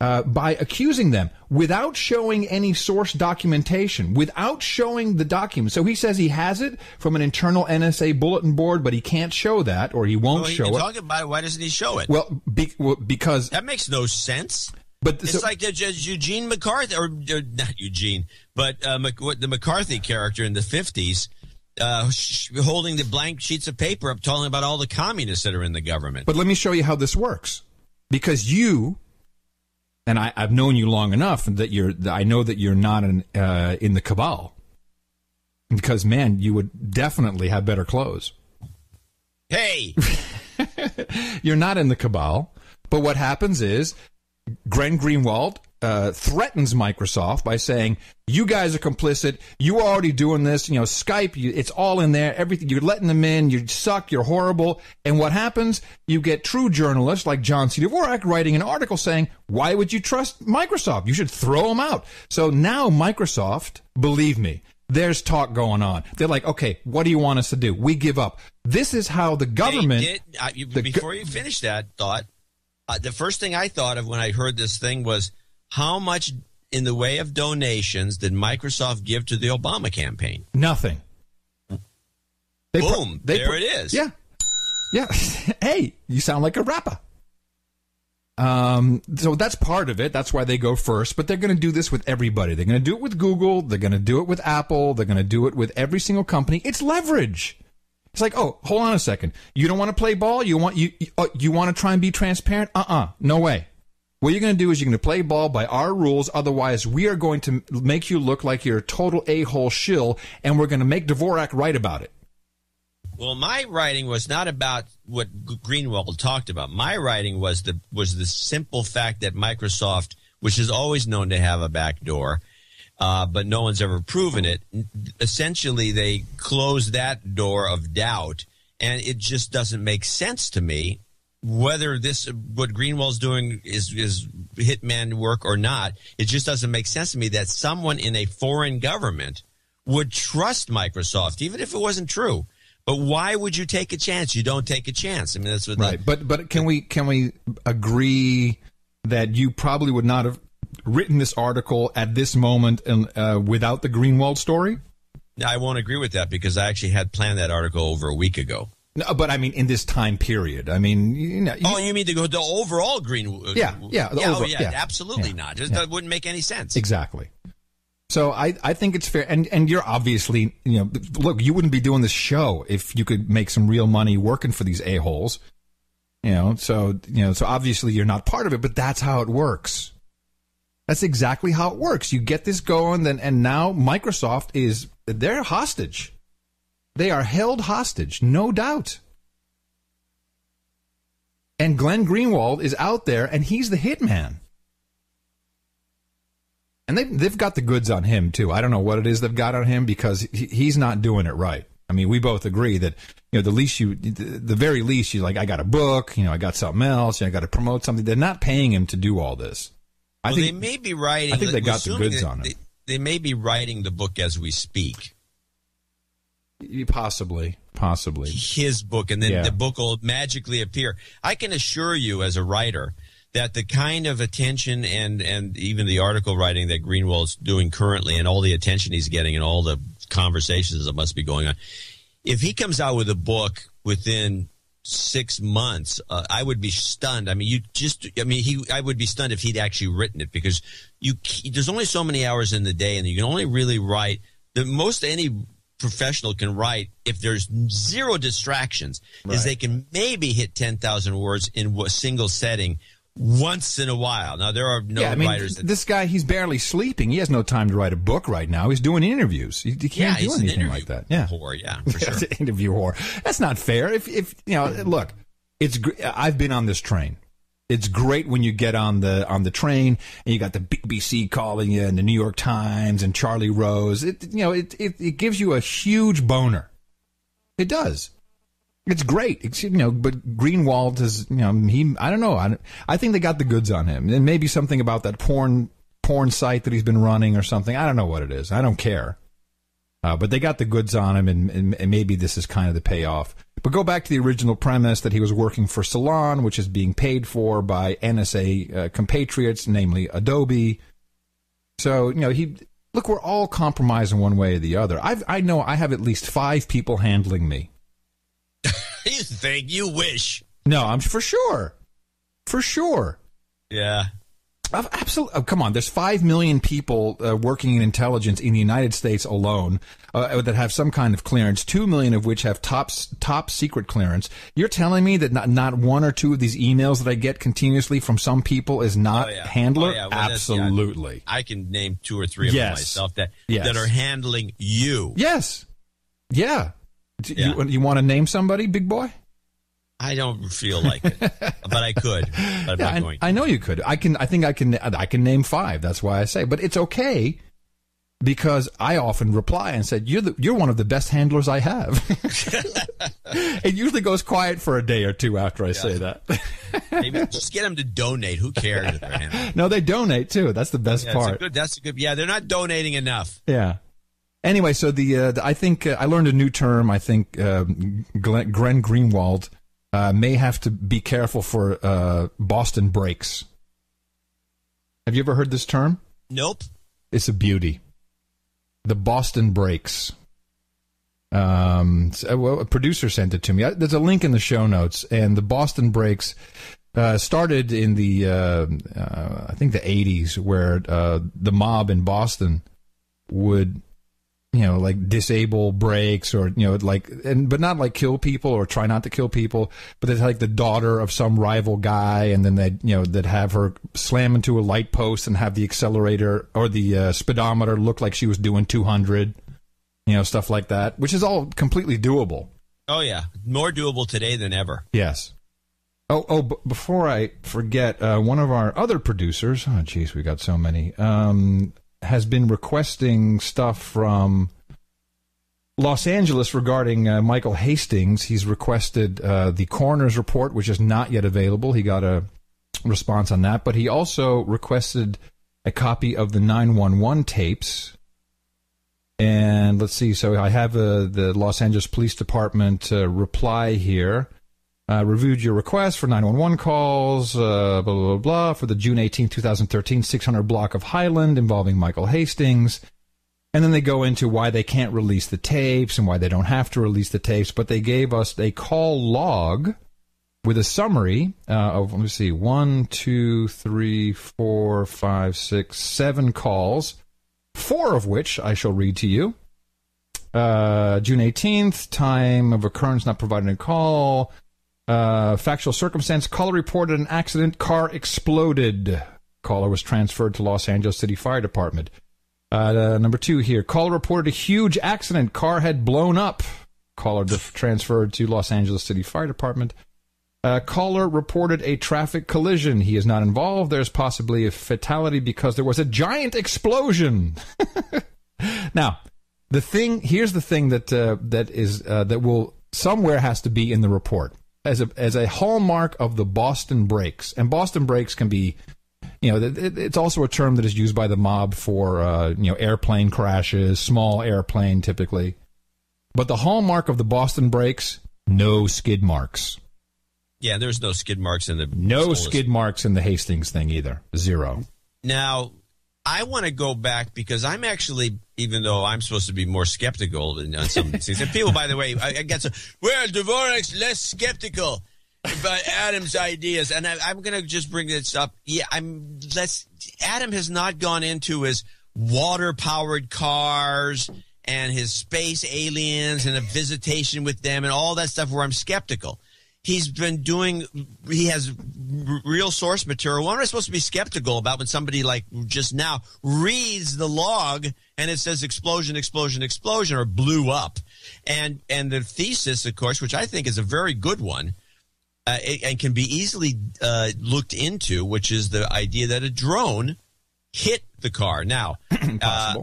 uh, by accusing them without showing any source documentation, without showing the document. So he says he has it from an internal NSA bulletin board, but he can't show that, or he won't well, show it. Talking about it, why doesn't he show it? Well, be, well because that makes no sense. But it's so, like the, Eugene McCarthy, or, or not Eugene, but uh, the McCarthy character in the fifties. Uh, sh- holding the blank sheets of paper up, telling about all the communists that are in the government. But let me show you how this works. Because you and I, have known you long enough that you're. I know that you're not in uh, in the cabal, because man, you would definitely have better clothes. Hey, <laughs> you're not in the cabal, but what happens is Glenn Greenwald uh, threatens Microsoft by saying, "You guys are complicit. You are already doing this. You know, Skype. You, it's all in there. Everything. You're letting them in. You suck. You're horrible." And what happens? You get true journalists like John C. Dvorak writing an article saying, "Why would you trust Microsoft? You should throw them out." So now Microsoft, believe me, there's talk going on. They're like, "Okay, what do you want us to do? We give up." This is how the government. Did, uh, you, the, before you finish that thought, uh, the first thing I thought of when I heard this thing was how much in the way of donations did Microsoft give to the Obama campaign? Nothing. They Boom! Pro- they there pro- it is. Yeah, yeah. <laughs> hey, you sound like a rapper. Um, so that's part of it. That's why they go first. But they're going to do this with everybody. They're going to do it with Google. They're going to do it with Apple. They're going to do it with every single company. It's leverage. It's like, oh, hold on a second. You don't want to play ball. You want you you, uh, you want to try and be transparent. Uh uh No way. What you're going to do is you're going to play ball by our rules. Otherwise, we are going to make you look like you're a total a-hole shill, and we're going to make Dvorak write about it. Well, my writing was not about what Greenwald talked about. My writing was the was the simple fact that Microsoft, which is always known to have a back door, uh, but no one's ever proven it. Essentially, they closed that door of doubt, and it just doesn't make sense to me whether this what Greenwald's doing is is hitman work or not, it just doesn't make sense to me that someone in a foreign government would trust Microsoft, even if it wasn't true. But why would you take a chance? You don't take a chance. I mean, that's what. Right, the, but but can we can we agree that you probably would not have written this article at this moment and uh, without the Greenwald story? I won't agree with that because I actually had planned that article over a week ago. No, but I mean, in this time period, I mean, you know. You, oh, you mean to go the overall green? Uh, yeah, yeah, yeah, over, oh, yeah, yeah, absolutely yeah, not. Just, That wouldn't make any sense. Exactly. So I, I think it's fair, and and you're obviously, you know, look, you wouldn't be doing this show if you could make some real money working for these a holes, you know. So you know, so obviously you're not part of it, but that's how it works. That's exactly how it works. You get this going, then, and now Microsoft is they're hostage. They are held hostage, no doubt. And Glenn Greenwald is out there and he's the hitman. And they've, they've got the goods on him, too. I don't know what it is they've got on him because he, he's not doing it right. I mean, we both agree that, you know, the least you, the very least, you like, I got a book, you know, I got something else, you know, I got to promote something. They're not paying him to do all this. I well, think, they may be writing. I think they got the goods on him. They, they may be writing the book as we speak. Possibly, possibly his book, and then yeah. the book will magically appear. I can assure you, as a writer, that the kind of attention and and even the article writing that Greenwald's doing currently, and all the attention he's getting, and all the conversations that must be going on, if he comes out with a book within six months, uh, I would be stunned. I mean, you just, I mean, he, I would be stunned if he'd actually written it because you, there's only so many hours in the day and you can only really write the most any professional can write if there's zero distractions is they can maybe hit 10,000 words in a single setting once in a while. Now, there are no yeah, I mean, writers that this guy, he's barely sleeping. He has no time to write a book right now. He's doing interviews. He, he can't do he's an anything like that. Yeah. whore, yeah, <laughs> for sure. Interview whore. That's not fair. If, if you know, look, it's. I've been on this train. It's great when you get on the on the train and you got the BBC calling you and the New York Times and Charlie Rose. It you know it it, it gives you a huge boner. It does. It's great. It's, you know, but Greenwald is you know he I don't know I I think they got the goods on him and maybe something about that porn porn site that he's been running or something. I don't know what it is. I don't care. Uh, but they got the goods on him, and, and, and maybe this is kind of the payoff. But go back to the original premise that he was working for Salon, which is being paid for by NSA uh, compatriots, namely Adobe. So you know he look, we're all compromising one way or the other. I've, I know I have at least five people handling me. <laughs> you think you wish. No, I'm for sure, for sure. Yeah. Absolutely. Oh, come on. There's five million people uh, working in intelligence in the United States alone uh, that have some kind of clearance. Two million of which have top top secret clearance. You're telling me that not, not one or two of these emails that I get continuously from some people is not Oh, yeah. handler? Oh, yeah. Well, that's- yeah. Absolutely. I can name two or three of them myself that Yes. that are handling you. Yes. Yeah. Yeah. You, you want to name somebody, big boy? I don't feel like it, but I could. But I'm <laughs> Yeah, not I, going. to. I know you could. I can. I think I can. I can name five. That's why I say. But it's okay because I often reply and said, "You're the, you're one of the best handlers I have." <laughs> it usually goes quiet for a day or two after I say that. <laughs> Maybe just get them to donate. Who cares if no, they donate too. That's the best Yeah, part. good. That's a good. Yeah, they're not donating enough. Yeah. Anyway, so the, uh, the I think uh, I learned a new term. I think um, Glenn, Glenn Greenwald uh, may have to be careful for uh, Boston brakes. Have you ever heard this term? Nope. It's a beauty. The Boston brakes. Um, so, well, a producer sent it to me. I, there's a link in the show notes, and the Boston brakes uh, started in the uh, uh, I think the 80s, where uh, the mob in Boston would you know like disable brakes or you know like and but not like kill people or try not to kill people but it's like the daughter of some rival guy and then they you know that have her slam into a light post and have the accelerator or the uh, speedometer look like she was doing 200 you know stuff like that which is all completely doable Oh yeah, more doable today than ever. Yes. Oh, oh! B- before I forget, uh, one of our other producers. Oh, jeez, we got so many. Um, has been requesting stuff from Los Angeles regarding uh, Michael Hastings. He's requested uh, the coroner's report, which is not yet available. He got a response on that, but he also requested a copy of the 911 tapes. And let's see. So I have uh, the Los Angeles Police Department uh, reply here. Uh, reviewed your request for 911 calls, uh, blah, blah, blah, blah, for the June 18, 2013 600 block of Highland involving Michael Hastings. And then they go into why they can't release the tapes and why they don't have to release the tapes. But they gave us a call log with a summary uh, of, let me see, one, two, three, four, five, six, seven calls, four of which I shall read to you. Uh, June 18th, time of occurrence not provided in call. Uh, factual circumstance caller reported an accident, car exploded. Caller was transferred to Los Angeles City Fire Department. Uh, number two here caller reported a huge accident, car had blown up. Caller transferred to Los Angeles City Fire Department. Uh, caller reported a traffic collision. He is not involved. There's possibly a fatality because there was a giant explosion. <laughs> now, the thing here's the thing that uh, that is uh, that will somewhere has to be in the report as a as a hallmark of the Boston brakes. And Boston brakes can be, you know, it, it- it's also a term that is used by the mob for uh, you know airplane crashes, small airplane typically. But the hallmark of the Boston brakes, no skid marks. Yeah, there's no skid marks in the No skid marks in the Hastings thing either. Zero. Now, I want to go back because I'm actually, even though I'm supposed to be more skeptical than on some of these things. And people, by the way, I, I get some, well, Dvorak's less skeptical about Adam's ideas. And I, I'm going to just bring this up. Yeah, I'm less, Adam has not gone into his water powered cars and his space aliens and a visitation with them and all that stuff where I'm skeptical. He's been doing, he has r- real source material. What am I supposed to be skeptical about when somebody like just now reads the log and it says explosion, explosion, explosion or blew up? And, and the thesis, of course, which I think is a very good one, uh, it- and can be easily uh, looked into, which is the idea that a drone hit the car. Now, <clears throat> uh,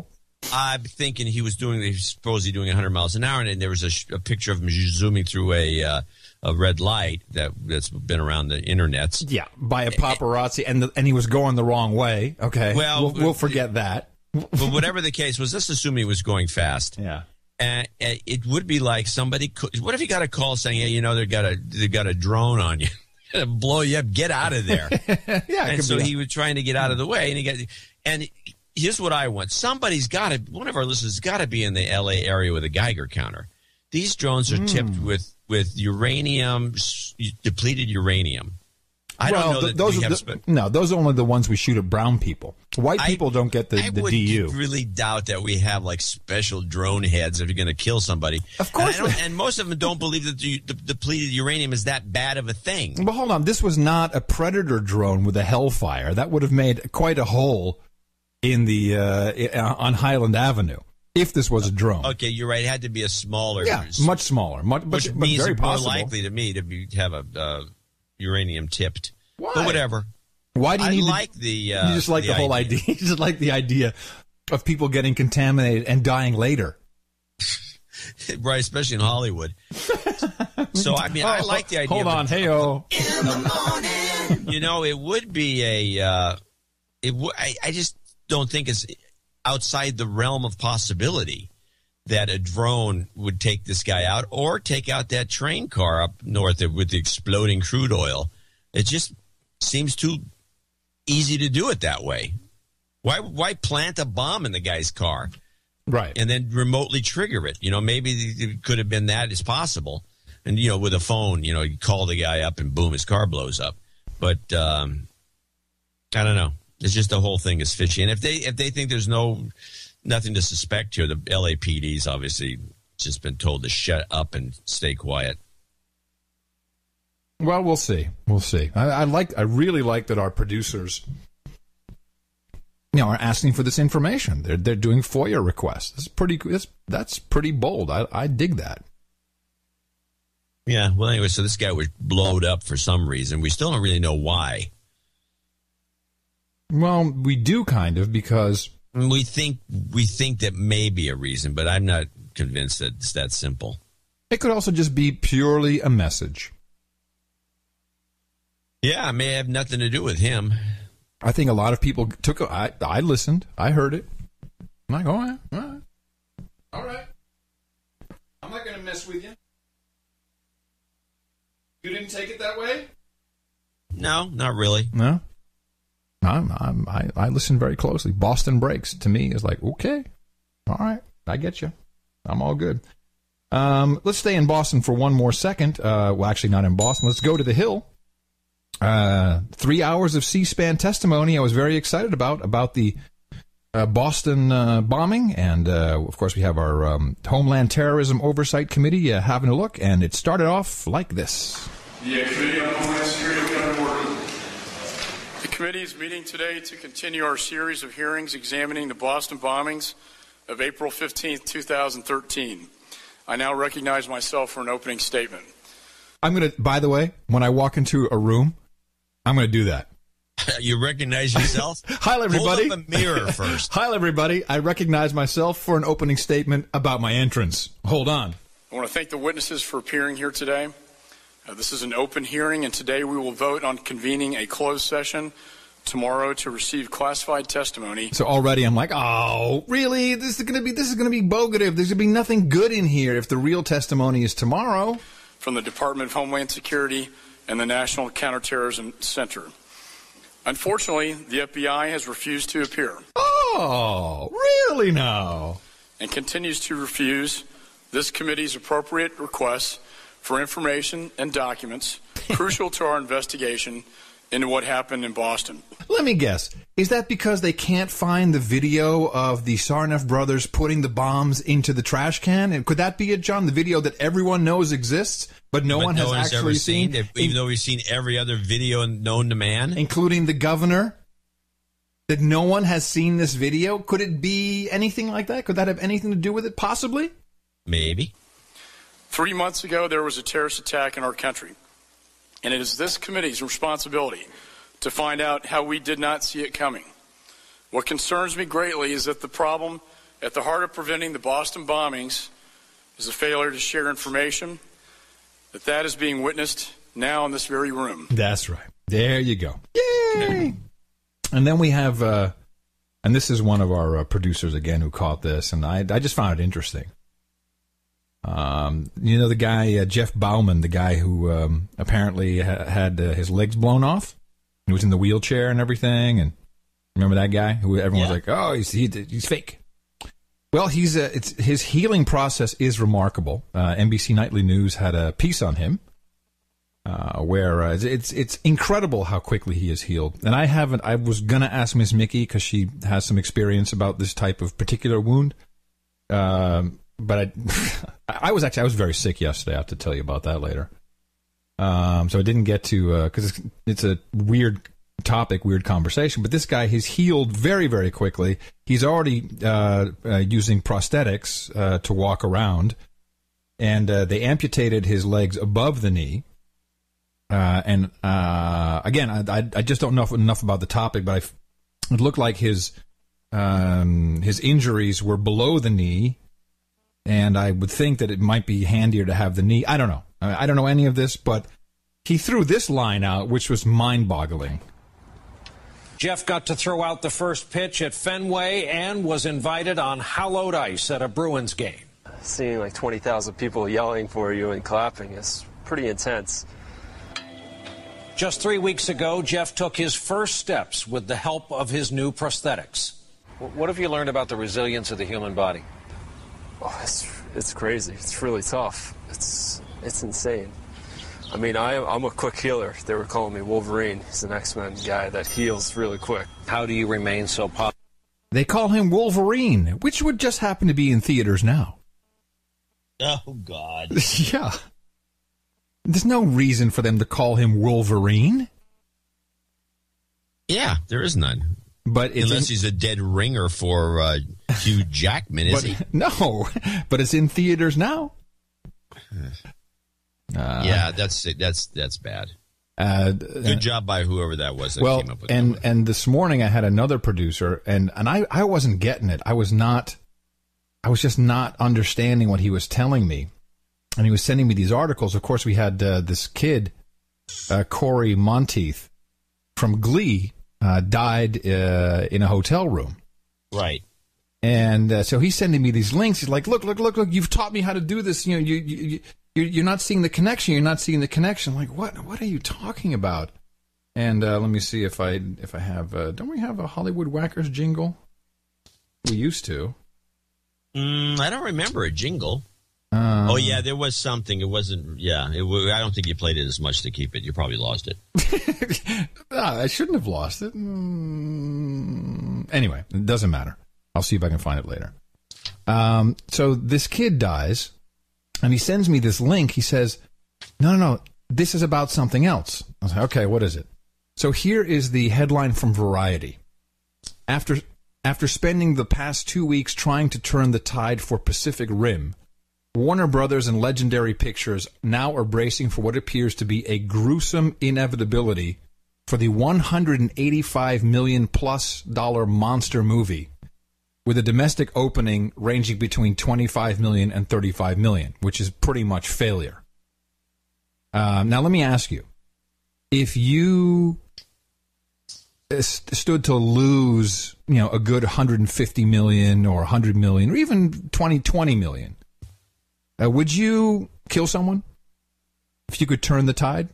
I'm thinking he was doing, he was supposedly doing 100 miles an hour, and there was a, sh- a picture of him zooming through a uh, a red light that that's been around the internets. Yeah, by a paparazzi, and the, and he was going the wrong way. Okay, Well, we'll, we'll forget that. but whatever the case was, let's assume he was going fast. Yeah. And it would be like somebody. Could, what if he got a call saying, "Hey, you know, they got a they got a drone on you, <laughs> blow you up, get out of there." <laughs> yeah, and so he was trying to get out of the way, and he got. And here's what I want: somebody's got to. One of our listeners got to be in the L.A. area with a Geiger counter. These drones are tipped Hmm. with with uranium, depleted uranium. I well, don't know th- that those have. the, no, those are only the ones we shoot at brown people. White I- people don't get the, I the would DU. really doubt that we have like special drone heads if you're going to kill somebody. Of course and, and most of them don't believe that the, the depleted uranium is that bad of a thing. But hold on, this was not a predator drone with a Hellfire. That would have made quite a hole in the uh, on Highland Avenue if this was a drone. Okay, you're right. It had to be a smaller, Yeah, much smaller, much, but, which but means very it's more likely to me to be have a uh, uranium tipped. Why? But whatever. Why do you I like the, the? Uh, you just like the, whole idea. <laughs> You just like the idea of people getting contaminated and dying later. <laughs> right? Especially in Hollywood. <laughs> so I mean, I Oh, like the idea. Hold on, hey oh. you know, it would be a. Uh, it w- I, I just don't think it's outside the realm of possibility that a drone would take this guy out or take out that train car up north with the exploding crude oil. It just seems too easy to do it that way. Why? Why plant a bomb in the guy's car? Right. and then remotely trigger it. You know, maybe it could have been that. is possible. And you know, with a phone, you know, you call the guy up and boom, his car blows up. But um, I don't know. It's just the whole thing is fishy. And if they if they think there's no nothing to suspect here, the LAPD's obviously just been told to shut up and stay quiet. Well, we'll see. We'll see. I, I like. I really like that our producers, you know, are asking for this information. They're they're doing FOIA requests. That's pretty. That's that's pretty bold. I I dig that. Yeah. Well, anyway, so this guy was blowed up for some reason. We still don't really know why. Well, we do kind of because We think we think that may be a reason, but I'm not convinced that it's that simple. it could also just be purely a message. Yeah, it may have nothing to do with him. I think a lot of people took. a- I I listened. I heard it. I'm like, oh, yeah, all right, all right. I'm not going to mess with you. You didn't take it that way. No, not really. No. I'm, I'm, I, I listen very closely. Boston brakes to me is like, okay, all right, I get you. I'm all good. Um, let's stay in Boston for one more second. Uh, well, actually, not in Boston. Let's go to the Hill. Uh, three hours of C-SPAN testimony. I was very excited about about the uh, Boston uh, bombing, and uh, of course, we have our um, Homeland Terrorism Oversight Committee uh, having a look, and it started off like this Committee on Homeland Security will come to order. The committee is meeting today to continue our series of hearings examining the Boston bombings of April 15, 2013. I now recognize myself for an opening statement. I'm gonna. By the way, when I walk into a room, I'm gonna do that. <laughs> you recognize yourself? <laughs> Hi, everybody. Hold up a mirror <laughs> first. Hi, everybody. I recognize myself for an opening statement about my entrance. Hold on. I want to thank the witnesses for appearing here today. Uh, this is an open hearing, and today we will vote on convening a closed session tomorrow to receive classified testimony So already I'm like, oh, really? This is gonna be this is gonna be bogative. There's gonna be nothing good in here if the real testimony is tomorrow. from the Department of Homeland Security and the National Counterterrorism Center. Unfortunately, the FBI has refused to appear. Oh, Oh, really now? and continues to refuse this committee's appropriate requests for information and documents crucial to our investigation into what happened in Boston. Let me guess. Is that because they can't find the video of the Tsarnaev brothers putting the bombs into the trash can? And could that be it, John? The video that everyone knows exists, but no But one has actually ever seen, it, even though we've seen every other video known to man. including the governor? That no one has seen this video? Could it be anything like that? Could that have anything to do with it? Possibly? Maybe. Three months ago, there was a terrorist attack in our country, and it is this committee's responsibility to find out how we did not see it coming. What concerns me greatly is that the problem at the heart of preventing the Boston bombings is a failure to share information, that that is being witnessed now in this very room. That's right. There you go. Yay! And then we have, uh, and this is one of our uh, producers again who caught this, and I, I just found it interesting. Um, you know the guy uh, Jeff Bauman, the guy who um, apparently ha- had uh, his legs blown off. He was in the wheelchair and everything, and remember that guy who everyone was like, "Oh, he's he, he's fake." Well, he's uh, it's his healing process is remarkable. Uh, NBC Nightly News had a piece on him uh, where uh, it's it's incredible how quickly he is healed. And I haven't. I was gonna ask Miss Mickey because she has some experience about this type of particular wound. Um, but <laughs> I, I was actually I was very sick yesterday. I have to tell you about that later. Um, so I didn't get to because it's, it's a weird topic, weird conversation. But this guy, he's healed very very quickly. He's already uh, uh, using prosthetics uh, to walk around, and uh, they amputated his legs above the knee. Uh, and uh, again, I, I just don't know enough about the topic, but I it looked like his um, his injuries were below the knee, and I would think that it might be handier to have the knee. I don't know. I I don't know any of this, but he threw this line out, which was mind-boggling. Jeff got to throw out the first pitch at Fenway and was invited on hallowed ice at a Bruins game. Seeing like 20,000 people yelling for you and clapping is pretty intense. Just three weeks ago, Jeff took his first steps with the help of his new prosthetics. What have you learned about the resilience of the human body? Oh, it's, it's crazy. It's really tough. It's, it's insane. I mean, I, I'm a quick healer. They were calling me Wolverine. He's an X-Men guy that heals really quick. How do you remain so positive? They call him Wolverine, which would just happen to be in theaters now. Oh God. <laughs> yeah. There's no reason for them to call him Wolverine. Yeah, there is none. But it's unless in- he's a dead ringer for uh, Hugh Jackman, is but, he? <laughs> No, but it's in theaters now. Uh, <sighs> yeah, that's that's that's bad. Uh, Good job by whoever that was that well, came up with and and this morning I had another producer, and and I I wasn't getting it. I was not, I was just not understanding what he was telling me, and he was sending me these articles. Of course, we had uh, this kid, uh, Cory Monteith, from Glee, uh, died uh, in a hotel room. Right. And uh, so he's sending me these links. He's like, "Look, look, look, look! You've taught me how to do this. You know, you, you, you you're, not seeing the connection. You're not seeing the connection. I'm like, what? What are you talking about? And uh, let me see if I if I have. Uh, don't we have a Hollywood Whackers jingle? We used to. Mm, I don't remember a jingle. Um, oh yeah, there was something. It wasn't. Yeah, it, I don't think you played it as much to keep it. You probably lost it. <laughs> ah, I shouldn't have lost it. Mm, anyway, it doesn't matter. I'll see if I can find it later. Um, so this kid dies, and he sends me this link. He says, "No, no, no, this is about something else." I was like, "Okay, what is it?" So here is the headline from Variety. After after spending the past two weeks trying to turn the tide for Pacific Rim, Warner Brothers and Legendary Pictures now are bracing for what appears to be a gruesome inevitability for the 185 million plus dollar monster movie with a domestic opening ranging between 25 million and 35 million, which is pretty much failure. Um, now, let me ask you if you uh, st- stood to lose, you know, a good 150 million or 100 million or even 20, 20 million, uh, would you kill someone if you could turn the tide?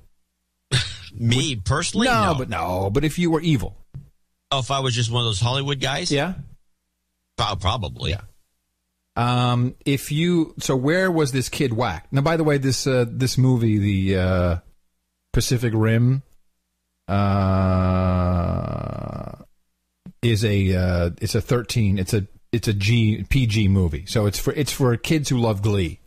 <laughs> Me personally, no, no. but no, but if you were evil, Oh, if I was just one of those Hollywood guys, yeah. Probably. Yeah. Um, if you so, where was this kid whacked? Now, by the way, this uh, this movie, the uh, Pacific Rim, uh, is a uh, it's a thirteen. It's a it's a G PG movie, so it's for it's for kids who love Glee.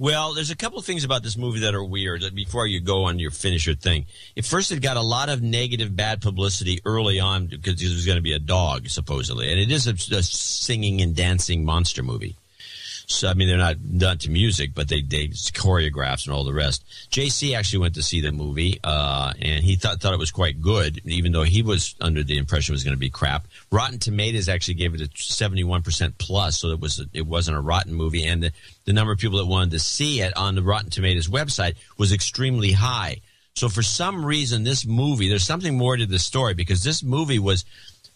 Well, there's a couple of things about this movie that are weird. Before you go on your finish your thing, at first it got a lot of negative, bad publicity early on because it was going to be a dog supposedly, and it is a, a singing and dancing monster movie. So I mean, they're not done to music, but they they choreographs and all the rest. JC actually went to see the movie, uh, and he thought thought it was quite good, even though he was under the impression it was going to be crap. Rotten Tomatoes actually gave it a seventy one percent plus, so it was it wasn't a rotten movie, and the, the number of people that wanted to see it on the Rotten Tomatoes website was extremely high. So for some reason, this movie there's something more to the story because this movie was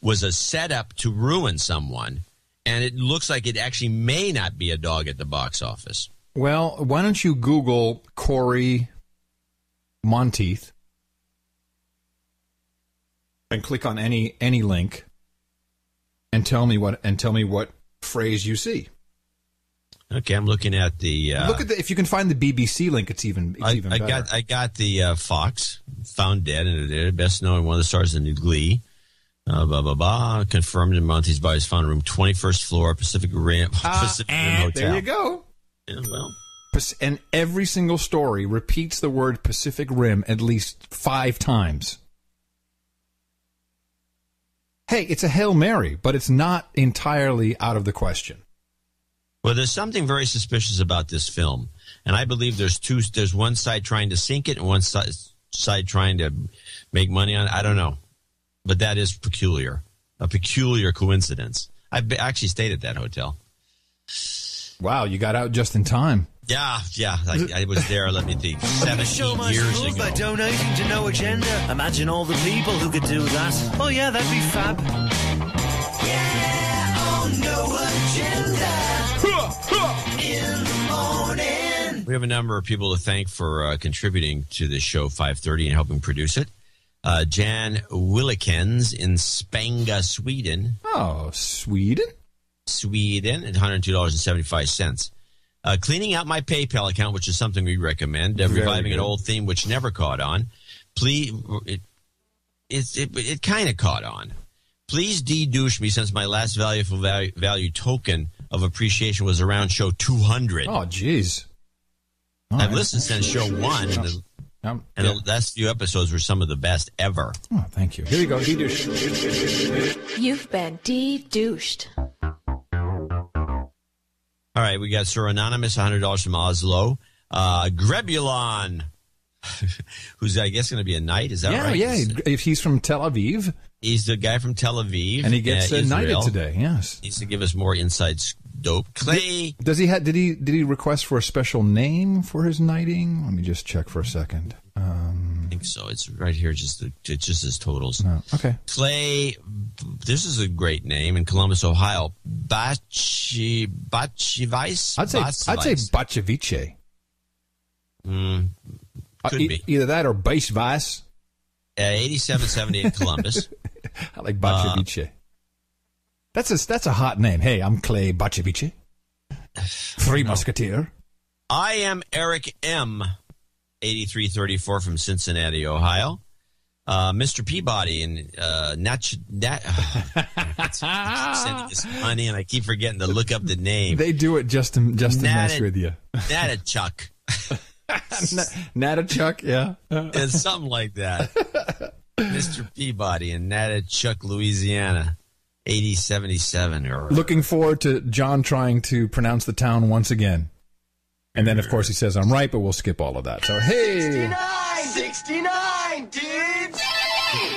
was a setup to ruin someone and it looks like it actually may not be a dog at the box office. Well, why don't you Google Cory Monteith and click on any any link and tell me what and tell me what phrase you see. Okay, I'm looking at the. Uh, Look at the if you can find the BBC link. It's even it's I, even I better. got I got the uh, Fox found dead and they're best known one of the stars in the Glee. Uh, blah blah blah. Confirmed in Monty's body is found in room 21st floor, Pacific Rim, <laughs> Pacific Rim Hotel. There you go. Yeah, well, And every single story repeats the word Pacific Rim at least five times. Hey, it's a Hail Mary, but it's not entirely out of the question. Well, there's something very suspicious about this film, and I believe there's two. There's one side trying to sink it, and one side side trying to make money on it. I don't know, but that is peculiar. A peculiar coincidence. I actually stayed at that hotel. Wow, you got out just in time. Yeah, yeah. I, I was there. Let me think. Show Seventeen my years ago. by donating to No Agenda. Imagine all the people who could do that. Oh yeah, that'd be fab. Yeah, oh no agenda. In the morning. We have a number of people to thank for uh, contributing to this show 530 and helping produce it. Uh, Jan Willikens in Spanga, Sweden. Oh, Sweden? Sweden at $102.75. Uh, cleaning out my PayPal account, which is something we recommend. Uh, reviving an old theme which never caught on. Please, it, it, it, it kind of caught on. Please de-douche me since my last valuable value, value token of appreciation was around show 200. Oh, jeez. I've listened since show one, and, the, Um, and the last few episodes were some of the best ever. Oh, thank you. Here we go. De-douche. You've been de-douched. All right, we got Sir Anonymous, $100 from Oslo. Uh, Grebulon, <laughs> who's, I guess, going to be a knight. Is that yeah, right? yeah. yeah. If he's from Tel Aviv, He's the guy from Tel Aviv. and he gets uh, knighted today. Yes. Needs to give us more inside dope. Clay, Does he have? Did he? Did he request for a special name for his knighting? Let me just check for a second. Um, I think so. It's right here, just the, it's just his totals. no. Okay. Clay, this is a great name in Columbus, Ohio. Bachi, Bachivice? I'd say. I'd say Bacheviche. Mm, Uh, could e- be. either that or Bachevice. Uh, 8770 in Columbus. <laughs> I like Bacheviche. That's a that's a hot name. Hey, I'm Clay Bacheviche. Three <sighs> Musketeer. I am Eric M. 8334 from Cincinnati, Ohio. Uh, Mr. Peabody and uh, Nat, <sighs> Nat sending this money, and I keep forgetting to look up the name. They do it just to just to mess Nat- with you. Natachuk. <laughs> Natachuk, yeah. It's something like that. <laughs> Mr. Peabody in Natachuk, Louisiana, 8077. Or Looking forward to John trying to pronounce the town once again. And then, of course, he says, I'm right, but we'll skip all of that. So, hey. 69, 69 dudes!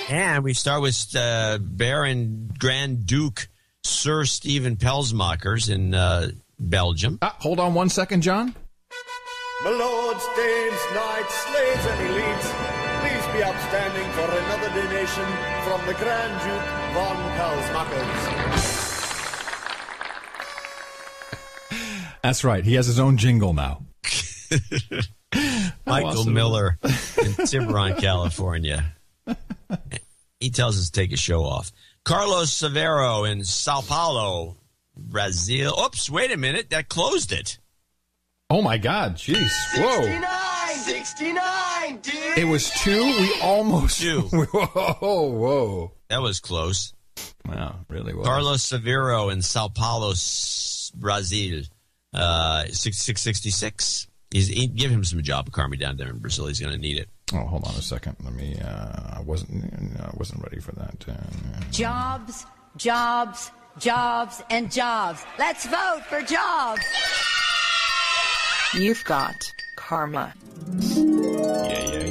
And we start with uh, Baron Grand Duke Sir Stephen Pelsmakers in uh, Belgium. Ah, hold on one second, John. My lords, dames, knights, slaves, and elites, please be upstanding for another donation from the Grand Duke von Pelsmackers. That's right. He has his own jingle now. <laughs> Michael awesome. Miller in Tiburon, California. He tells us to take a show off. Carlos Severo in Sao Paulo, Brazil. Oops, wait a minute. That closed it. Oh my God! Jeez! Whoa! 69, dude. It was two. We almost. Two. <laughs> whoa! Whoa! That was close. Wow! Really was. Carlos Severo in Sao Paulo, Brazil, uh, six six sixty six. He's he, give him some job, Carmi, down there in Brazil. He's going to need it. Oh, hold on a second. Let me. Uh, I wasn't. I wasn't ready for that. Uh, Jobs, jobs, jobs, and jobs. Let's vote for jobs. You've got karma.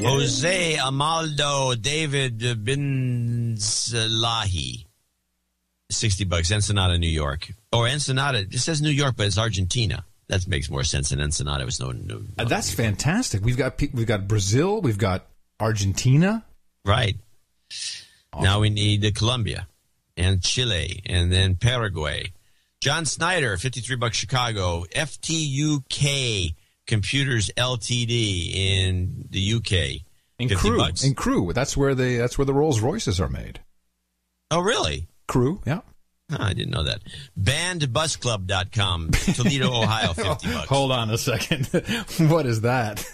Jose Amaldo David Binzalahi. 60 bucks, Ensenada, New York. Or Ensenada, it says New York, but it's Argentina. That makes more sense than Ensenada. It was no, no, Uh, that's fantastic. We've got pe- we've got Brazil. We've got Argentina. Right. Now we need Colombia and Chile and then Paraguay. John Snyder, 53 bucks Chicago. FTUK Computers Ltd in the UK. In Crewe. bucks. In Crewe. That's where the that's where the Rolls Royces are made. Oh, really? Crewe. Yeah. Oh, I didn't know that. Bandbusclub.com, Toledo, <laughs> Ohio, 50 bucks. Hold on a second. <laughs> what is that?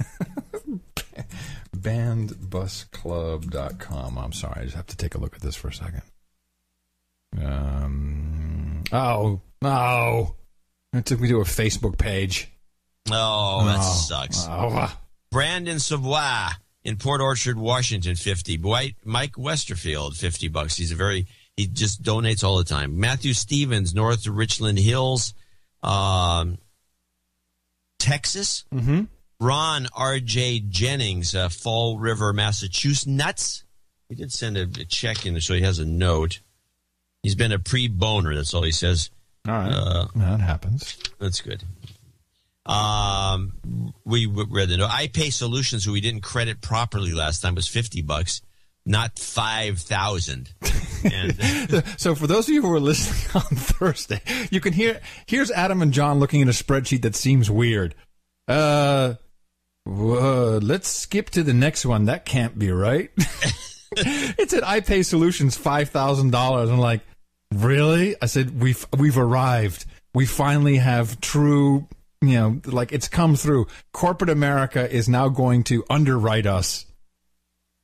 Bandbusclub.com. I'm sorry. I just have to take a look at this for a second. Um. Oh no! It took me to a Facebook page. Oh, that Oh. sucks. Oh. Brandon Savoy in Port Orchard, Washington, 50. White Mike Westerfield, 50 bucks. He's a very, he just donates all the time. Matthew Stevens, north of Richland Hills, um, Texas. Mm-hmm. Ron R.J. Jennings, uh, Fall River, Massachusetts. Nuts. He did send a, a check in, so he has a note. He's been a pre-boner. That's all he says. All right. Uh, that happens. That's good. Um, we read the note. iPay Solutions, who we didn't credit properly last time, was fifty bucks, not five thousand. <laughs> and so for those of you who are listening <laughs> on Thursday, you can hear here's Adam and John looking at a spreadsheet that seems weird. Uh, whoa, let's skip to the next one. That can't be right. <laughs> it said pay Solutions five thousand dollars. I'm like, really? I said we've we've arrived. We finally have true. You know, like it's come through. Corporate America is now going to underwrite us.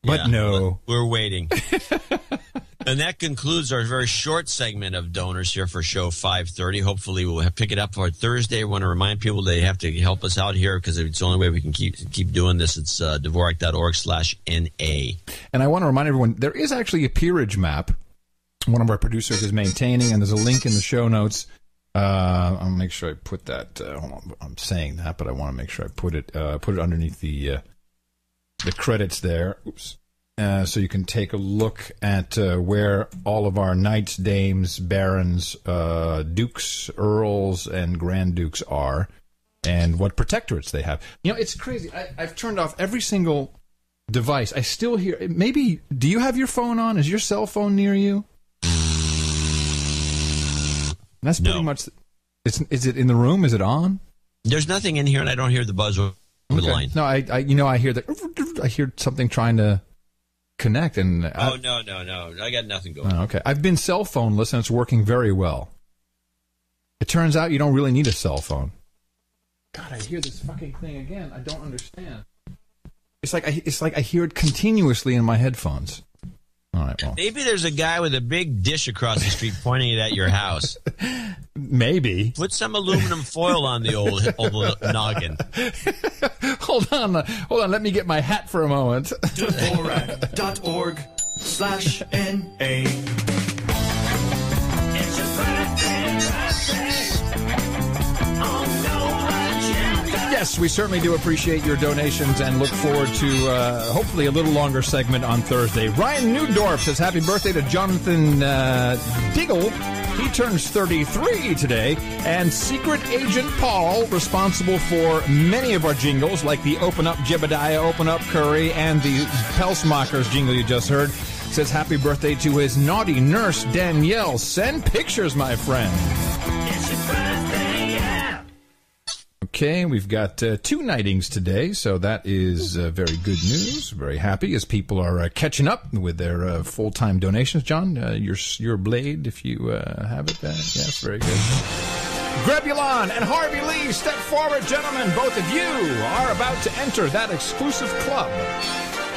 But Yeah, no. we're waiting. <laughs> and that concludes our very short segment of donors here for show 530. Hopefully, we'll have, pick it up for Thursday. I want to remind people they have to help us out here because it's the only way we can keep keep doing this. It's uh, Dvorak.org slash NA. And I want to remind everyone there is actually a peerage map. One of our producers is maintaining, and there's a link in the show notes. Uh, I'll make sure I put that. Uh, on, I'm saying that, but I want to make sure I put it uh, put it underneath the uh, the credits there. Oops. Uh, so you can take a look at uh, where all of our knights, dames, barons, dukes, earls, and grand dukes are, and what protectorates they have. You know, it's crazy. I, I've turned off every single device. I still hear. Maybe. Do you have your phone on? Is your cell phone near you? That's pretty much. It's, is it in the room? Is it on? There's nothing in here, and I don't hear the buzz over the line. No, I, I. You know, I hear the. I hear something trying to connect, and I, Oh no, no, no! I got nothing going. Oh, okay. I've been cell phoneless, and it's working very well. It turns out you don't really need a cell phone. God, I hear this fucking thing again. I don't understand. It's like I, it's like I hear it continuously in my headphones. All right, well, Maybe there's a guy with a big dish across the street pointing it at your house. <laughs> maybe. Put some aluminum foil on the old, old noggin. <laughs> hold on, uh, hold on. Let me get my hat for a moment. Dvorak.org slash NA. Yes, we certainly do appreciate your donations and look forward to uh, hopefully a little longer segment on Thursday. Ryan Newdorf says happy birthday to Jonathan uh, Diggle. He turns 33 today. And Secret Agent Paul, responsible for many of our jingles, like the Open Up Jebediah, Open Up Curry, and the Pelsmakers jingle you just heard, says happy birthday to his naughty nurse, Danielle. Send pictures, my friend. Okay, we've got uh, two nightings today, so that is uh, very good news. Very happy as people are uh, catching up with their uh, full time donations. John, uh, your your blade, if you uh, have it, uh, yes, very good. Grebulon and Harvey Lee, step forward, gentlemen. Both of you are about to enter that exclusive club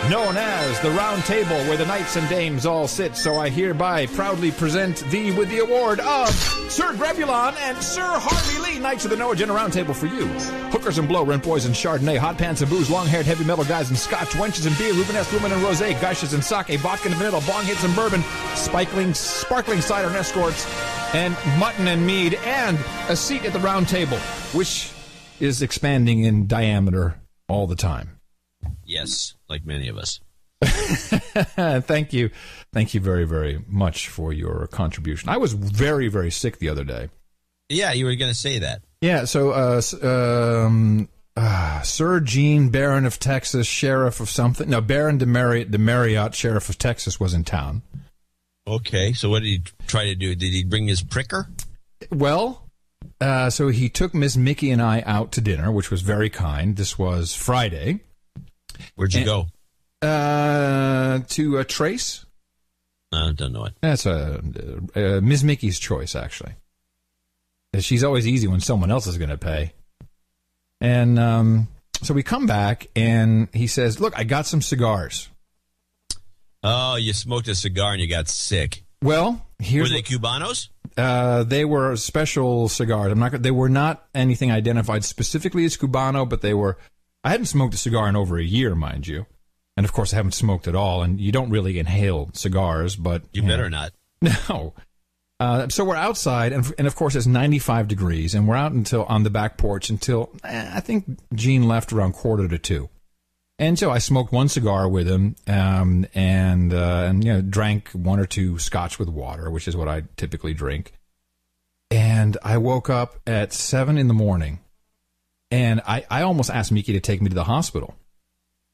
known as the Round Table, where the knights and dames all sit. So I hereby proudly present thee with the award of Sir Grebulon and Sir Harvey Lee, Knights of the No Agenda Round Table for you. Hookers and blow, rent boys and chardonnay, hot pants and booze, long-haired heavy metal guys and scotch, wenches and beer, Rubenesque women and rosé, gushes and sake, vodka and vanilla, bong hits and bourbon, sparkling, sparkling cider and escorts, and mutton and mead, and a seat at the round table, which is expanding in diameter all the time. Yes, like many of us. <laughs> Thank you. Thank you very, very much for your contribution. I was very, very sick the other day. Yeah, you were going to say that. Yeah, so uh, um, uh, Sir Gene, Baron of Texas, Sheriff of something. No, Baron de, Marriott, de Marriott, Sheriff of Texas, was in town. Okay, so what did he try to do? Did he bring his pricker? Well, uh, so he took Miss Mickey and I out to dinner, which was very kind. This was Friday. Where'd you And- go? Uh, to uh, Trace. I don't know it. That's a uh, Ms. Mickey's choice, actually. She's always easy when someone else is going to pay. And um, so we come back, and he says, "Look, I got some cigars." Oh, you smoked a cigar and you got sick. Well, here's were they Cubanos? Uh, they were special cigars. I'm not. They were not anything identified specifically as Cubano, but they were. I hadn't smoked a cigar in over a year, mind you, and of course I haven't smoked at all. And you don't really inhale cigars, but You know. better not. <laughs> No. Uh, so we're outside, and, and of course it's 95 degrees, and we're out until on the back porch until eh, I think Gene left around quarter to two. And so I smoked one cigar with him, um, and uh, and you know drank one or two scotch with water, which is what I typically drink. And I woke up at seven in the morning, and I, I almost asked Mickey to take me to the hospital.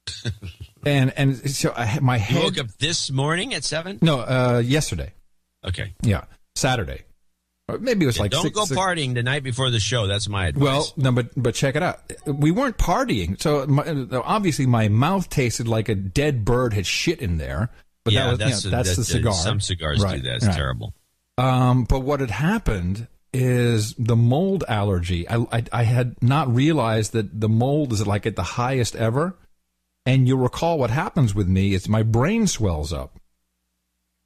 <laughs> and and so I my You woke up this morning at seven. No, uh, yesterday. Okay. Yeah, Saturday. Or maybe it was Yeah, like don't six- go six- partying the night before the show. That's my advice. Well, no, but but check it out. We weren't partying, so my, obviously my mouth tasted like a dead bird had shit in there. But yeah, that was, that's, you know, that's that- the cigar. Some cigars Right, do that. It's right. terrible. Um, but what had happened is the mold allergy. I, I I had not realized that the mold is like at the highest ever. And you'll recall what happens with me is my brain swells up.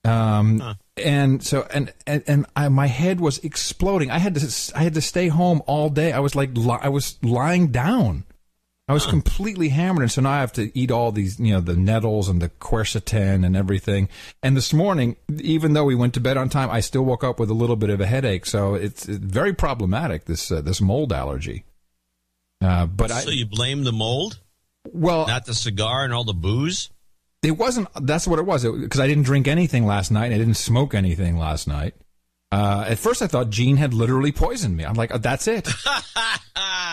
Um, and so and and, and I, my head was exploding. I had to I had to stay home all day. I was like li- I was lying down. I was completely hammered, and so now I have to eat all these, you know, the nettles and the quercetin and everything. And this morning, even though we went to bed on time, I still woke up with a little bit of a headache. So it's, it's very problematic this uh, this mold allergy. Uh, but I so you blame the mold, well, not the cigar and all the booze. It wasn't. That's what it was. Because I didn't drink anything last night. And I didn't smoke anything last night. Uh, at first, I thought Gene had literally poisoned me. I'm like, oh, that's it. <laughs>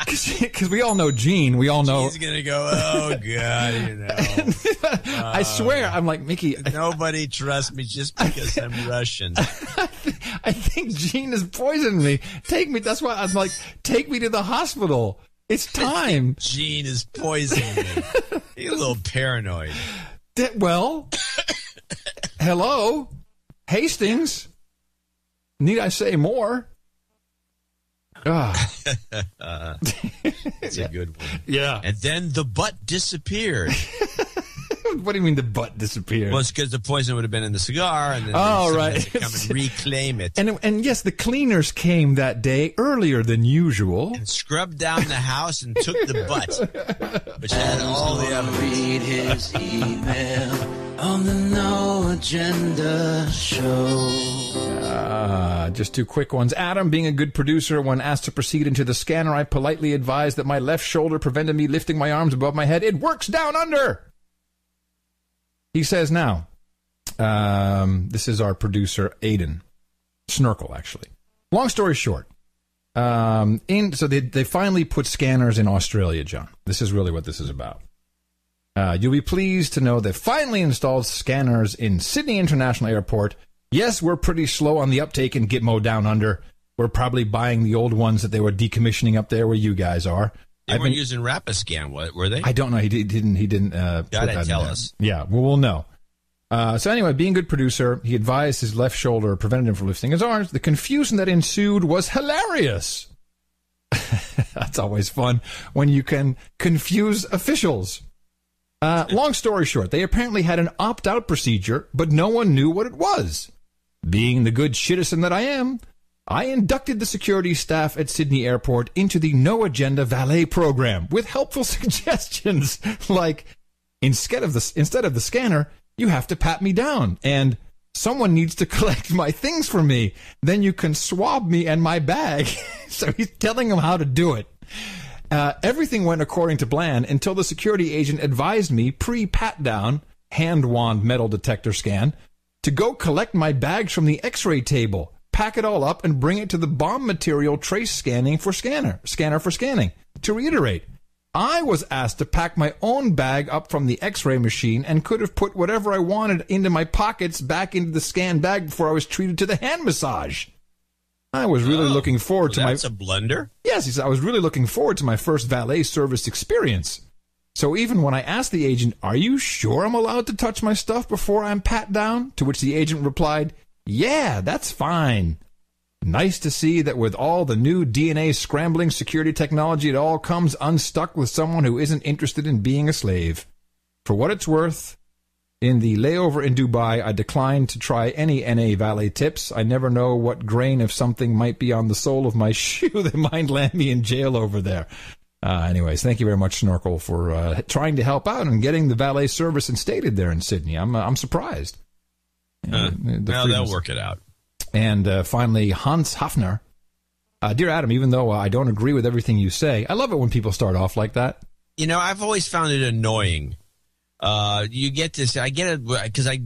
Because <laughs> we all know Gene. We all know. He's gonna go. Oh God, you know. <laughs> I swear, I'm like Mickey. Nobody trusts me just because I'm Russian. I think Gene has poisoned me. Take me. That's why I'm like, take me to the hospital. It's time. Gene is poisoning me. You're a little paranoid. That- well, <coughs> hello, Hastings. Need I say more? Ah. <laughs> It's a good one. Yeah. And then the butt disappeared. <laughs> what do you mean the butt disappeared? Well, it's because the poison would have been in the cigar, and then Oh, right. had to come and <laughs> reclaim it. And and yes, the cleaners came that day earlier than usual. And scrubbed down the house and took the butt, which had all the evidence. Read his email on the No Agenda Show. Ah, just two quick ones. Adam, being a good producer, when asked to proceed into the scanner, I politely advised that my left shoulder prevented me lifting my arms above my head. It works down under. He says now, um, this is our producer, Aiden. Snurkle, actually. Long story short, um, in so they they finally put scanners in Australia, John. This is really what this is about. Uh, you'll be pleased to know they finally installed scanners in Sydney International Airport. Yes, we're pretty slow on the uptake in Gitmo Down Under, We're probably buying the old ones that they were decommissioning up there where you guys are. They I've weren't been- using Rapiscan, wa- were they? I don't know. He didn't. He didn't. Uh, Gotta tell us. Yeah, well, we'll know. Uh, so anyway, being a good producer, he advised his left shoulder prevented him from lifting his arms. The confusion that ensued was hilarious. <laughs> That's always fun when you can confuse officials. Uh, long story short, they apparently had an opt-out procedure, but no one knew what it was. Being the good citizen that I am, I inducted the security staff at Sydney Airport into the No Agenda Valet program with helpful <laughs> suggestions like instead of the instead of the scanner, you have to pat me down and someone needs to <laughs> collect my things for me. Then you can swab me and my bag. <laughs> so he's telling him how to do it. Uh, everything went according to plan until the security agent advised me pre pat down, hand wand metal detector scan, to go collect my bags from the x ray table, pack it all up, and bring it to the bomb material trace scanning for scanner, scanner for scanning. To reiterate, I was asked to pack my own bag up from the x ray machine and could have put whatever I wanted into my pockets back into the scan bag before I was treated to the hand massage. I was really oh, looking forward to my. That's a blunder. Yes, he said, I was really looking forward to my first valet service experience. So even when I asked the agent, Are you sure I'm allowed to touch my stuff before I'm pat down? To which the agent replied, Yeah, that's fine. Nice to see that with all the new DNA scrambling security technology, it all comes unstuck with someone who isn't interested in being a slave. For what it's worth, in the layover in Dubai, I declined to try any NA valet tips. I never know what grain of something might be on the sole of my <laughs> shoe that might land me in jail over there. Uh, anyways, thank you very much, Snorkel, for uh, trying to help out and getting the valet service instated there in Sydney. I'm uh, I'm surprised. Huh. the they'll work it out. And uh, finally, Hans Hafner. Uh, dear Adam, even though I don't agree with everything you say, I love it when people start off like that. You know, I've always found it annoying. Uh, you get this, I get it because I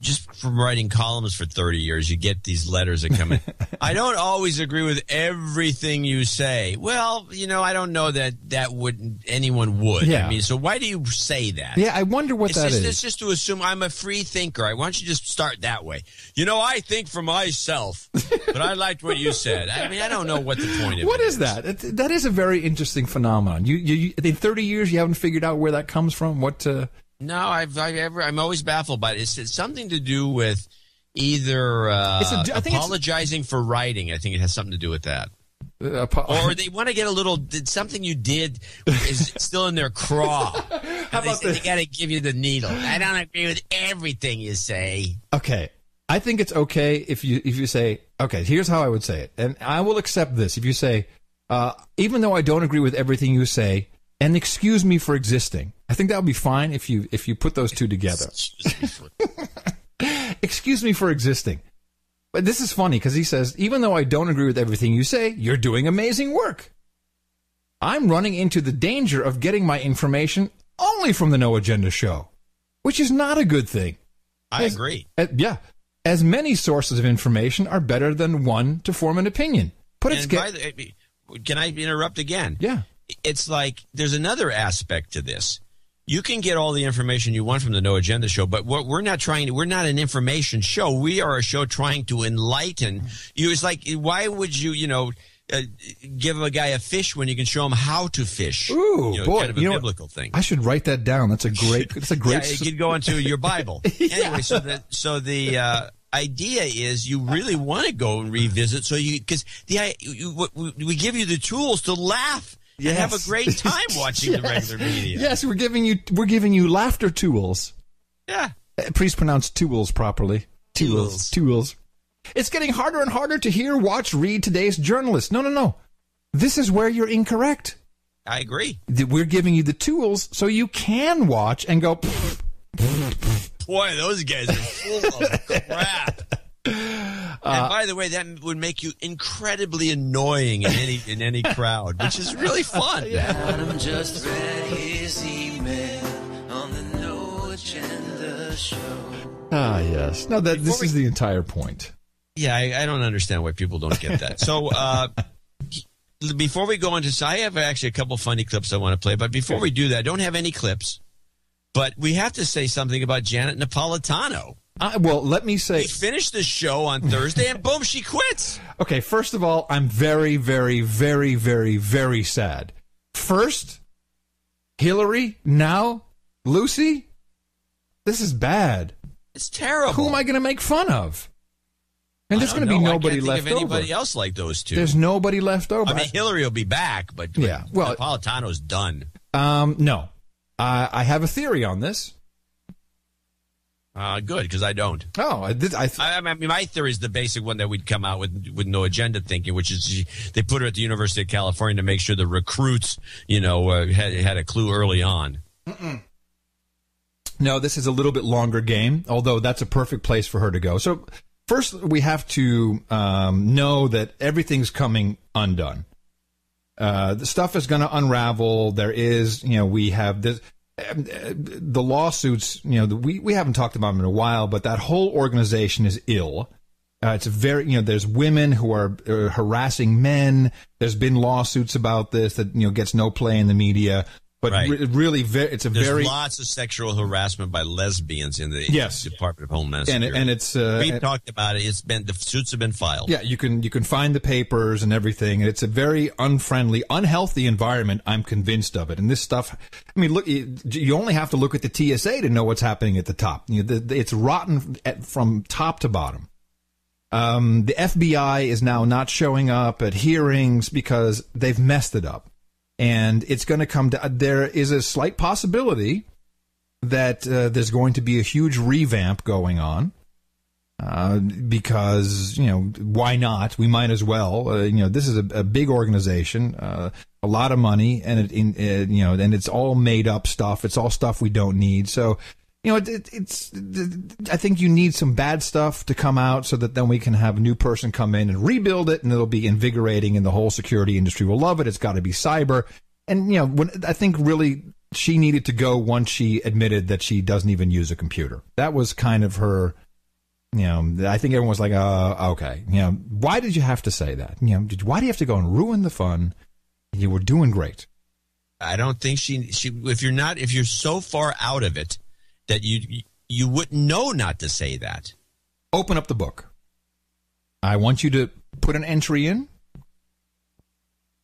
just from writing columns for 30 years, you get these letters that come in. <laughs> I don't always agree with everything you say. Well, you know, I don't know that that would anyone would. Yeah. I mean, so why do you say that? Yeah, I wonder what it's that just, is. It's just to assume I'm a free thinker. Why don't you just start that way? You know, I think for myself, <laughs> but I liked what you said. I mean, I don't know what the point of What it is that? It- That is a very interesting phenomenon. You, you, you in 30 years, you haven't figured out where that comes from. What? Uh, No, I've, I've ever, I'm always baffled by it. It's, it's something to do with either uh, a- I think it's- apologizing for writing. I think it has something to do with that. uh, Or they want to get a little did something you did is <laughs> still in their craw. <laughs> How about they, they got to give you the needle. I don't agree with everything you say. Okay. I think it's okay if you if you say, okay, here's how I would say it. And I will accept this. If you say, uh, even though I don't agree with everything you say, and excuse me for existing. I think that would be fine if you if you put those two together. <laughs> excuse me for existing. But this is funny because he says, even though I don't agree with everything you say, you're doing amazing work. I'm running into the danger of getting my information only from the No Agenda show, which is not a good thing. I As- agree. uh, yeah. As many sources of information are better than one to form an opinion. But it's and get, by the, can I interrupt again? Yeah. It's like there's another aspect to this. You can get all the information you want from the No Agenda show, but what we're not trying to, we're not an information show. We are a show trying to enlighten you. It's like, why would you, you know, uh, give a guy a fish when you can show him how to fish? Ooh, you know, boy, kind of a you know biblical thing. I should write that down. That's a great. That's a <laughs> great. Yeah, it could go into your Bible. <laughs> Anyway, so the so the uh, idea is you really want to go and revisit. So you because the I- you, we, we give you the tools to laugh and have a great <laughs> time watching the regular media. Yes, we're giving you we're giving you laughter tools. Yeah. Uh, Please pronounce tools properly. Tools. Tools. It's getting harder and harder to hear, watch, read today's journalists. No, no, no. This is where you're incorrect. I agree. We're giving you the tools so you can watch and go. Boy, those guys are full of <laughs> crap. And by the way, that would make you incredibly annoying in any in any crowd, which is really <laughs> fun. Adam just read his email on the No Agenda show. Ah, yes. No, that this is the entire point. Yeah, I, I don't understand why people don't get that. So, uh, before we go into, so I have actually a couple funny clips I want to play, but before we do that, I don't have any clips, but we have to say something about Janet Napolitano. I, well, let me say. We finished the show on Thursday, and boom, she quits. <laughs> Okay, first of all, I'm very, very, very, very, very sad. First, Hillary. Now, Lucy. This is bad. It's terrible. Who am I going to make fun of? And there's going to be nobody left of anybody over. else like those two. There's nobody left over. I mean, Hillary will be back, but, but Yeah, well- Napolitano's done. um, no, I I have a theory on this. Uh, good because I don't. Oh, I did. I, I, I mean, my theory is the basic one that we'd come out with with no agenda thinking, which is she- they put her at the University of California to make sure the recruits, you know, uh, had had a clue early on. No, this is a little bit longer game, although that's a perfect place for her to go. So first, we have to um, know that everything's coming undone. Uh, the stuff is going to unravel. There is, you know, we have this. The lawsuits, you know, the, we we haven't talked about them in a while, but that whole organization is ill. Uh, it's very, you know, there's women who are uh, harassing men. There's been lawsuits about this that you know gets no play in the media, but Right. re- really, ve- it's a There's very lots of sexual harassment by lesbians in the Yes. Department of Homeland And it- Security. and it's, uh, we and- talked about it. It's been the suits have been filed. Yeah, you can you can find the papers and everything. It's a very unfriendly, unhealthy environment. I'm convinced of it. And this stuff, I mean, look, you you only have to look at the TSA to know what's happening at the top. You know, the- it's rotten at, from top to bottom. Um, the FBI is now not showing up at hearings because they've messed it up, and it's going to come. To, there is a slight possibility that uh, there's going to be a huge revamp going on uh, because you know why not? We might as well. Uh, you know, this is a, a big organization, uh, a lot of money, and it in, uh, you know, and it's all made up stuff. It's all stuff we don't need. So you know, it, it, it's. I think you need some bad stuff to come out so that then we can have a new person come in and rebuild it, and it'll be invigorating, and the whole security industry will love it. It's got to be cyber, and you know, when I think really she needed to go once she admitted that she doesn't even use a computer. That was kind of her you know, I think everyone was like, uh, okay, you know, why did you have to say that? You know, did, why do you have to go and ruin the fun? You were doing great. I don't think she she if you're not if you're so far out of it that you you wouldn't know not to say that. Open up the book. I want you to put an entry in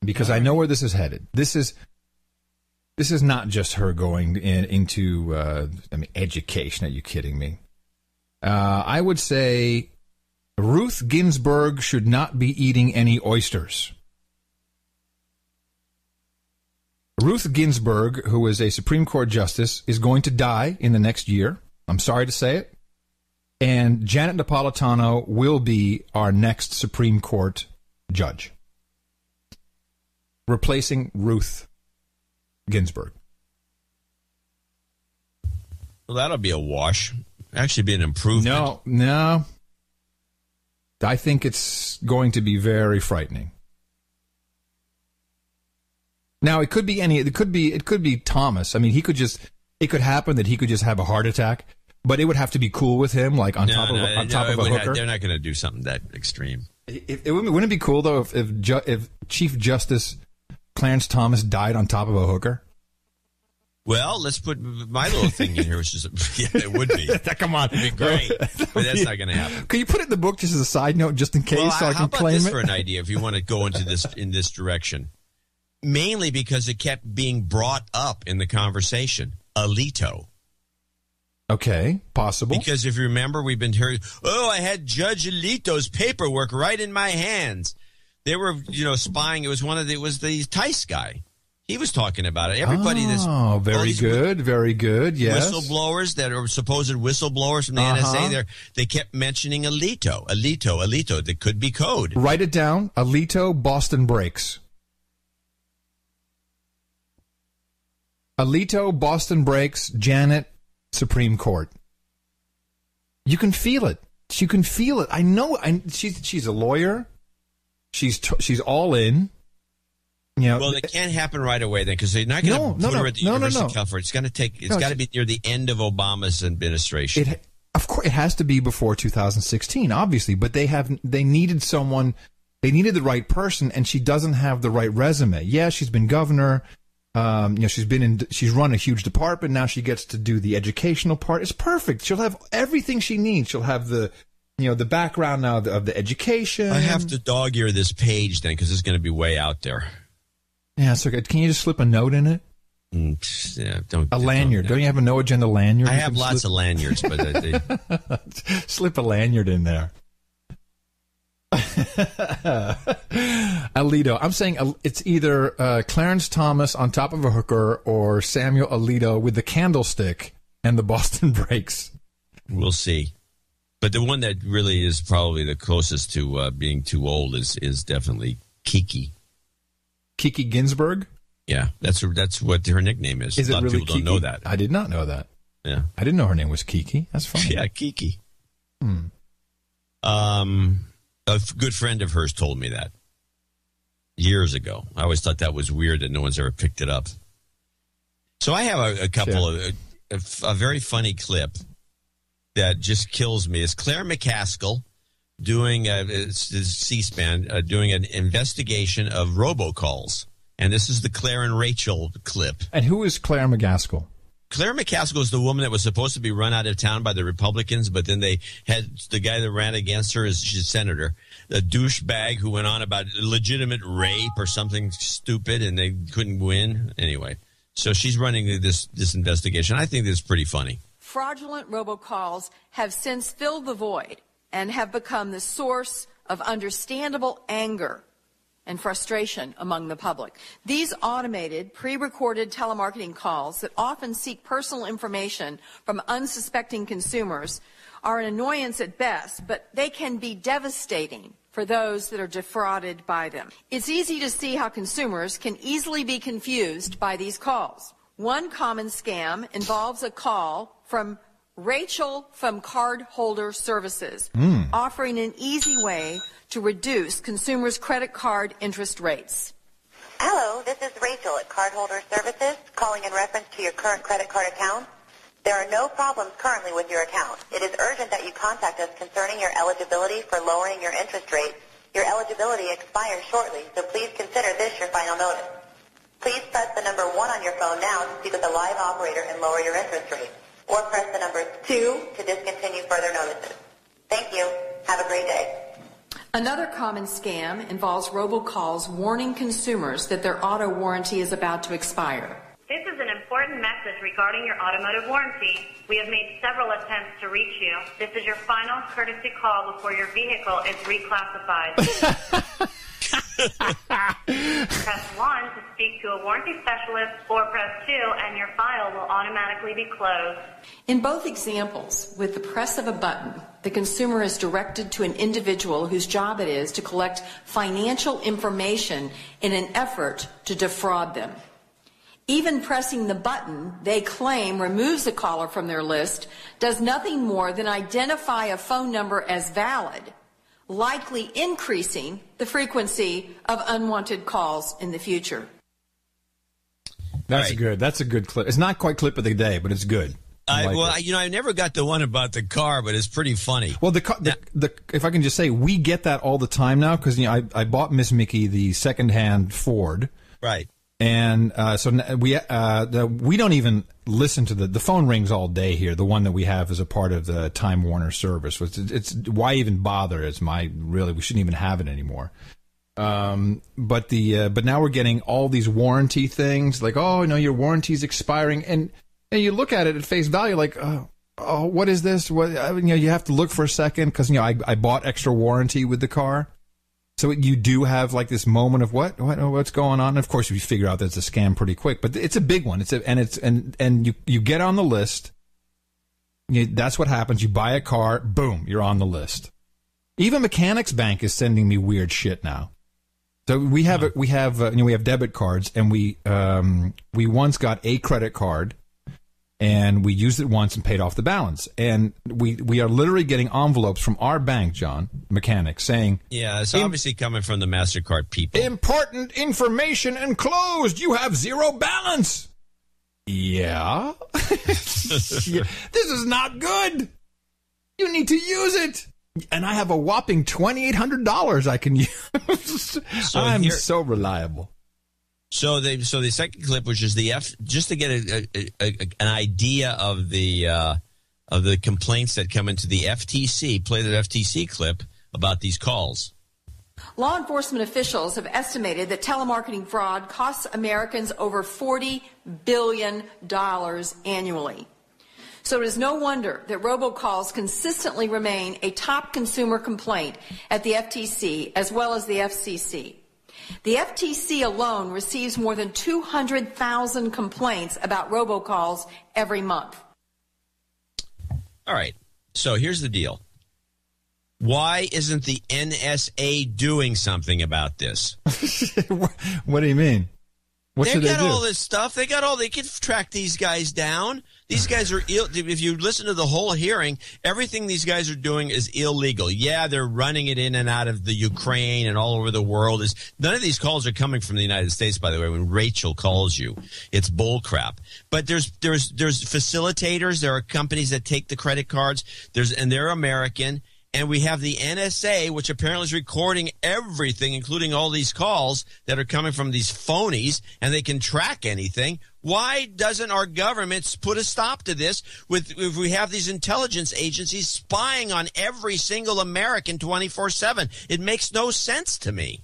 because I know where this is headed. This is this is not just her going in, into uh, I mean education. Are you kidding me? Uh, I would say Ruth Ginsburg should not be eating any oysters. Ruth Ginsburg, who is a Supreme Court justice, is going to die in the next year. I'm sorry to say it. And Janet Napolitano will be our next Supreme Court judge, replacing Ruth Ginsburg. Well, that'll be a wash. Actually, be an improvement. No, no. I think it's going to be very frightening. Now it could be any. It could be. It could be Thomas. I mean, he could just. It could happen that he could just have a heart attack, but it would have to be cool with him, like on No, top of on no, top of a hooker. they're not going to do something that extreme. It, it wouldn't, wouldn't it be cool though if if, Ju- if Chief Justice Clarence Thomas died on top of a hooker? Well, let's put my little thing in here, which is <laughs> yeah, it would be. <laughs> Come on, it'd be great, <laughs> but that's not going to happen. Can you put it in the book just as a side note, just in case, Well, so I how can about claim this it? for an idea? If you want to go into this in this direction, mainly because it kept being brought up in the conversation, Alito. Okay, possible. Because if you remember, we've been hearing, "Oh, I had Judge Alito's paperwork right in my hands." They were, you know, spying. It was one of the, it was the Tice guy. He was talking about it. Everybody that's oh, very good, very good. Yes. whistleblowers that are supposed whistleblowers from the Uh-huh. NSA. There, they kept mentioning Alito, Alito, Alito. That could be code. Write it down. Alito, Boston brakes. Alito, Boston brakes. Janet, Supreme Court. You can feel it. You can feel it. I know. I, she's she's a lawyer. She's t- she's all in. You know, Well, it can't happen right away then because they're not going to No, put no, her at the no, no, University no. of California. It's going to take. It's No, got to be near the end of Obama's administration. It, of course, it has to be before 2016, obviously. But they have they needed someone. They needed the right person, and she doesn't have the right resume. Yeah, she's been governor. Um, you know, she's been in, she's run a huge department. Now she gets to do the educational part. It's perfect. She'll have everything she needs. She'll have the, you know, the background now of the, of the education. I have to dog ear this page then because it's going to be way out there. Yeah, so can you just slip a note in it? Mm, yeah, don't A lanyard. Don't you have a no agenda lanyard? I have lots slip- of lanyards, but they, <laughs> slip a lanyard in there. <laughs> Alito. I'm saying it's either uh, Clarence Thomas on top of a hooker or Samuel Alito with the candlestick and the Boston <laughs> brakes. we'll see. But the one that really is probably the closest to uh, being too old is is definitely Kiki. Kiki Ginsburg. Yeah, that's that's what her nickname is. Is a lot really of people Kiki? don't know that. I did not know that. Yeah, I didn't know her name was Kiki. That's funny. <laughs> yeah, Kiki. Hmm. Um, a good friend of hers told me that years ago. I always thought that was weird that no one's ever picked it up. So I have a, a couple of a, a a very funny clip that just kills me. It's Claire McCaskill doing a, it's, it's C-SPAN uh, doing an investigation of robocalls, and this is the Claire and Rachel clip. And who is Claire McCaskill? Claire McCaskill is the woman that was supposed to be run out of town by the Republicans, but then they had the guy that ran against her is she's senator, a douchebag who went on about legitimate rape or something stupid, and they couldn't win anyway. So she's running this this investigation. I think this is pretty funny. Fraudulent robocalls have since filled the void and have become the source of understandable anger and frustration among the public. These automated, pre-recorded telemarketing calls that often seek personal information from unsuspecting consumers are an annoyance at best, but they can be devastating for those that are defrauded by them. It's easy to see how consumers can easily be confused by these calls. One common scam involves a call from Rachel from Cardholder Services, Mm. offering an easy way to reduce consumers' credit card interest rates. Hello, this is Rachel at Cardholder Services, calling in reference to your current credit card account. There are no problems currently with your account. It is urgent that you contact us concerning your eligibility for lowering your interest rate. Your eligibility expires shortly, so please consider this your final notice. Please press the number one on your phone now to speak with a live operator and lower your interest rate, or press the number two to discontinue further notices. Thank you. Have a great day. Another common scam involves robocalls warning consumers that their auto warranty is about to expire. This is an important message regarding your automotive warranty. We have made several attempts to reach you. This is your final courtesy call before your vehicle is reclassified. <laughs> press 1 to speak to a warranty specialist or press 2 and your file will automatically be closed. In both examples, with the press of a button, the consumer is directed to an individual whose job it is to collect financial information in an effort to defraud them. Even pressing the button they claim removes the caller from their list does nothing more than identify a phone number as valid, likely increasing the frequency of unwanted calls in the future. That's good. That's a good clip. It's not quite clip of the day, but it's good. I I, like well, it. I, you know, I never got the one about the car, but it's pretty funny. Well, the, car- the, the if I can just say, we get that all the time now because you know I, I bought Miss Mickey the secondhand Ford, Right. and uh, so we uh, the, we don't even listen to the the phone rings all day here. The one that we have is a part of the Time Warner service. It's, it's why even bother? It's my really we shouldn't even have it anymore. Um, but the uh, but now we're getting all these warranty things like oh no your warranty's expiring and and you look at it at face value like oh, oh what is this what I mean, you know you have to look for a second because you know I, I bought extra warranty with the car so you do have like this moment of what what what's going on? And of course you figure out that it's a scam pretty quick but it's a big one. It's a, and it's and and you you get on the list. You, that's what happens. You buy a car. Boom you're on the list. Even mechanics bank is sending me weird shit now. So we have a, we have uh, you know we have debit cards and we um we once got a credit card and we used it once and paid off the balance. And we we are literally getting envelopes from our bank John mechanics saying Yeah, it's obviously coming from the Mastercard people. important information enclosed. You have zero balance. Yeah. <laughs> Yeah, this is not good. You need to use it. And I have a whopping twenty eight hundred dollars I can <laughs> use. So I'm here- so reliable. So they so the second clip, which is the F, just to get a, a, a, an idea of the uh, of the complaints that come into the FTC. Play the FTC clip about these calls. Law enforcement officials have estimated that telemarketing fraud costs Americans over $40 billion annually. So it is no wonder that robocalls consistently remain a top consumer complaint at the FTC as well as the FCC. The FTC alone receives more than 200,000 complaints about robocalls every month. All right. So here's the deal. Why isn't the NSA doing something about this? <laughs> What do you mean? What they should they got all this stuff. They got all. They can track these guys down. These guys are ill. If you listen to the whole hearing, everything these guys are doing is illegal. Yeah, they're running it in and out of the Ukraine and all over the world. Is none of these calls are coming from the United States. By the way, when Rachel calls you, it's bull crap. But there's there's there's facilitators. There are companies that take the credit cards. There's and they're American. And we have the NSA, which apparently is recording everything, including all these calls that are coming from these phonies, and they can track anything. Why doesn't our government put a stop to this? With if we have these intelligence agencies spying on every single American twenty four seven, it makes no sense to me.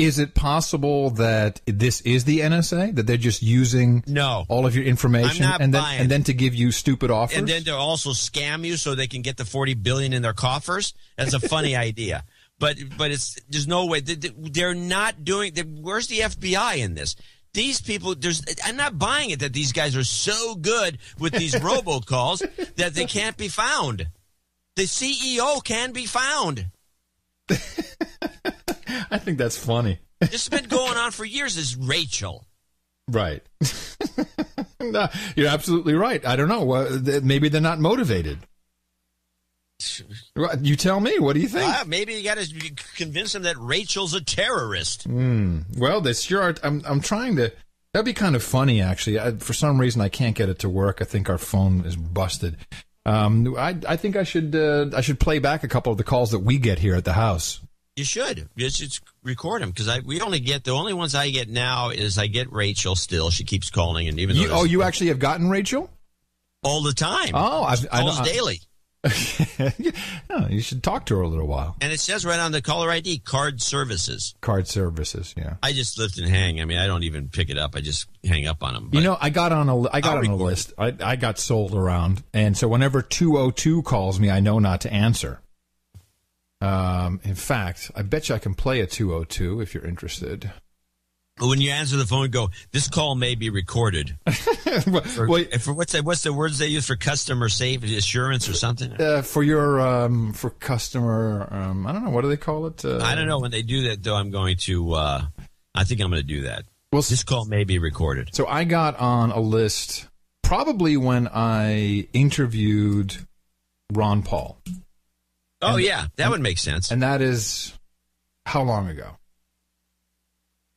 Is it possible that this is the NSA that they're just using no all of your information and then buying and then to give you stupid offers? And then to also scam you so they can get the forty billion in their coffers. That's a funny <laughs> idea. But but it's there's no way They- they- they're not doing. where's the FBI in this? These people, there's. I'm not buying it that these guys are so good with these <laughs> robocalls that they can't be found. The CEO can be found. <laughs> <laughs> I think that's funny. <laughs> This has been going on for years. Is Rachel? Right. <laughs> no, you're absolutely right. I don't know. Maybe they're not motivated. You tell me. What do you think? Ah, maybe you got to convince them that Rachel's a terrorist. Hmm. Well, they sure are. I'm, I'm trying to. That'd be kind of funny, actually. I, for some reason, I can't get it to work. I think our phone is busted. Um, I, I think I should, uh, I should play back a couple of the calls that we get here at the house. You should. Just, just record them because I we only get the only ones I get now is I get Rachel still. She keeps calling and even though You, oh, you actually have gotten Rachel? all the time. Oh, I've, She I calls daily. <laughs> Oh, you should talk to her a little while. And it says right on the caller ID, card services. Card services, yeah. I just lift and hang. I mean, I don't even pick it up. I just hang up on them. You know, I got on a I got I'll on a list. I, I got sold around, and so whenever two o two calls me, I know not to answer. Um, in fact, I bet you I can play a two o two if you're interested. when you answer the phone, go. This call may be recorded. <laughs> for, for what's the, what's the words they use for customer safety assurance or something? Uh, for your um, for customer, um, I don't know what do they call it. Uh, I don't know when they do that though. I'm going to. Uh, I think I'm going to do that. Well, this call may be recorded. So I got on a list probably when I interviewed Ron Paul. Oh And- yeah, that would make sense. And that is how long ago?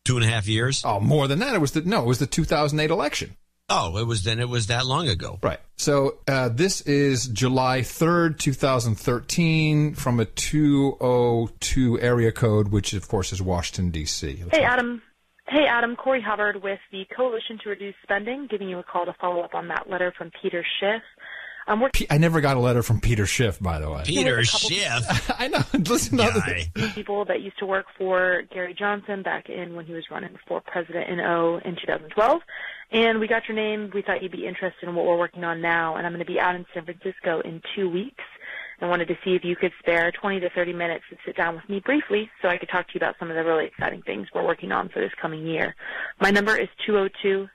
Two and a half years. Oh, more than that. It was the no. It was the 2008 election. Oh, it was then. It was that long ago. Right. So uh, this is July 3rd, 2013, from a 202 area code, which of course is Washington D.C. Hey, Adam. Hey, Adam. Corey Hubbard with the Coalition to Reduce Spending, giving you a call to follow up on that letter from Peter Schiff. Um, we're P- I never got a letter from Peter Schiff, by the way. Peter <laughs> Schiff. <laughs> I know. <laughs> Listen to Guy. people that used to work for Gary Johnson back in when he was running for president in O in 2012. And we got your name. We thought you'd be interested in what we're working on now. And I'm going to be out in San Francisco in two weeks. And wanted to see if you could spare 20 to 30 minutes to sit down with me briefly so I could talk to you about some of the really exciting things we're working on for this coming year. My number is 202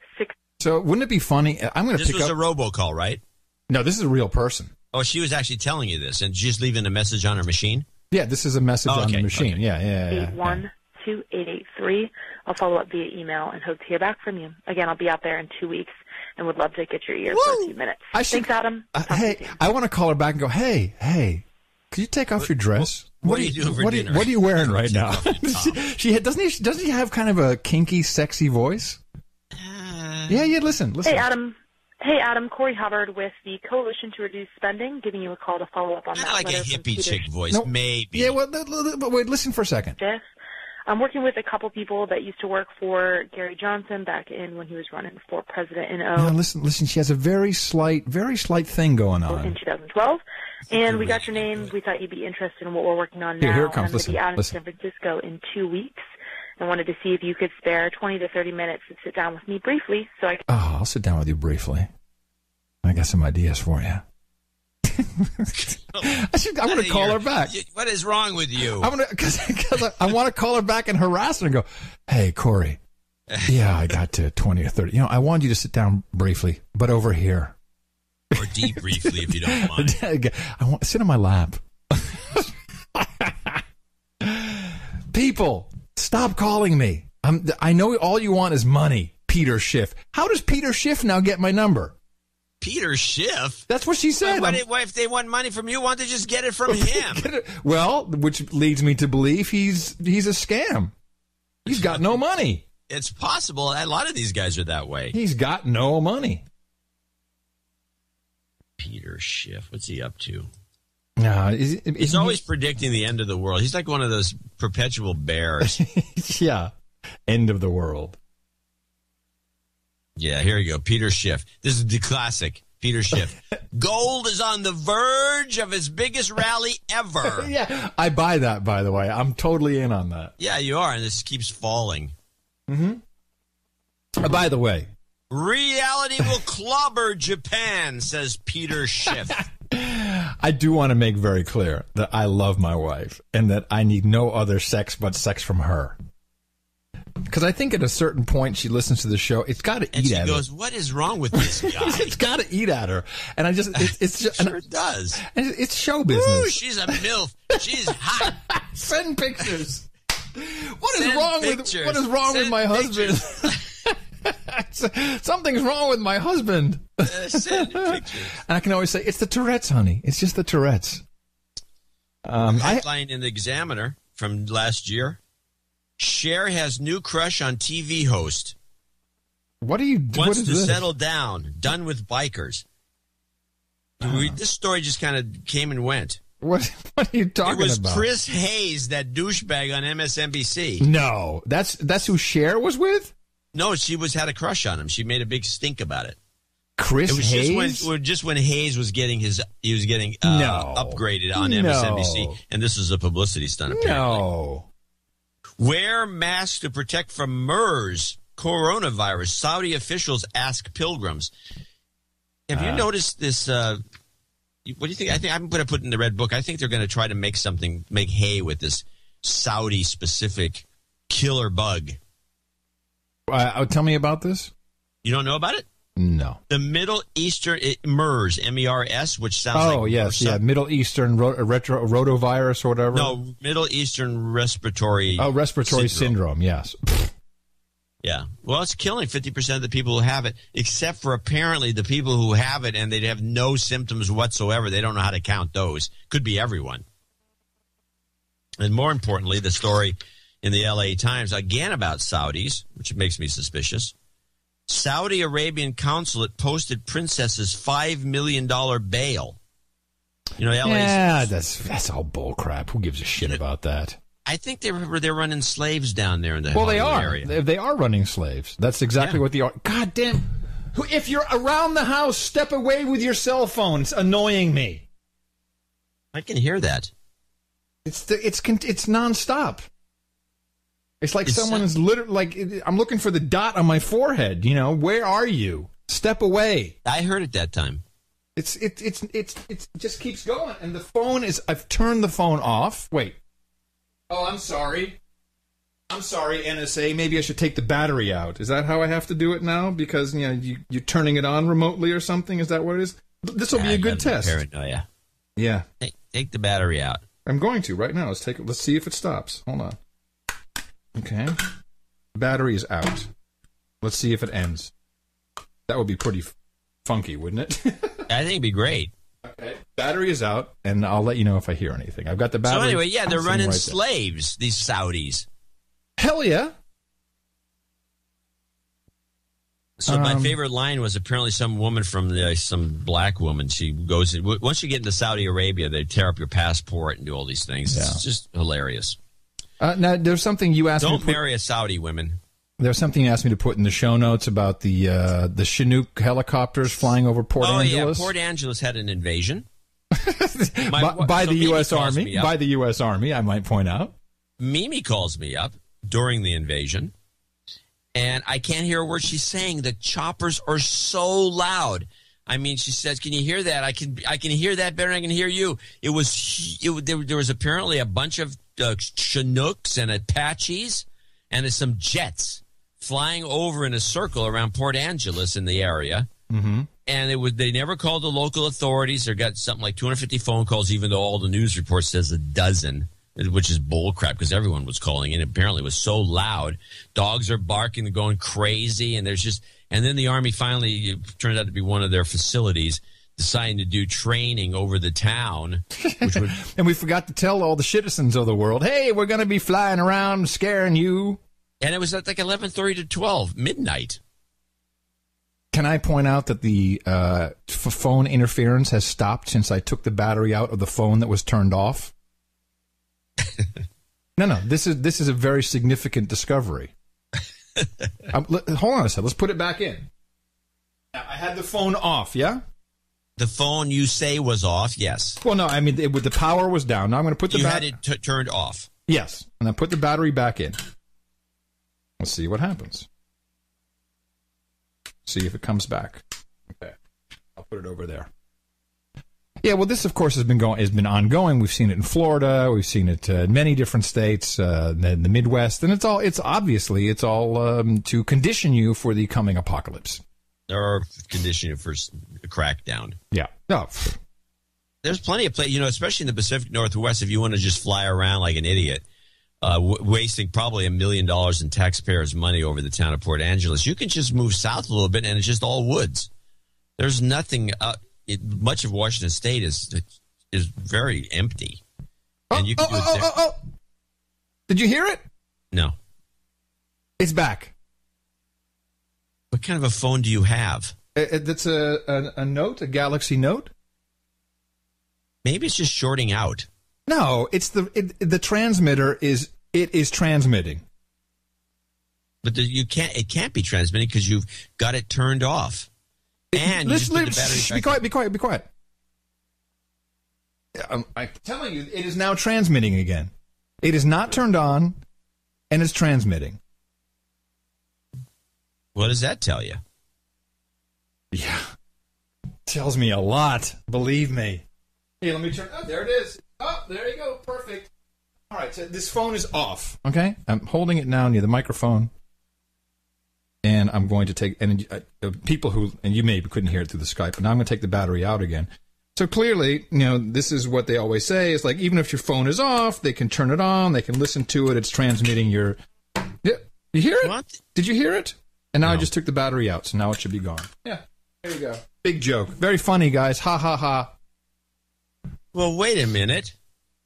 So wouldn't it be funny? I'm going to This pick was up. a robocall, right? No, this is a real person. Oh, she was actually telling you this, and she's leaving a message on her machine. Yeah, this is a message Oh, on the machine. okay. Yeah, yeah, yeah. eight one two eight eight three. I'll follow up via email and hope to hear back from you. Again, I'll be out there in two weeks and would love to get your ear for a few minutes. I should- Thanks, Adam. Uh, hey, I want to call her back and go, hey, hey, could you take off your dress? what are you doing for what dinner? Are, what are you wearing <laughs> right now? <laughs> she, she doesn't he doesn't he have kind of a kinky, sexy voice? yeah, yeah. Listen, listen. Hey, Adam. Hey, Adam. Corey Hubbard with the Coalition to Reduce Spending, giving you a call to follow up on that like a hippie chick voice, No. maybe. Yeah, well, th- th- but wait, listen for a second. Schiff. I'm working with a couple people that used to work for Gary Johnson back in when he was running for president in Now, listen, listen. She has a very slight, very slight thing going on. in 2012. And we got your name. We thought you'd be interested in what we're working on Here- now. here it comes. I'm Listen, be out in listen. San Francisco in two weeks. I wanted to see if you could spare 20 to 30 minutes to sit down with me briefly so I can Oh, I'll sit down with you briefly. I got some ideas for you. <laughs> I should. I want to call her back. What is wrong with you? I'm gonna because I, I want to call her back and harass her and go, "Hey, Corey, <laughs> yeah, I got to twenty or thirty. You know, I wanted you to sit down briefly, but over here. or deep briefly, if you don't <laughs> mind. I want sit on my lap. People, stop calling me. I'm, I know all you want is money, Peter Schiff. How does Peter Schiff now get my number? Peter Schiff. That's what she said. What, I'm- if- if they want money from you? Why don't they just get it from him? Well, which leads me to believe he's he's a scam. He's got no money. It's possible. A lot of these guys are that way. He's got no money. Peter Schiff. What's he up to? No, is, is He's always predicting the end of the world. He's like one of those perpetual bears. <laughs> yeah, end of the world. yeah, here you go. Peter Schiff. This is the classic. Peter Schiff. <laughs> Gold is on the verge of its biggest rally ever. <laughs> yeah, I buy that. By the way, I'm totally in on that. Yeah, you are, and this keeps falling. Mm-hmm. Uh, by the way, Reality will clobber Japan, says Peter Schiff. I do want to make very clear that I love my wife and that I need no other sex but sex from her. Because I think at a certain point she listens to the show, it's got to And eat she at goes, her. "What is wrong with this <laughs> guy?" it's got to eat at her, and I just it's, it's just <laughs> sure it does. and it's show Ooh, business. she's a milf. She's hot. <laughs> Send pictures. What is Send wrong pictures. with what is wrong with Send my husband? <laughs> Something's wrong with my husband. Uh. <laughs> And I can always say it's the Tourette's, honey. It's just the Tourette's. Um, I, Headline in the Examiner from last year: Cher has new crush on TV host. what do you? what Wants is to this? settle down. Done with bikers. We- this story just kind of came and went. What <laughs> What are you talking about? it was about? Chris Hayes, that douchebag on MSNBC. No, that's that's who Cher was with. No, she was had a crush on him. She made a big stink about it. Chris it was Hayes. just when, just when Hayes was getting his he was getting uh, No. upgraded on No. MSNBC, and this was a publicity stunt. Apparently. no. Wear masks to protect from MERS coronavirus. Saudi officials ask pilgrims. Have you Uh. noticed this? Uh, what do you think? I think I'm going to put in the red book. I think they're going to try to make something, make hay with this Saudi specific killer bug. Uh, uh, tell me about this. You don't know about it? No. The Middle Eastern it, MERS, M E R S, which sounds Oh like yes, MRSA. yeah, Middle Eastern ro- uh, retro rotavirus or whatever. No, Middle Eastern respiratory. Oh, respiratory syndrome. Yes. Yeah. Well, it's killing 50% of the people who have it, except for apparently the people who have it and they have no symptoms whatsoever. They don't know how to count those. Could be everyone. And more importantly, the story in the LA Times again about Saudis, which makes me suspicious. Saudi Arabian consulate posted princess's $5 million bail. You know, LA's Yeah, that's that's all bull crap. Who gives a shit about that? I think they were they're running slaves down there in the Well, they are. area. They, they are running slaves. That's exactly Yeah. what they are. God damn. Who- If you're around the house, step away with your cell phone. It's annoying me. I can hear that. It's the, it's it's nonstop. It's like It's, someone is literally like I'm looking for the dot on my forehead. You know, where are you? Step away. I heard it that time. It's it, it's it's it's it just keeps going, and the phone is. I've turned the phone off. Wait. Oh, I'm sorry. I'm sorry, NSA. Maybe I should take the battery out. Is that how I have to do it now? Because you know you, you're turning it on remotely or something. Is that what it is? This will be Ah, a good test. Paranoia. Yeah, Take, take the battery out. I'm going to right now. Let's take. Let's see if it stops. Hold on. Okay, battery is out. Let's see if it ends. That would be pretty f- funky, wouldn't it? <laughs> I think it'd be great. okay, battery is out, and I'll let you know if I hear anything. I've got the battery. so anyway, yeah, they're running right there. slaves. These Saudis. Hell yeah. So my Um, favorite line was apparently some woman from the, some black woman. She goes once you get into Saudi Arabia, they tear up your passport and do all these things. Yeah. It's just hilarious. Uh, now, there's something you asked me Don't to put, marry a Saudi women. There's something you asked me to put in the show notes about the uh, the Chinook helicopters flying over Port oh Angeles yeah, Port Angeles had an invasion <laughs> by, by so the Mimi U.S. Army. By the U.S. Army, I might point out. Mimi calls me up during the invasion, and I can't hear a word she's saying. The choppers are so loud. I mean, she says, "Can you hear that? I can. I can hear that better than I can hear you." It was. It, there, there was apparently a bunch of uh, Chinooks and Apaches, and some jets flying over in a circle around Port Angeles in the area. Mm-hmm. and it was they never called the local authorities. They got something like 250 phone calls, even though all the news report says a dozen, which is bullcrap because everyone was calling and apparently it was so loud. Dogs are barking and going crazy, and there's just and then the army finally turned out to be one of their facilities deciding to do training over the town, which would <laughs> And we forgot to tell all the citizens of the world, "Hey, we're going to be flying around scaring you." and it was at like 11:30 to 12 midnight. Can I point out that the uh, f- phone interference has stopped since I took the battery out of the phone that was turned off? <laughs> no, no. This is this is a very significant discovery. <laughs> um, hold on a second. Let's put it back in. I had the phone off. Yeah. The phone you say was off, yes. Well, no. I mean, it, the power was down. Now I'm going to put the You bat- had it t- turned off. Yes, and I put the battery back in. Let's see what happens. See if it comes back. Okay, I'll put it over there. Yeah, well, this of course has been going has been ongoing. We've seen it in Florida. We've seen it uh, in many different states, uh, in the Midwest, and it's all it's obviously it's all um, to condition you for the coming apocalypse. Or conditioning for s- a crackdown. Yeah. No. there's plenty of place, you know, especially in the Pacific Northwest. If you want to just fly around like an idiot, uh, w- wasting probably a million dollars in taxpayers' money over the town of Port Angeles, you can just move south a little bit, and it's just all woods. There's nothing. Uh, it, much of Washington State is is very empty, and you can do it there. Oh, oh, Did you hear it? No, It's back. What kind of a phone do you have? Uh, uh, That's a, a a note, a Galaxy Note. Maybe it's just shorting out. No, it's the it, the transmitter is it is transmitting. But the, you can't. It can't be transmitting because you've got it turned off. And you Listen, just put the battery shh, be quiet, be quiet, be quiet. I'm, I'm telling you, it is now transmitting again. It is not turned on, and it's transmitting. What does that tell you? Yeah, tells me a lot. Believe me. Hey, let me turn. Oh, there it is. Oh, there you go. Perfect. All right, so this phone is off. Okay, I'm holding it now near the microphone, and I'm going to take and uh, uh, people who and you maybe couldn't hear it through the Skype, but now I'm going to take the battery out again. So clearly, you know, this is what they always say. It's like even if your phone is off, they can turn it on, they can listen to it. It's transmitting your. Yeah, you hear it? What? Did you hear it? And now I just took the battery out, so now it should be gone. Yeah, there you go. Big joke. Very funny, guys. Ha ha ha. Well, wait a minute.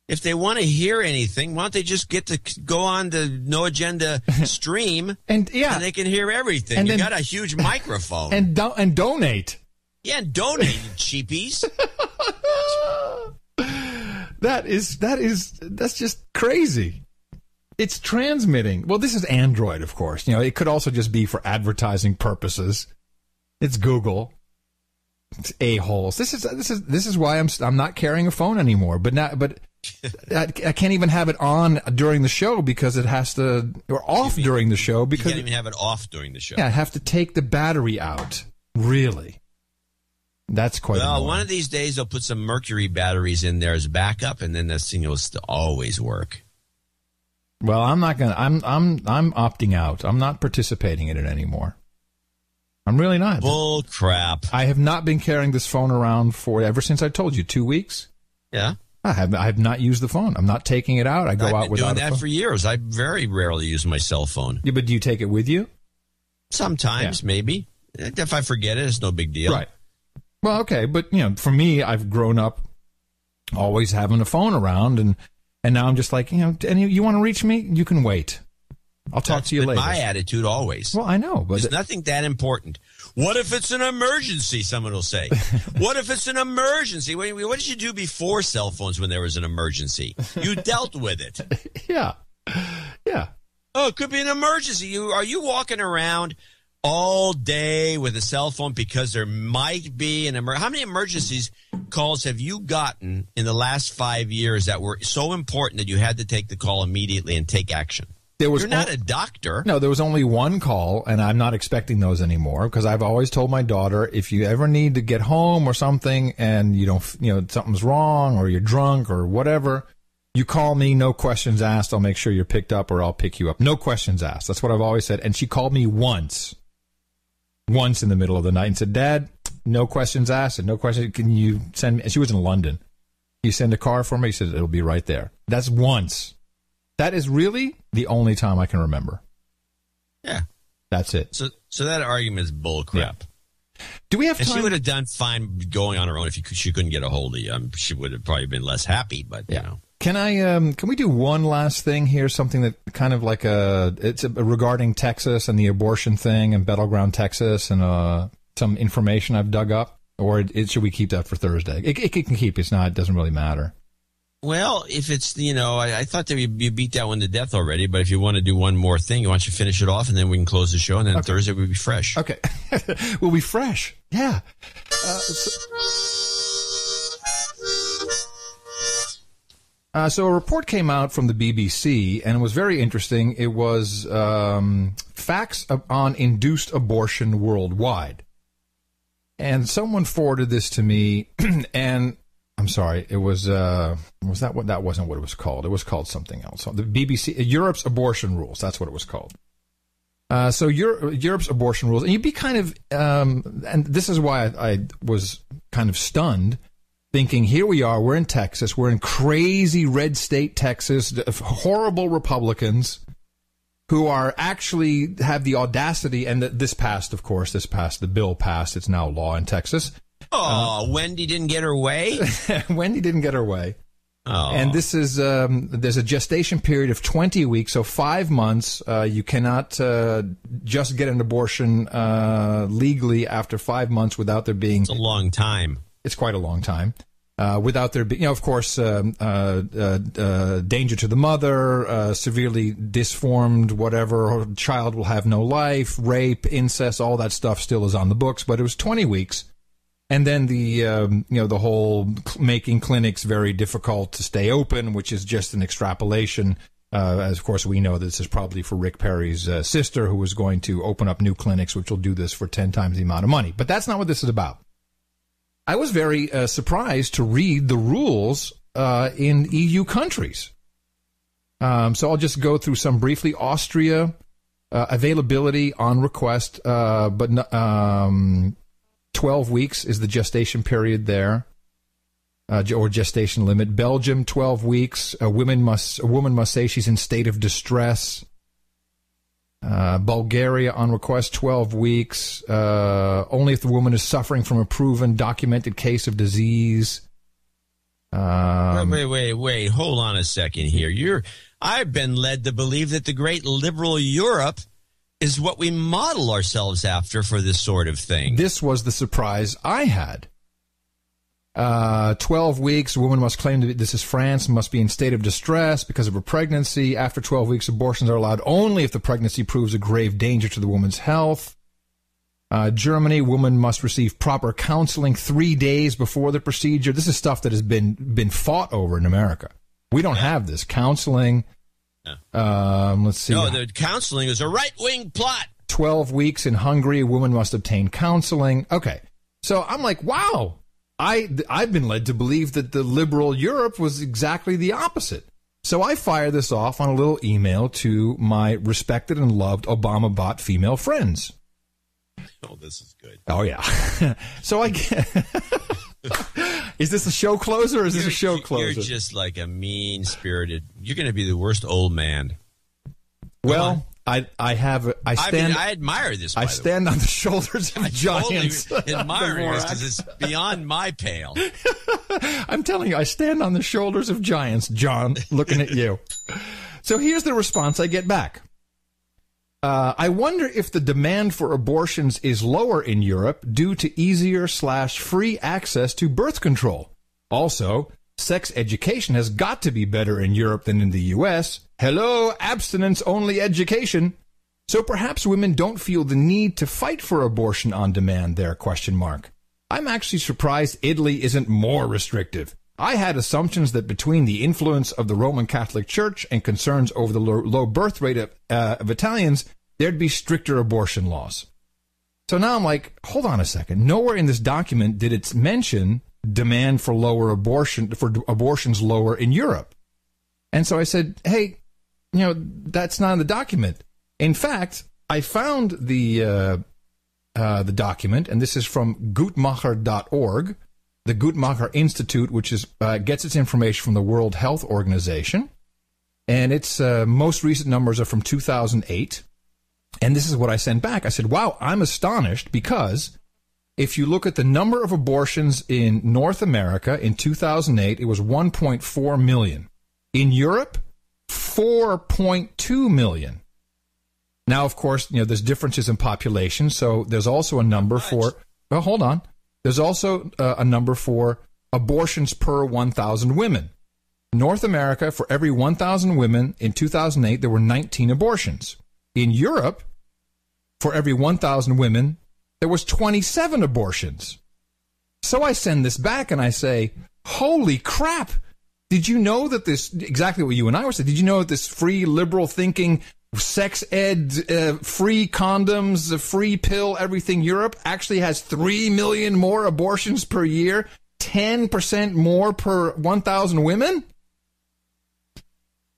If they want to hear anything, why don't they just get to go on the No Agenda <laughs> stream and yeah, they can hear everything. And you then- got a huge <laughs> microphone. And do- and donate. yeah, and donate, cheapies. <laughs> That is that is that's just crazy. It's transmitting. Well, this is Android, of course. You know, it could also just be for advertising purposes. It's Google. It's a holes. This is this is this is why I'm I'm not carrying a phone anymore. But not but <laughs> I, I can't even have it on during the show because it has to or off during the show because You can't even have it off during the show. yeah, I have to take the battery out. Really, that's quite. well, annoying. one of these days they'll put some mercury batteries in there as backup, and then this thing will always work. Well, I'm not gonna. I'm I'm I'm opting out. I'm not participating in it anymore. I'm really not. Bull crap. I have not been carrying this phone around for ever since I told you two weeks. Yeah. I have I have not used the phone. I'm not taking it out. I go I've out been without doing that for years. I very rarely use my cell phone. yeah, but do you take it with you? Sometimes, maybe. If I forget it, it's no big deal. Right. Well, okay, but you know, for me, I've grown up always having a phone around, and and now I'm just like, you know, and you, you want to reach me, you can wait. I'll talk That's to you later. my attitude always. well, I know, but It's nothing that important. What if it's an emergency? Someone will say. <laughs> what if it's an emergency? What, what did you do before cell phones when there was an emergency? You <laughs> dealt with it. yeah, Yeah. Oh, it could be an emergency. You are you walking around all day with a cell phone because there might be an emer- How many emergencies calls have you gotten in the last five years that were so important that you had to take the call immediately and take action? There was You're not on- a doctor. No, there was only one call, and I'm not expecting those anymore because I've always told my daughter if you ever need to get home or something and you don't, you know, something's wrong or you're drunk or whatever, you call me, no questions asked. I'll make sure you're picked up or I'll pick you up. No questions asked. That's what I've always said. And she called me once, once in the middle of the night and said, Dad, no questions asked and no questions. Can you send me? And she was in London. You send a car for me? He said, it'll be right there. That's once. That is really the only time I can remember. Yeah. That's it. So, so that argument is bullcrap. Do we have And she would have done fine going on her own if you could, she couldn't get a hold of you. Um, she would have probably been less happy, but you know. Can I? Um, can we do one last thing here? Something that kind of like a it's a, regarding Texas and the abortion thing and battleground Texas and uh, some information I've dug up, or it, it, should we keep that for Thursday? It, it can keep. It's not. It doesn't really matter. Well, if it's you know, I, I thought that you, you beat that one to death already. But if you want to do one more thing, why don't you finish it off and then we can close the show, and then Thursday we'll be fresh. Okay, <laughs> we'll be fresh. Yeah. Uh, so, Uh, so a report came out from the BBC, and it was very interesting. It was um, facts on induced abortion worldwide, and someone forwarded this to me. <clears throat> and I'm sorry, it was uh, was that what that wasn't what it was called? It was called something else. The BBC Europe's abortion rules. That's what it was called. Uh, so Europe, Europe's abortion rules, and you'd be kind of, um, and this is why I, I was kind of stunned thinking, here we are, we're in Texas, we're in crazy red state Texas, horrible Republicans who are actually have the audacity, and this passed, of course, this passed, the bill passed, it's now law in Texas. Oh, uh, Wendy didn't get her way? <laughs> Wendy didn't get her way. Oh. And this is um, there's a gestation period of 20 weeks, so five months. Uh, you cannot uh, just get an abortion uh, legally after five months without there being. It's a long time. It's quite a long time. Uh, without there being, you know, of course, um, uh, uh, danger to the mother, severely disformed, whatever, child will have no life, rape, incest, all that stuff still is on the books. But it was 20 weeks and then the um, you know the whole making clinics very difficult to stay open, which is just an extrapolation. Uh, as of course we know, this is probably for Rick Perry's uh, sister, who was going to open up new clinics, which will do this for ten times the amount of money. But that's not what this is about. I was very uh, surprised to read the rules uh, in EU countries. Um, so I'll just go through some briefly. Austria uh, availability on request, uh, but um, 12 weeks is the gestation period there, uh, or gestation limit. Belgium, 12 weeks. A woman must a woman must say she's in state of distress. Uh, Bulgaria on request, 12 weeks. Uh, only if the woman is suffering from a proven documented case of disease. Um, wait, wait, wait, wait. Hold on a second here. You're. I've been led to believe that the great liberal Europe is what we model ourselves after for this sort of thing. This was the surprise I had. Uh, 12 weeks, a woman must claim to be, this is France, must be in state of distress because of her pregnancy. After 12 weeks, abortions are allowed only if the pregnancy proves a grave danger to the woman's health. Uh, Germany, woman must receive proper counseling three days before the procedure. This is stuff that has been, been fought over in America. We don't have this counseling. Um, let's see. No, the counseling is a right wing plot. 12 weeks in Hungary, a woman must obtain counseling. Okay. So I'm like, wow. I, I've been led to believe that the liberal Europe was exactly the opposite. So I fire this off on a little email to my respected and loved Obama bot female friends. Oh, this is good. Oh, yeah. <laughs> so I get. <laughs> is this a show closer or is this you're, a show closer? You're just like a mean spirited. You're going to be the worst old man. Well, I I have I stand. I, mean, I admire this. I stand on the shoulders of I giants. <laughs> Totally admire this because it's beyond my pale. <laughs> I'm telling you, I stand on the shoulders of giants, John. Looking at you. So here's the response I get back. Uh, I wonder if the demand for abortions is lower in Europe due to easier slash free access to birth control. Also, sex education has got to be better in Europe than in the US. Hello, abstinence only education. So perhaps women don't feel the need to fight for abortion on demand there, question mark. I'm actually surprised Italy isn't more restrictive. I had assumptions that between the influence of the Roman Catholic Church and concerns over the low, birth rate of, uh, of Italians, there'd be stricter abortion laws. So now I'm like, hold on a second. Nowhere in this document did it mention demand for lower abortion for abortions lower in Europe. And so I said, hey, you know, that's not in the document. In fact, I found the uh, uh, the document, and this is from Guttmacher.org, the Guttmacher Institute, which is uh, gets its information from the World Health Organization, and its uh, most recent numbers are from 2008. And this is what I sent back. I said, "Wow, I'm astonished because." If you look at the number of abortions in North America in 2008, it was 1.4 million. In Europe, 4.2 million. Now, of course, you know, there's differences in population, so there's also a number for, well, hold on. There's also uh, a number for abortions per 1,000 women. North America, for every 1,000 women in 2008, there were 19 abortions. In Europe, for every 1,000 women, there was 27 abortions. So I send this back and I say, holy crap. Did you know that this, exactly what you and I were saying, did you know that this free liberal thinking, sex ed, uh, free condoms, free pill, everything Europe actually has 3 million more abortions per year, 10% more per 1,000 women?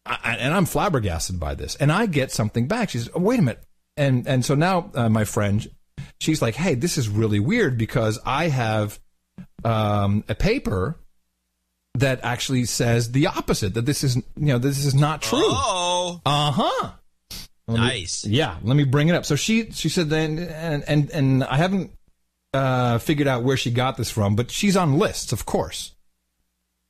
I, and I'm flabbergasted by this. And I get something back. She says, oh, wait a minute. And, and so now uh, my friend, she's like, hey, this is really weird because I have um, a paper that actually says the opposite that this is you know this is not true. Oh, uh huh. nice. yeah, let me bring it up. So she she said then and and and I haven't uh, figured out where she got this from, but she's on lists, of course.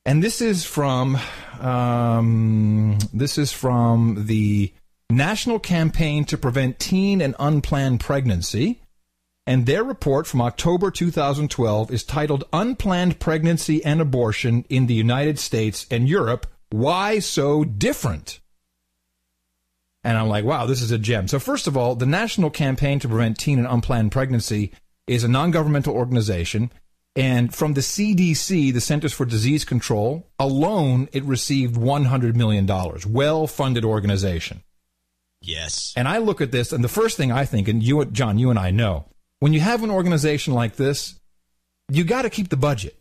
And this is from um, this is from the National Campaign to Prevent Teen and Unplanned Pregnancy. And their report from October 2012 is titled Unplanned Pregnancy and Abortion in the United States and Europe Why So Different? And I'm like, wow, this is a gem. So, first of all, the National Campaign to Prevent Teen and Unplanned Pregnancy is a non governmental organization. And from the CDC, the Centers for Disease Control, alone, it received $100 million. Well funded organization. Yes. And I look at this, and the first thing I think, and you, John, you and I know, when you have an organization like this, you got to keep the budget.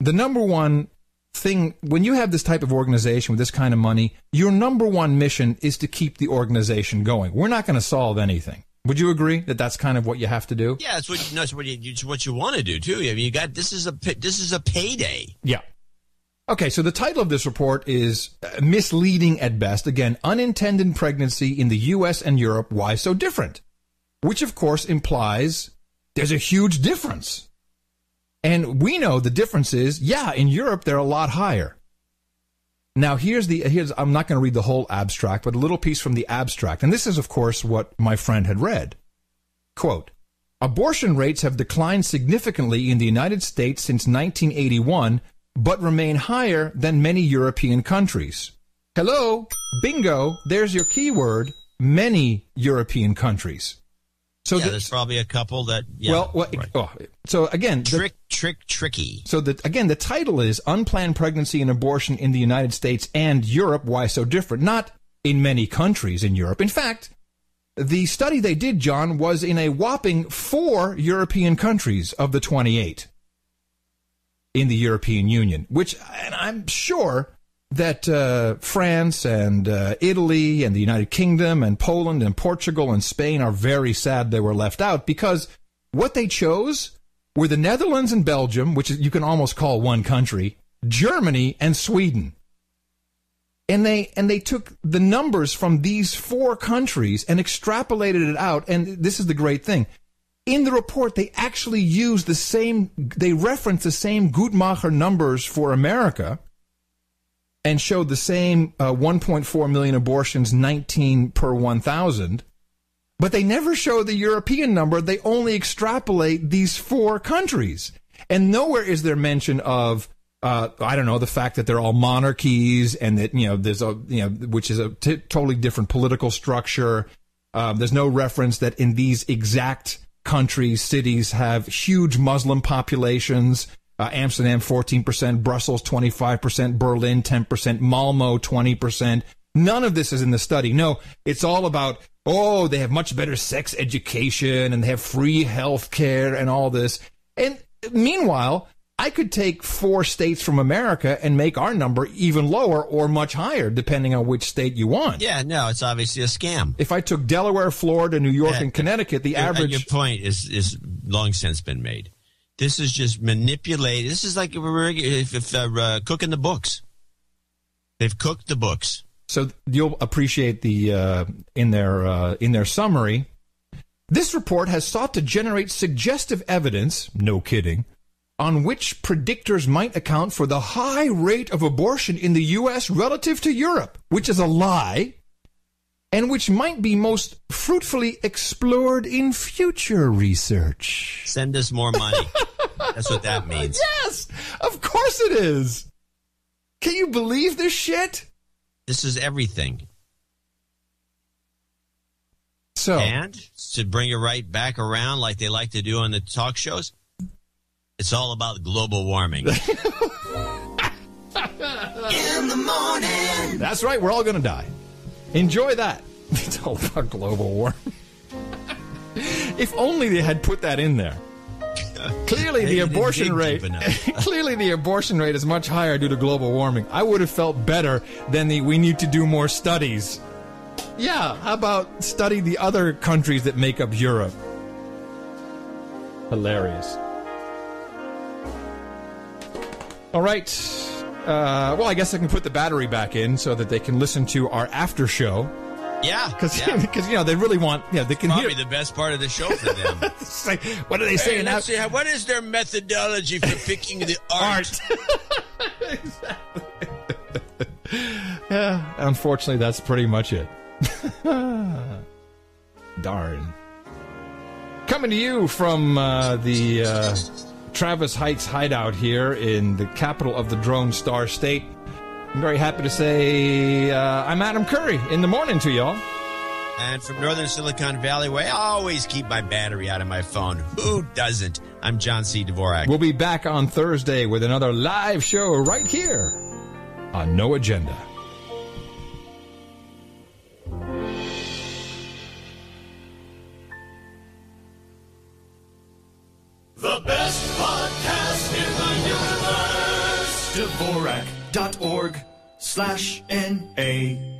The number one thing, when you have this type of organization with this kind of money, your number one mission is to keep the organization going. We're not going to solve anything. Would you agree that that's kind of what you have to do? Yeah, it's what, no, it's what, you, it's what you want to do too. I mean, you got this is a this is a payday. Yeah. Okay, so the title of this report is uh, misleading at best. Again, unintended pregnancy in the U.S. and Europe. Why so different? Which, of course, implies there's a huge difference. And we know the difference is, yeah, in Europe they're a lot higher. Now here's the here's I'm not going to read the whole abstract, but a little piece from the abstract. And this is of course what my friend had read. Quote: Abortion rates have declined significantly in the United States since 1981, but remain higher than many European countries. Hello, bingo, there's your keyword, many European countries. So yeah, the- there's probably a couple that. Yeah, well, well oh, so again, the- trick, trick, tricky. so that again, the title is "Unplanned Pregnancy and Abortion in the United States and Europe: Why So Different?" Not in many countries in Europe. In fact, the study they did, John, was in a whopping four European countries of the 28 in the European Union, which, and I'm sure that uh, France and uh, Italy and the United Kingdom and Poland and Portugal and Spain are very sad they were left out because what they chose were the Netherlands and Belgium, which you can almost call one country, Germany and Sweden. And they and they took the numbers from these four countries and extrapolated it out. And this is the great thing. In the report, they actually used the same, they referenced the same Guttmacher numbers for America and showed the same uh, 1.4 million abortions, 19 per 1,000. But they never show the European number. They only extrapolate these four countries. And nowhere is there mention of uh, I don't know, the fact that they're all monarchies and that, you know, there's a, you know, which is a t- totally different political structure. Um, there's no reference that in these exact countries, cities have huge Muslim populations. Uh, Amsterdam, 14%, Brussels, 25%, Berlin, 10%, Malmo, 20%. None of this is in the study. No, it's all about, oh, they have much better sex education and they have free health care and all this. And meanwhile, I could take four states from America and make our number even lower or much higher, depending on which state you want. Yeah, no, it's obviously a scam. If I took Delaware, Florida, New York, Yeah. and Connecticut, the and average. your point is is long since been made. This is just manipulated. This is like if, if, they're uh, cooking the books. They've cooked the books. So you'll appreciate the uh, in their uh, in their summary. This report has sought to generate suggestive evidence, no kidding, on which predictors might account for the high rate of abortion in the U.S. relative to Europe, which is a lie, and which might be most fruitfully explored in future research. Send us more money. That's what that <laughs> means. Yes, of course it is. Can you believe this shit? This is everything. So and to bring it right back around, like they like to do on the talk shows, it's all about global warming. <laughs> In the morning. That's right, we're all going to die. Enjoy that. <laughs> It's all about global warming. if only they had put that in there. Clearly, the abortion rate. <laughs> clearly, the abortion rate is much higher due to global warming. I would have felt better than the we need to do more studies. Yeah, how about study the other countries that make up Europe? Hilarious. All right. Uh, well, I guess I can put the battery back in so that they can listen to our after show. Yeah, Because, yeah. <laughs> you know, they really want, yeah, they can Probably hear. the best part of the show for them. <laughs> Like, what are they Hey, saying now? let's see, what is their methodology for picking the <laughs> art? Exactly. Yeah, unfortunately, that's pretty much it. Darn. Coming to you from uh, the uh, Travis Heights hideout here in the capital of the Drone Star State. I'm very happy to say uh, I'm Adam Curry in the morning to y'all. And from Northern Silicon Valley, where I always keep my battery out of my phone. Who doesn't? I'm John C. Dvorak. We'll be back on Thursday with another live show right here on No Agenda. The best podcast in the universe. Dvorak.org slash N-A.